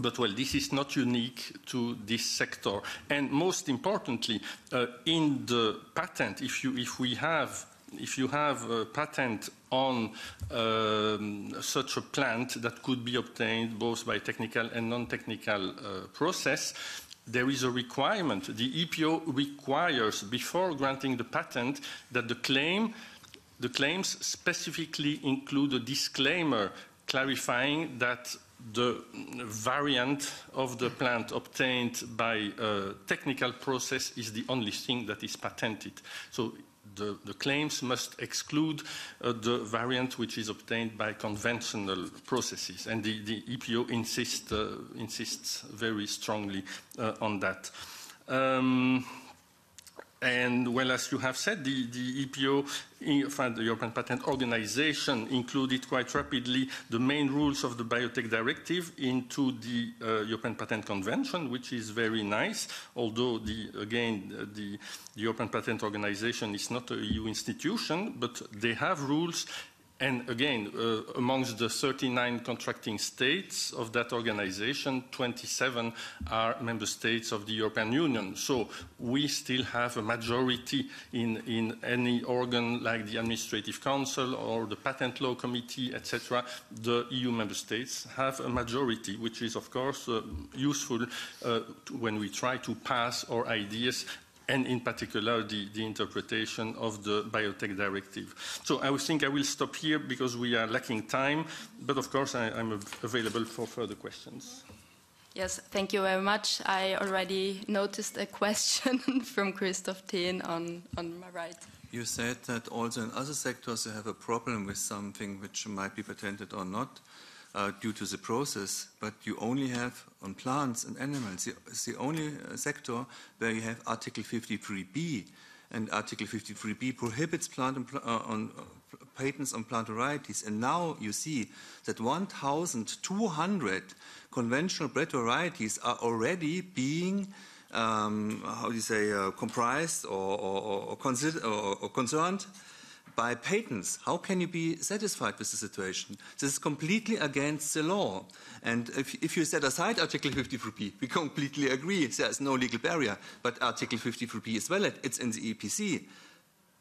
but well, this is not unique to this sector. And most importantly, uh, in the patent, if, you, if we have if you have a patent on um, such a plant that could be obtained both by technical and non-technical uh, process, there is a requirement. The EPO requires, before granting the patent, that the claim, the claims specifically include a disclaimer clarifying that the variant of the plant obtained by a technical process is the only thing that is patented. So the, the claims must exclude uh, the variant which is obtained by conventional processes. And the, the EPO insist, uh, insists very strongly uh, on that. Um, and well, as you have said, the, the EPO, the European Patent Organization, included quite rapidly the main rules of the Biotech Directive into the uh, European Patent Convention, which is very nice, although, the, again, the, the European Patent Organization is not a EU institution, but they have rules And again, uh, amongst the 39 contracting states of that organization, 27 are member states of the European Union. So we still have a majority in, in any organ like the Administrative Council or the Patent Law Committee, etc. The EU member states have a majority, which is, of course, uh, useful uh, when we try to pass our ideas and in particular the, the, interpretation of the biotech directive. So I think I will stop here because we are lacking time, but of course I, am available for further questions. Yes, thank you very much. I already noticed a question *laughs* from Christoph Then on, on my right. You said that also in other sectors you have a problem with something which might be patented or not uh, due to the process, but you only have on plants and animals. It's the only uh, sector where you have Article 53b, and Article 53b prohibits plant uh, on uh, patents on plant varieties. And now you see that 1,200 conventional bred varieties are already being um, how do you say, uh, comprised or, or, or, or, concerned by patents. How can you be satisfied with the situation? This is completely against the law. And if, if you set aside Article 53b, we completely agree there's no legal barrier, but Article 53b is valid. It's in the EPC.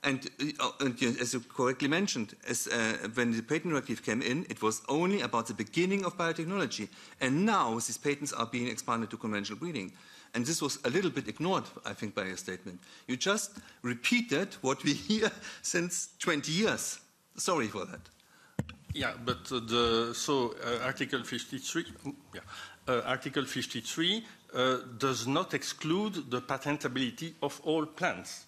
And, uh, and, as you correctly mentioned, as, uh, when the patent directive came in, it was only about the beginning of biotechnology. And now these patents are being expanded to conventional breeding. And this was a little bit ignored, I think, by your statement. You just repeated what we *laughs* hear since 20 years. Sorry for that. Yeah, but uh, the, so uh, Article 53, yeah, uh, Article 53 uh, does not exclude the patentability of all plants.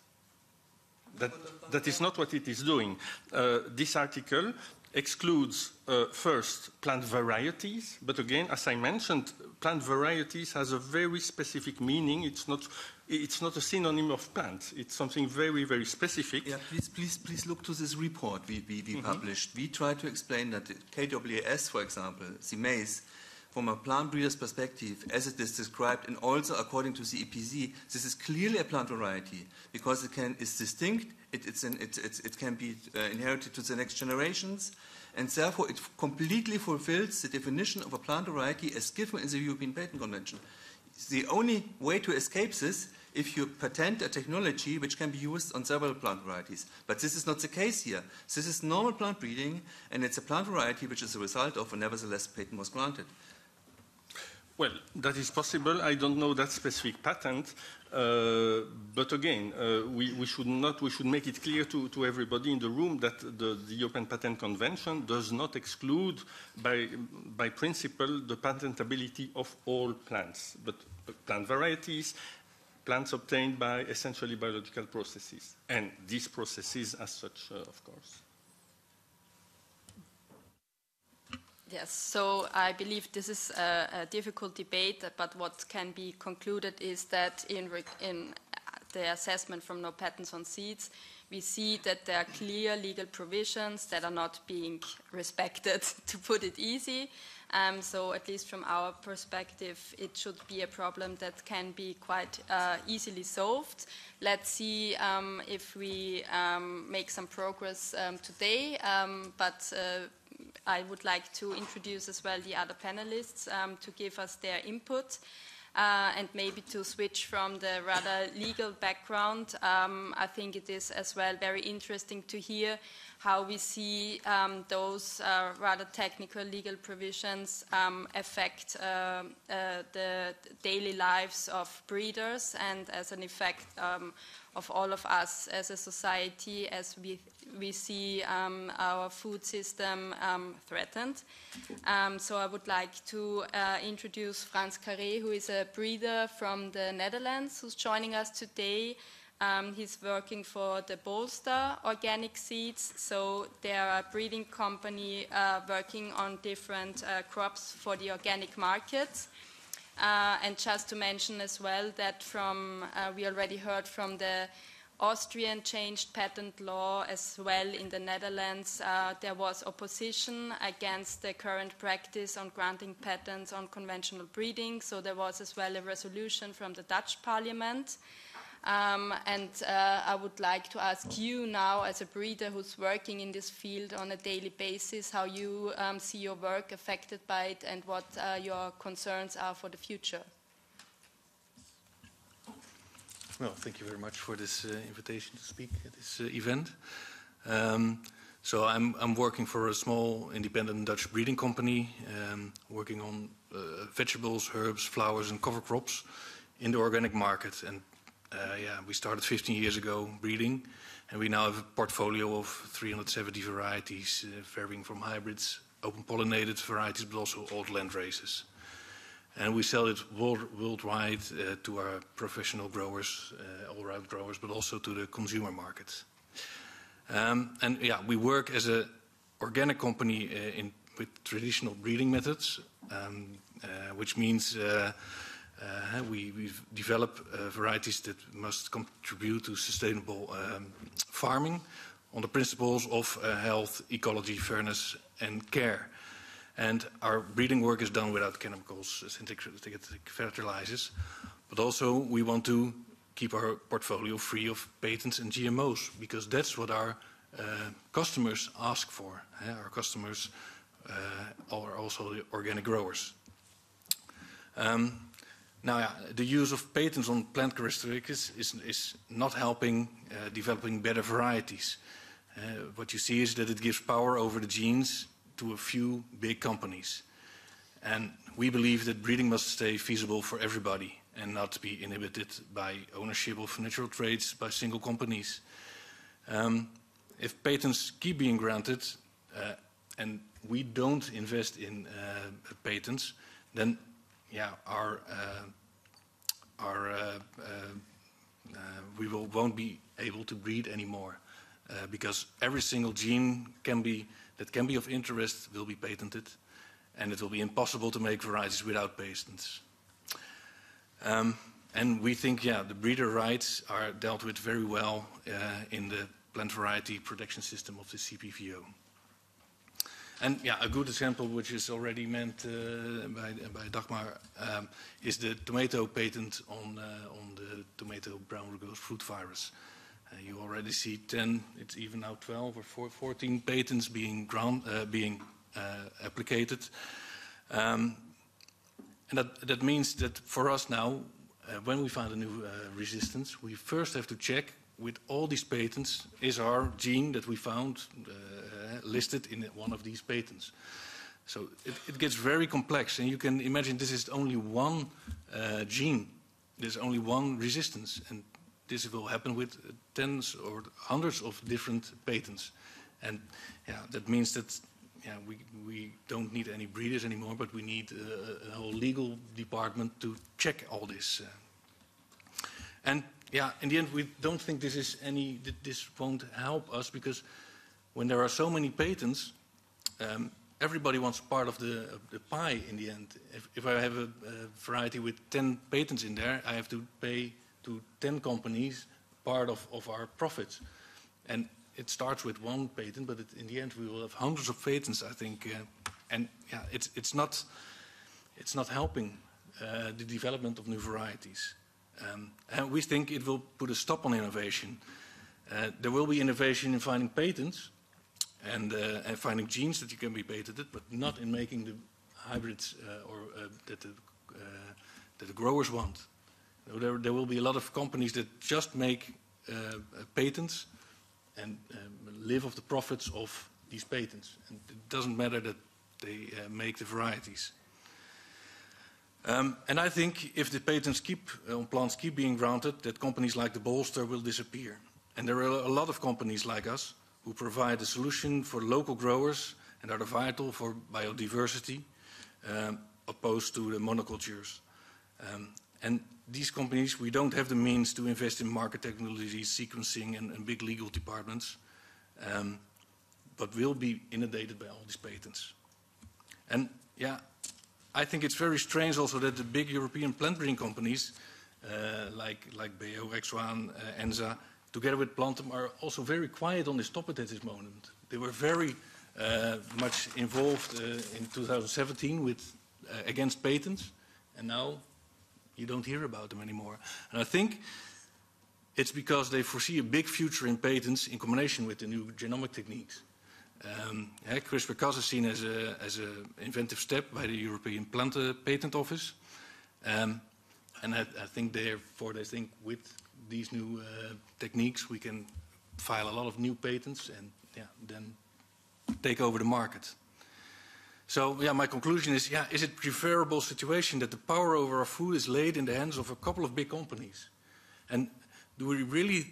That, that is not what it is doing. Uh, this article excludes uh, first plant varieties, but again, as I mentioned, plant varieties has a very specific meaning. It's not, it's not a synonym of plant. It's something very, very specific. Yeah, please, please, please look to this report we, we, we mm -hmm. published. We try to explain that KWS, for example, the maize, from a plant breeder's perspective, as it is described, and also according to the EPC, this is clearly a plant variety because it can, is distinct, it, an, it, it, it, can be uh, inherited to the next generations, and therefore it completely fulfills the definition of a plant variety as given in the European Patent Convention. The only way to escape this if you patent a technology which can be used on several plant varieties. But this is not the case here. This is normal plant breeding, and it's a plant variety which is a result of a nevertheless patent was granted. Well, that is possible. I don't know that specific patent, uh, but again, uh, we, we, should not. We should make it clear to, to everybody in the room that the, the, European Patent Convention does not exclude, by by principle, the patentability of all plants, but plant varieties, plants obtained by essentially biological processes, and these processes, as such, uh, of course. Yes, so I believe this is a, a, difficult debate, but what can be concluded is that in, in the assessment from no patents on seeds, we see that there are clear legal provisions that are not being respected, *laughs* to put it easy. Um, so at least from our perspective, it should be a problem that can be quite uh, easily solved. Let's see um, if we um, make some progress um, today, um, but uh, I would like to introduce as well the other panelists um, to give us their input. Uh, and maybe to switch from the rather legal background, um, I think it is as well very interesting to hear how we see um, those uh, rather technical legal provisions um, affect uh, uh the daily lives of breeders and as an effect um, of all of us as a society as we, we see um, our food system um, threatened. Um, so I would like to uh, introduce Frans Carré, who is a breeder from the Netherlands, who's joining us today. Um, he's working for the Bolster Organic Seeds, so they are a breeding company uh, working on different uh, crops for the organic markets. Uh, and just to mention as well that from, uh, we already heard from the Austrian changed patent law as well in the Netherlands. Uh, there was opposition against the current practice on granting patents on conventional breeding. So there was as well a resolution from the Dutch parliament. Um, and uh, I would like to ask you now, as a breeder who's working in this field on a daily basis, how you um, see your work affected by it and what uh, your concerns are for the future. Well, thank you very much for this uh, invitation to speak at this uh, event. Um, so I'm, I'm, working for a small independent Dutch breeding company, um, working on uh, vegetables, herbs, flowers, and cover crops in the organic market. And yeah, we started 15 years ago breeding, and we now have a portfolio of 370 varieties, uh, varying from hybrids, open pollinated varieties, but also old land races. And we sell it world, worldwide uh, to our professional growers, uh, all-round growers, but also to the consumer market. Um, and yeah, we work as an organic company uh, in, with traditional breeding methods, um, uh, which means uh, uh, we we've developed varieties that must contribute to sustainable um, farming on the principles of health, ecology, fairness, and care. And our breeding work is done without chemicals, synthetic fertilizers. But also we want to keep our portfolio free of patents and GMOs because that's what our uh, customers ask for. Uh, our customers uh, are also the organic growers. Um, now, yeah, the use of patents on plant characteristics is, is not helping uh, developing better varieties. Uh, what you see is that it gives power over the genes to a few big companies. And we believe that breeding must stay feasible for everybody and not be inhibited by ownership of natural traits by single companies. Um, if patents keep being granted uh, and we don't invest in uh, patents, then yeah, our, uh, our, uh, uh, we will, won't be able to breed anymore because every single gene can be that can be of interest will be patented, and it will be impossible to make varieties without patents. Um, and we think, yeah, the breeder rights are dealt with very well in the plant variety protection system of the CPVO. And yeah, a good example, which is already meant uh, by, by Dagmar, um, is the tomato patent on, uh, on the tomato brown rugose fruit virus. Uh, you already see 10, it's even now 12 or 14 patents being, ground, uh, being uh, applicated. Um, and that, that means that for us now, when we find a new resistance, we first have to check with all these patents, is our gene that we found listed in one of these patents. So it, it, gets very complex, and you can imagine this is only one uh, gene. There's only one resistance, and this will happen with tens or hundreds of different patents. And yeah, that means that yeah, we, we don't need any breeders anymore, but we need uh, a whole legal department to check all this. Uh. And yeah, in the end, we don't think this is any, this won't help us because when there are so many patents, um, everybody wants part of the, of the, pie in the end. If, if I have a, a variety with 10 patents in there, I have to pay to 10 companies part of, of our profits. And it starts with one patent, but it, in the end we will have hundreds of patents, I think. Uh, and yeah, it's, it's, not, it's not helping uh, the development of new varieties. Um, and we think it will put a stop on innovation. Uh, there will be innovation in finding patents and, uh, and, finding genes that you can be patented, but not in making the hybrids uh, or uh, that the, that the growers want. There, there, will be a lot of companies that just make uh, patents and um, live off the profits of these patents. And it doesn't matter that they uh, make the varieties. Um, and I think if the patents keep uh, on plants keep being granted, that companies like the Bolster will disappear. And there are a lot of companies like us who provide a solution for local growers and are vital for biodiversity, um, opposed to the monocultures. Um, and these companies, we don't have the means to invest in marker technology, sequencing, and, and big legal departments, um, but will be inundated by all these patents. And yeah, I think it's very strange also that the big European plant breeding companies, uh, like, like BO, X1, uh, Enza, together with Plantum, are also very quiet on this topic at this moment. They were very uh, much involved uh, in 2017 with, uh, against patents, and now you don't hear about them anymore. And I think it's because they foresee a big future in patents in combination with the new genomic techniques. Um, yeah, CRISPR-Cas is seen as an as a inventive step by the European Plant Patent Office. Um, and I, I, think therefore they think with these new uh, techniques we can file a lot of new patents and yeah, then take over the market. So yeah, my conclusion is, yeah, is it preferable situation that the power over our food is laid in the hands of a couple of big companies? And do we really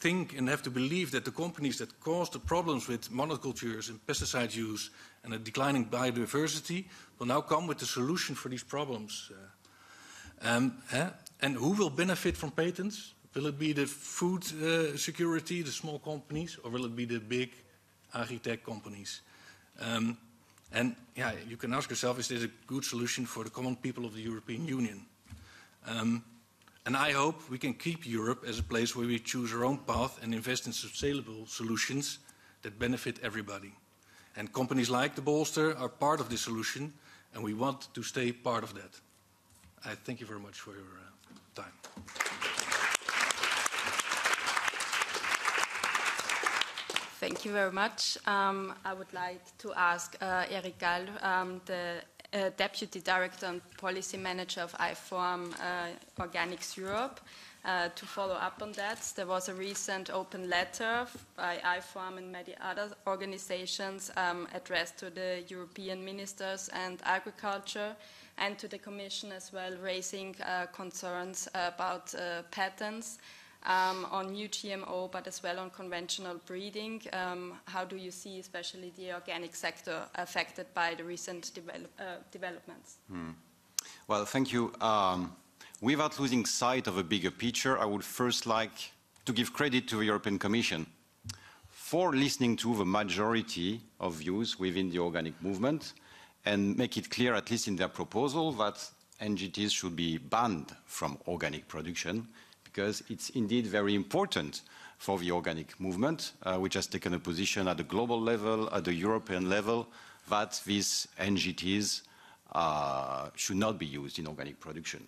think and have to believe that the companies that cause the problems with monocultures and pesticide use and a declining biodiversity will now come with the solution for these problems? Uh, um, eh? And who will benefit from patents? Will it be the food uh, security, the small companies, or will it be the big agri-tech companies? Um, and yeah, you can ask yourself, is this a good solution for the common people of the European Union? Um, and I hope we can keep Europe as a place where we choose our own path and invest in sustainable solutions that benefit everybody. And companies like the Bolster are part of this solution, and we want to stay part of that. I thank you very much for your uh. Thank you very much. Um, I would like to ask uh, Eric Gall, um, the uh, Deputy Director and Policy Manager of IFOAM uh, Organics Europe, uh, to follow up on that. There was a recent open letter by IFOAM and many other organizations um, addressed to the European ministers and agriculture and to the Commission as well, raising uh, concerns about uh, patents um, on new GMO, but as well on conventional breeding. Um, how do you see especially the organic sector affected by the recent develop, uh, developments? Hmm. Well, thank you. Um, without losing sight of a bigger picture, I would first like to give credit to the European Commission for listening to the majority of views within the organic movement and make it clear, at least in their proposal, that NGTs should be banned from organic production because it's indeed very important for the organic movement, uh, which has taken a position at the global level, at the European level, that these NGTs uh, should not be used in organic production.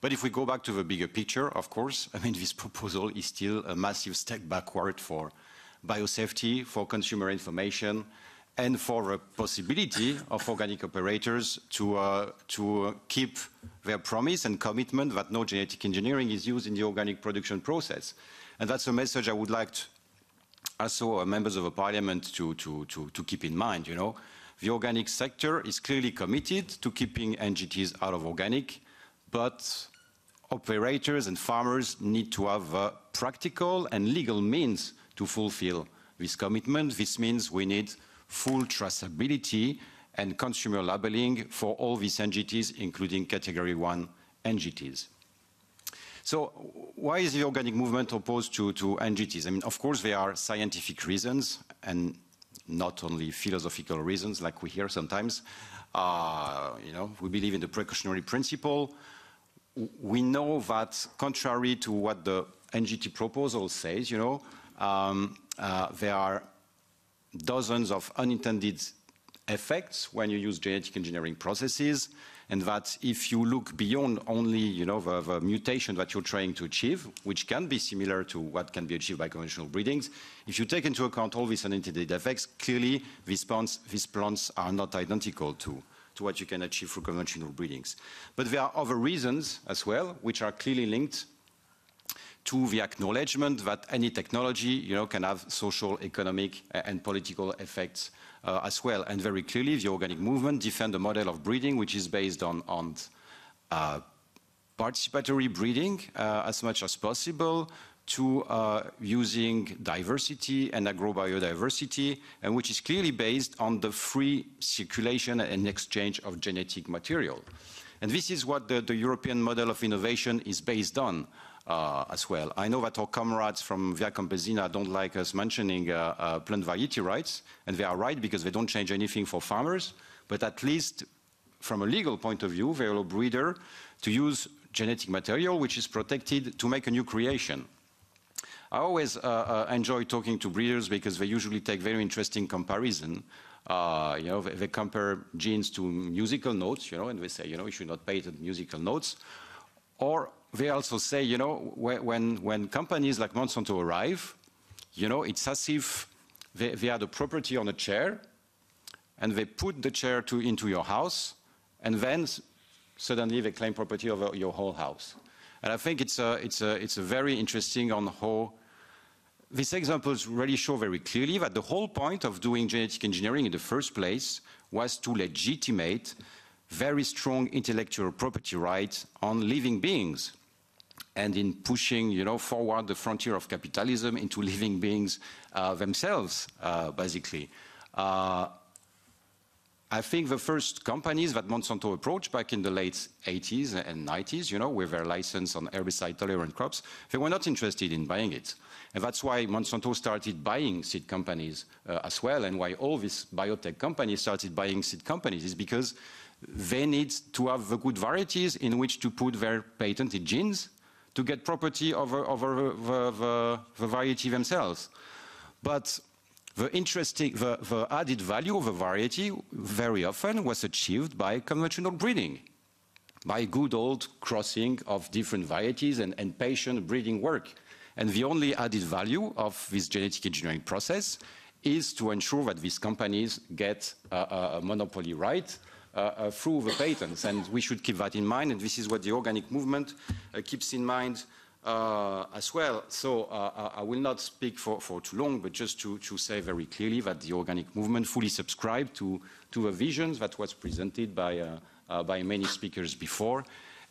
But if we go back to the bigger picture, of course, *laughs* I mean, this proposal is still a massive step backward for biosafety, for consumer information, and for the possibility of organic operators to, uh, to keep their promise and commitment that no genetic engineering is used in the organic production process. And that's a message I would like to, also uh, members of the parliament to, to, to, to keep in mind, you know. The organic sector is clearly committed to keeping NGTs out of organic, but operators and farmers need to have uh, practical and legal means to fulfill this commitment. This means we need full traceability and consumer labeling for all these NGTs, including category one NGTs. So why is the organic movement opposed to, to NGTs? I mean, of course, there are scientific reasons and not only philosophical reasons like we hear sometimes. Uh, you know, we believe in the precautionary principle. We know that contrary to what the NGT proposal says, you know, um, uh, there are dozens of unintended effects when you use genetic engineering processes, and that if you look beyond only you know, the, the, mutation that you're trying to achieve, which can be similar to what can be achieved by conventional breedings, if you take into account all these unintended effects, clearly these plants, these plants are not identical to, to what you can achieve through conventional breedings. But there are other reasons as well, which are clearly linked to the acknowledgement that any technology you know, can have social, economic, and political effects uh, as well. And very clearly, the organic movement defend a model of breeding which is based on, on uh, participatory breeding uh, as much as possible to uh, using diversity and agrobiodiversity, and which is clearly based on the free circulation and exchange of genetic material. And this is what the, the European model of innovation is based on as well. I know that our comrades from Via Campesina don't like us mentioning uh, uh, plant variety rights, and they are right because they don't change anything for farmers, but at least from a legal point of view, they allow breeder to use genetic material which is protected to make a new creation. I always uh, uh, enjoy talking to breeders because they usually take very interesting comparison. Uh, you know, they, they, compare genes to musical notes, you know, and they say, you know, you should not patent musical notes. Or they also say, you know, when, when companies like Monsanto arrive, you know, it's as if they, they had a property on a chair and they put the chair to, into your house and then suddenly they claim property over your whole house. And I think it's a, it's a, it's a very interesting on how these examples really show very clearly that the whole point of doing genetic engineering in the first place was to legitimate very strong intellectual property rights on living beings and in pushing you know, forward the frontier of capitalism into living beings uh, themselves, uh, basically. Uh, I think the first companies that Monsanto approached back in the late 80s and 90s, you know, with their license on herbicide-tolerant crops, they were not interested in buying it. And that's why Monsanto started buying seed companies uh, as well, and why all these biotech companies started buying seed companies is because they need to have the good varieties in which to put their patented genes to get property over, over the, the, the variety themselves. But the interesting, the, the added value of a variety very often was achieved by conventional breeding, by good old crossing of different varieties and, and patient breeding work. And the only added value of this genetic engineering process is to ensure that these companies get a, a monopoly right through the patents. And we should keep that in mind, and this is what the organic movement uh, keeps in mind uh, as well. So uh, I will not speak for, for too long, but just to, to, say very clearly that the organic movement fully subscribed to, to the visions that was presented by, uh, by many speakers before.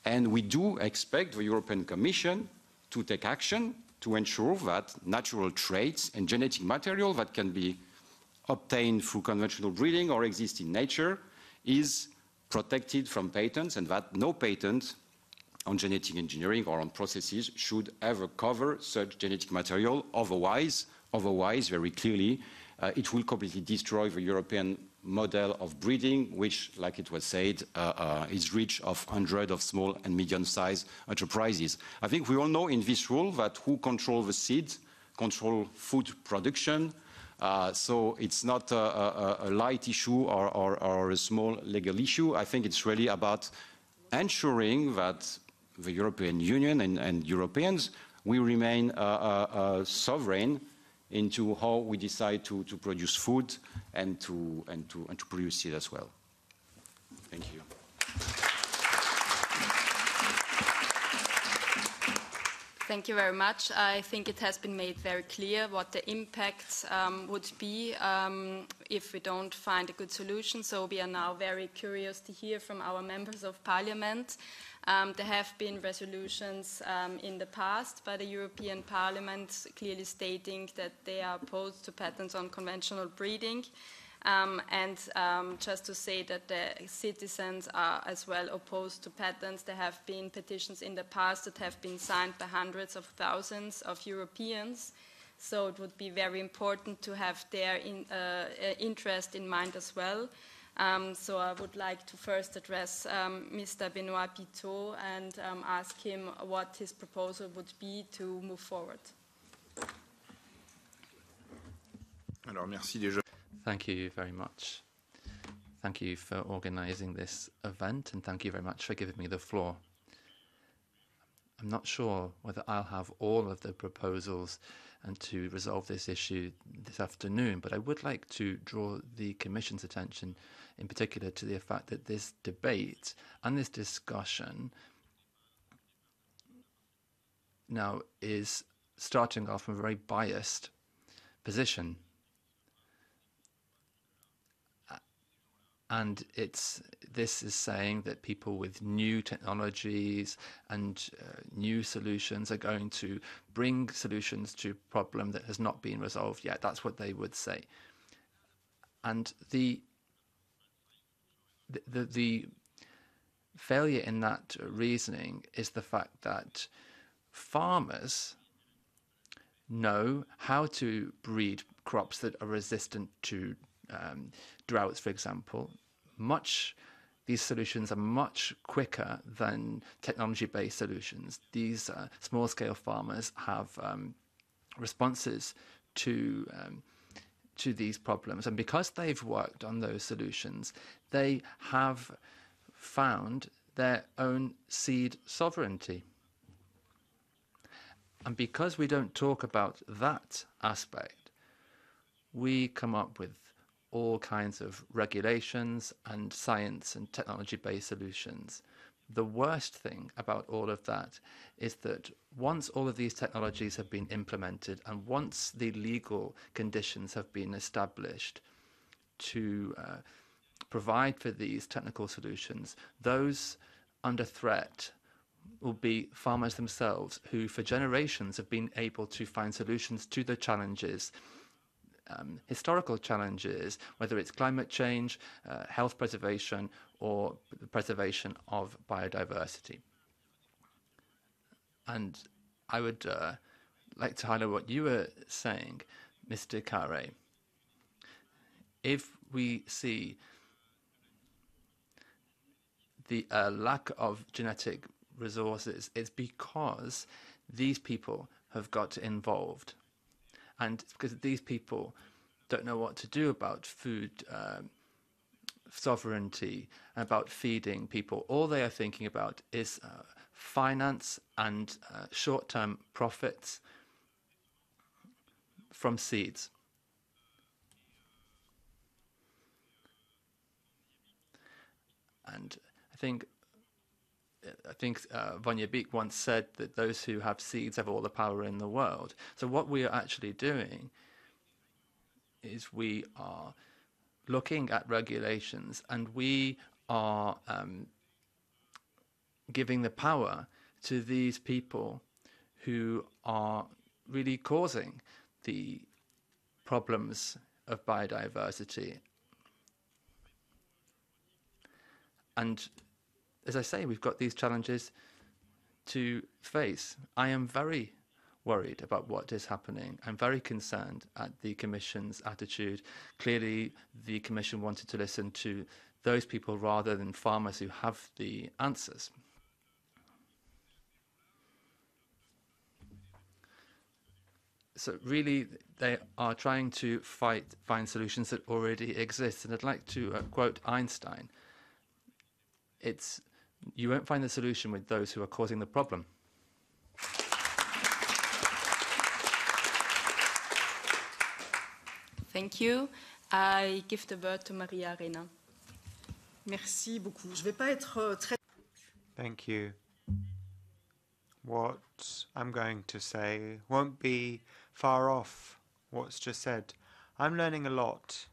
And we do expect the European Commission to take action to ensure that natural traits and genetic material that can be obtained through conventional breeding or exist in nature is protected from patents and that no patent on genetic engineering or on processes should ever cover such genetic material. Otherwise, otherwise very clearly, uh, it will completely destroy the European model of breeding, which, like it was said, uh, uh, is rich of hundreds of small and medium-sized enterprises. I think we all know in this rule that who control the seeds control food production, so it's not a, light issue or, a small legal issue. I think it's really about ensuring that the European Union and, and Europeans, we remain uh, uh, sovereign into how we decide to, to produce food and to, and, to, and to produce it as well. Thank you. Thank you very much. I think it has been made very clear what the impact um, would be um, if we don't find a good solution. So we are now very curious to hear from our members of parliament. Um, there have been resolutions um, in the past by the European Parliament clearly stating that they are opposed to patents on conventional breeding. Um, and um, just to say that the citizens are as well opposed to patents. There have been petitions in the past that have been signed by hundreds of thousands of Europeans. So it would be very important to have their in, uh, interest in mind as well. Um, so I would like to first address um, Mr. Benoit Biteau and um, ask him what his proposal would be to move forward. Alors, merci déjà. Thank you very much. Thank you for organizing this event, and thank you very much for giving me the floor. I'm not sure whether I'll have all of the proposals and to resolve this issue this afternoon, but I would like to draw the Commission's attention in particular to the fact that this debate and this discussion now is starting off from a very biased position and it's this is saying that people with new technologies and uh, new solutions are going to bring solutions to a problem that has not been resolved yet. That's what they would say. And the the, the, failure in that reasoning is the fact that farmers know how to breed crops that are resistant to um, droughts, for example, much these solutions are much quicker than technology-based solutions. These uh, small-scale farmers have um, responses to um, to these problems, and because they've worked on those solutions, they have found their own seed sovereignty. And because we don't talk about that aspect, we come up with all kinds of regulations and science and technology based solutions. The worst thing about all of that is that once all of these technologies have been implemented and once the legal conditions have been established to uh, provide for these technical solutions, those under threat will be farmers themselves who, for generations, have been able to find solutions to the challenges. Um, historical challenges, whether it's climate change, uh, health preservation, or the preservation of biodiversity. And I would uh, like to highlight what you were saying, Mr. Kare. If we see the uh, lack of genetic resources, it's because these people have got involved. And because these people don't know what to do about food um, sovereignty, about feeding people. All they are thinking about is uh, finance and uh, short term profits from seeds. And I think I think uh, Vanja Beek once said that those who have seeds have all the power in the world. So what we are actually doing is we are looking at regulations and we are um, giving the power to these people who are really causing the problems of biodiversity. And as I say, we've got these challenges to face. I am very worried about what is happening. I'm very concerned at the Commission's attitude. Clearly, the Commission wanted to listen to those people rather than farmers who have the answers. So really, they are trying to fight, find solutions that already exist. And I'd like to uh, quote Einstein. It's you won't find the solution with those who are causing the problem. Thank you. I give the word to Maria Arena. Merci beaucoup. Je vais pas être euh, très. Thank you. What I'm going to say won't be far off what's just said. I'm learning a lot.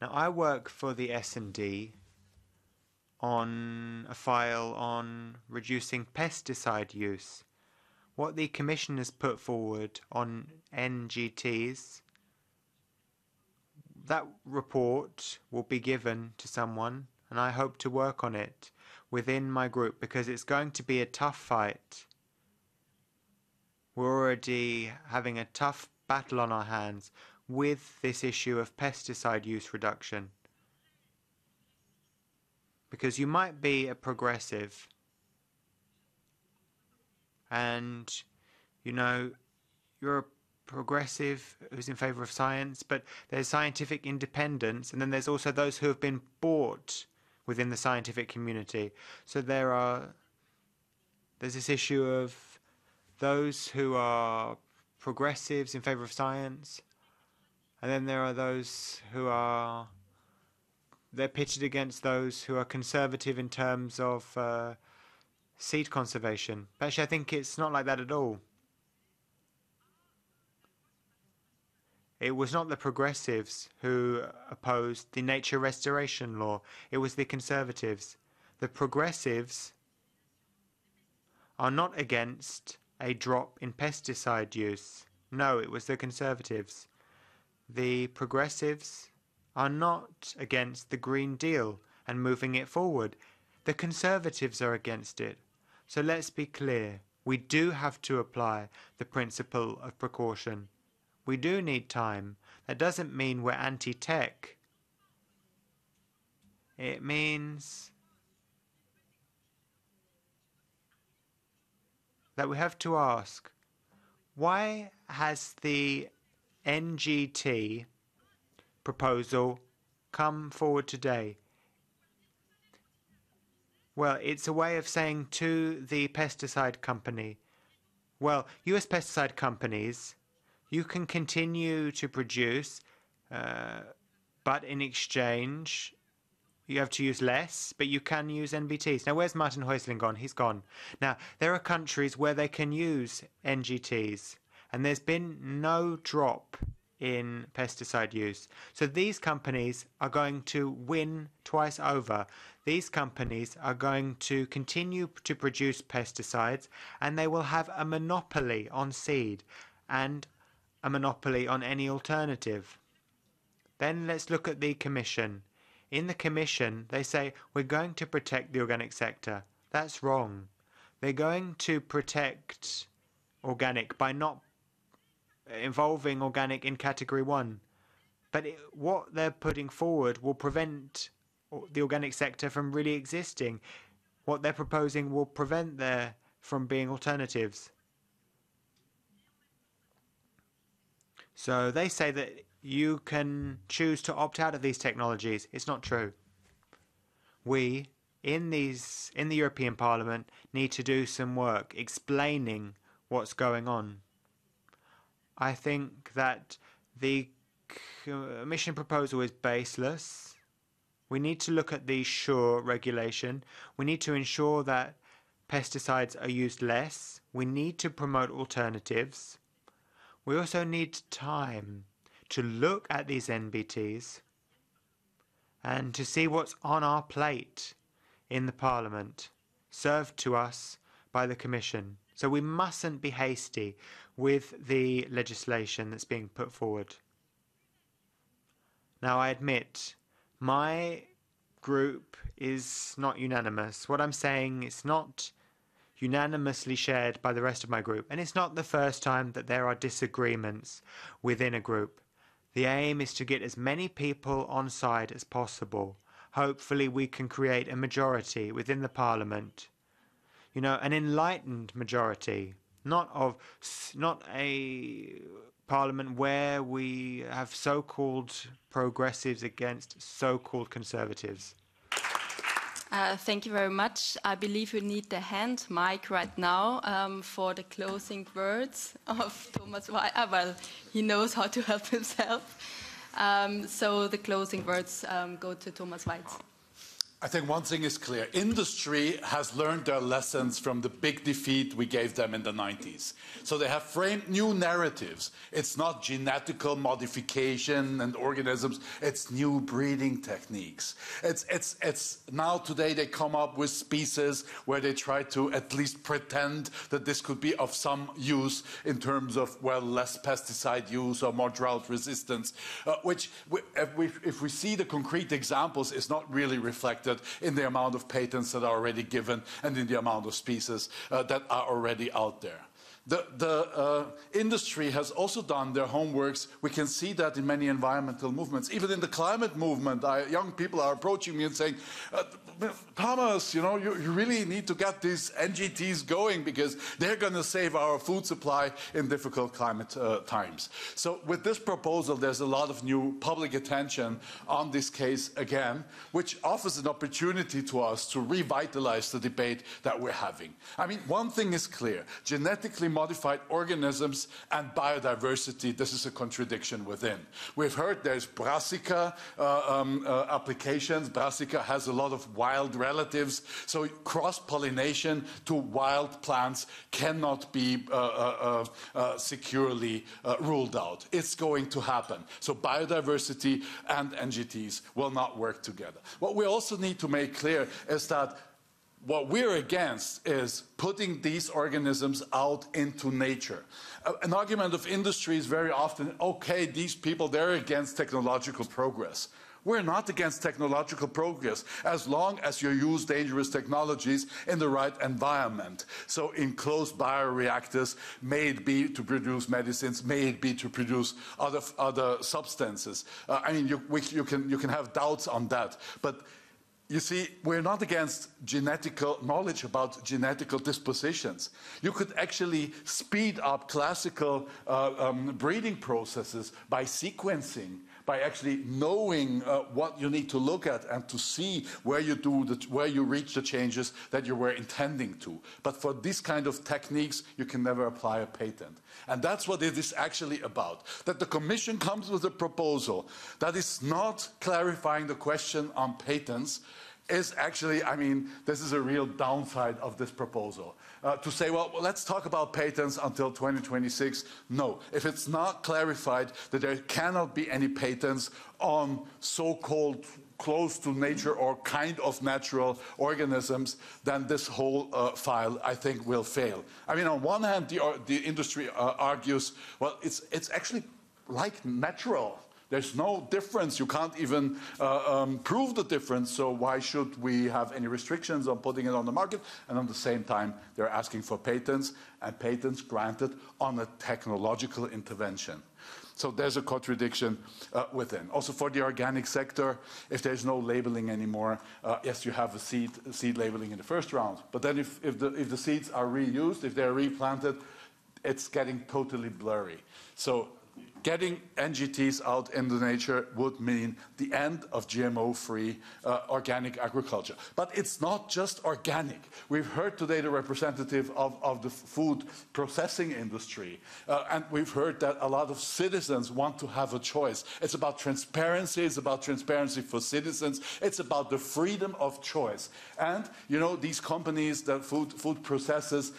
Now I work for the S&D on a file on reducing pesticide use. What the Commission has put forward on NGTs, that report will be given to someone, and I hope to work on it within my group because it's going to be a tough fight. We're already having a tough battle on our hands with this issue of pesticide use reduction because you might be a progressive. And you know you're a progressive who's in favor of science but there's scientific independence and then there's also those who have been bought within the scientific community. So there are there's this issue of those who are progressives in favor of science and then there are those who are they're pitted against those who are conservative in terms of uh, seed conservation. But actually, I think it's not like that at all. It was not the progressives who opposed the nature restoration law. It was the conservatives. The progressives are not against a drop in pesticide use. No, it was the conservatives. The progressives are not against the Green Deal and moving it forward. The Conservatives are against it. So let's be clear. We do have to apply the principle of precaution. We do need time. That doesn't mean we're anti tech. It means that we have to ask why has the NGT proposal come forward today? Well, it's a way of saying to the pesticide company, Well, US pesticide companies, you can continue to produce, uh, but in exchange, you have to use less, but you can use NBTs. Now, where's Martin Häusling gone? He's gone. Now, there are countries where they can use NGTs, and there's been no drop in pesticide use. So these companies are going to win twice over. These companies are going to continue to produce pesticides and they will have a monopoly on seed and a monopoly on any alternative. Then let's look at the Commission. In the Commission, they say we're going to protect the organic sector. That's wrong. They're going to protect organic by not Uh, involving organic in category one. But it, what they're putting forward will prevent uh, the organic sector from really existing. What they're proposing will prevent there from being alternatives. So they say that you can choose to opt out of these technologies. It's not true. We in these in the European Parliament need to do some work explaining what's going on. I think that the Commission uh, proposal is baseless. We need to look at the SUR regulation. We need to ensure that pesticides are used less. We need to promote alternatives. We also need time to look at these NBTs and to see what's on our plate in the Parliament, served to us by the Commission. So we mustn't be hasty with the legislation that's being put forward. Now, I admit, my group is not unanimous. What I'm saying is not unanimously shared by the rest of my group, and it's not the first time that there are disagreements within a group. The aim is to get as many people on side as possible. Hopefully, we can create a majority within the parliament. You know, an enlightened majority not of not a parliament where we have so-called progressives against so-called conservatives. Uh, thank you very much. I believe we need the hand mic right now um, for the closing words of Thomas. Ah, well, he knows how to help himself. Um, so the closing words um, go to Thomas Waitz. I think one thing is clear. Industry has learned their lessons from the big defeat we gave them in the 90s. So they have framed new narratives. It's not genetical modification and organisms, it's new breeding techniques. It's, it's, it's now today they come up with species where they try to at least pretend that this could be of some use in terms of, well, less pesticide use or more drought resistance, uh, which if we, if we see the concrete examples is not really reflected in the amount of patents that are already given and in the amount of species uh, that are already out there. The, the uh, industry has also done their homeworks. We can see that in many environmental movements. Even in the climate movement, I, young people are approaching me and saying, uh, Thomas, you know, you, you, really need to get these NGTs going because they're going to save our food supply in difficult climate uh, times. So with this proposal, there's a lot of new public attention on this case again, which offers an opportunity to us to revitalize the debate that we're having. I mean, one thing is clear. Genetically modified organisms and biodiversity, this is a contradiction within. We've heard there's brassica uh, um, uh, applications. Brassica has a lot of wild relatives. So cross-pollination to wild plants cannot be uh, uh, uh, uh securely uh, ruled out. It's going to happen. So biodiversity and NGTs will not work together. What we also need to make clear is that what we're against is putting these organisms out into nature. An argument of industry is very often, okay, these people, they're against technological progress. We're not against technological progress as long as you use dangerous technologies in the right environment. So enclosed bioreactors, may it be to produce medicines, may it be to produce other, other substances. Uh, I mean, you, we, you, can, you can have doubts on that. But you see, we're not against genetical knowledge about genetical dispositions. You could actually speed up classical uh, um, breeding processes by sequencing, by actually knowing uh, what you need to look at and to see where you do the, where you reach the changes that you were intending to. But for this kind of techniques, you can never apply a patent. And that's what it is actually about. That the Commission comes with a proposal that is not clarifying the question on patents, is actually, I mean, this is a real downside of this proposal. Uh, to say, well, let's talk about patents until 2026. No. If it's not clarified that there cannot be any patents on so-called close to nature or kind of natural organisms, then this whole uh, file, I think, will fail. I mean, on one hand, the, uh, the industry uh, argues, well, it's, it's actually like natural. There's no difference. You can't even uh, um, prove the difference. So why should we have any restrictions on putting it on the market? And at the same time, they're asking for patents and patents granted on a technological intervention. So there's a contradiction uh, within. Also for the organic sector, if there's no labeling anymore, uh, yes, you have a seed, seed labeling in the first round. But then if, if, the, if the seeds are reused, if they're replanted, it's getting totally blurry. So getting NGTs out into nature would mean the end of GMO-free uh, organic agriculture. But it's not just organic. We've heard today the representative of, of the food processing industry, uh, and we've heard that a lot of citizens want to have a choice. It's about transparency. It's about transparency for citizens. It's about the freedom of choice. And, you know, these companies that food, food processors,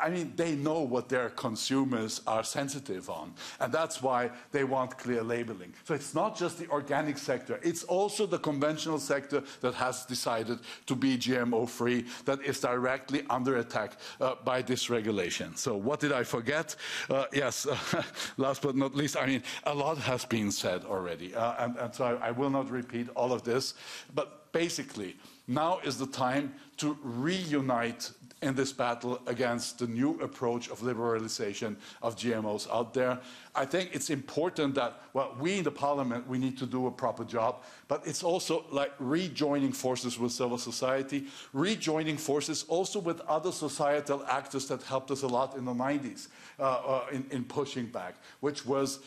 I mean, they know what their consumers are sensitive on. And that's why they want clear labeling. So it's not just the organic sector, it's also the conventional sector that has decided to be GMO free, that is directly under attack uh, by this regulation. So, what did I forget? Uh, yes, *laughs* last but not least, I mean, a lot has been said already, uh, and, and, so I, I will not repeat all of this, but basically, now is the time to reunite in this battle against the new approach of liberalization of GMOs out there. I think it's important that, well, we in the parliament, we need to do a proper job, but it's also like rejoining forces with civil society, rejoining forces also with other societal actors that helped us a lot in the 90s uh, uh, in, in pushing back, which was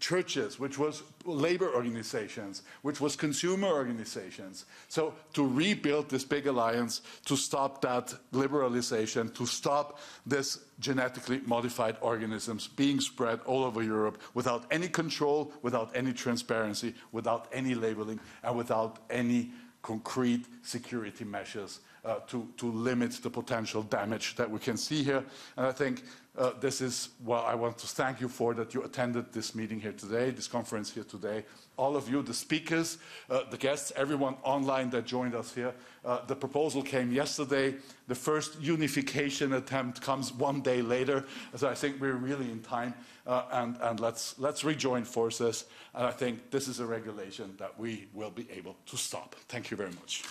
churches, which was labor organizations, which was consumer organizations. So to rebuild this big alliance, to stop that liberalization, to stop this genetically modified organisms being spread all over Europe without any control, without any transparency, without any labeling, and without any concrete security measures uh, to, to limit the potential damage that we can see here. And I think uh, this is what I want to thank you for that you attended this meeting here today, this conference here today. All of you, the speakers, uh, the guests, everyone online that joined us here. Uh, the proposal came yesterday. The first unification attempt comes one day later. So I think we're really in time. Uh, and, and let's, let's rejoin forces. And I think this is a regulation that we will be able to stop. Thank you very much.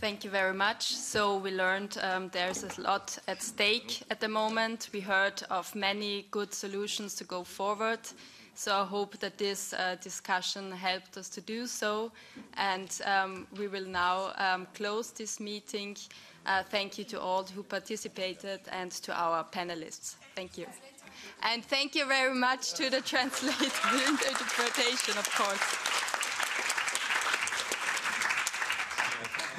Thank you very much. So we learned um, there's a lot at stake at the moment. We heard of many good solutions to go forward. So I hope that this uh, discussion helped us to do so. And um, we will now um, close this meeting. Uh, thank you to all who participated and to our panelists. Thank you. And thank you very much to the translator, *laughs* the interpretation, of course.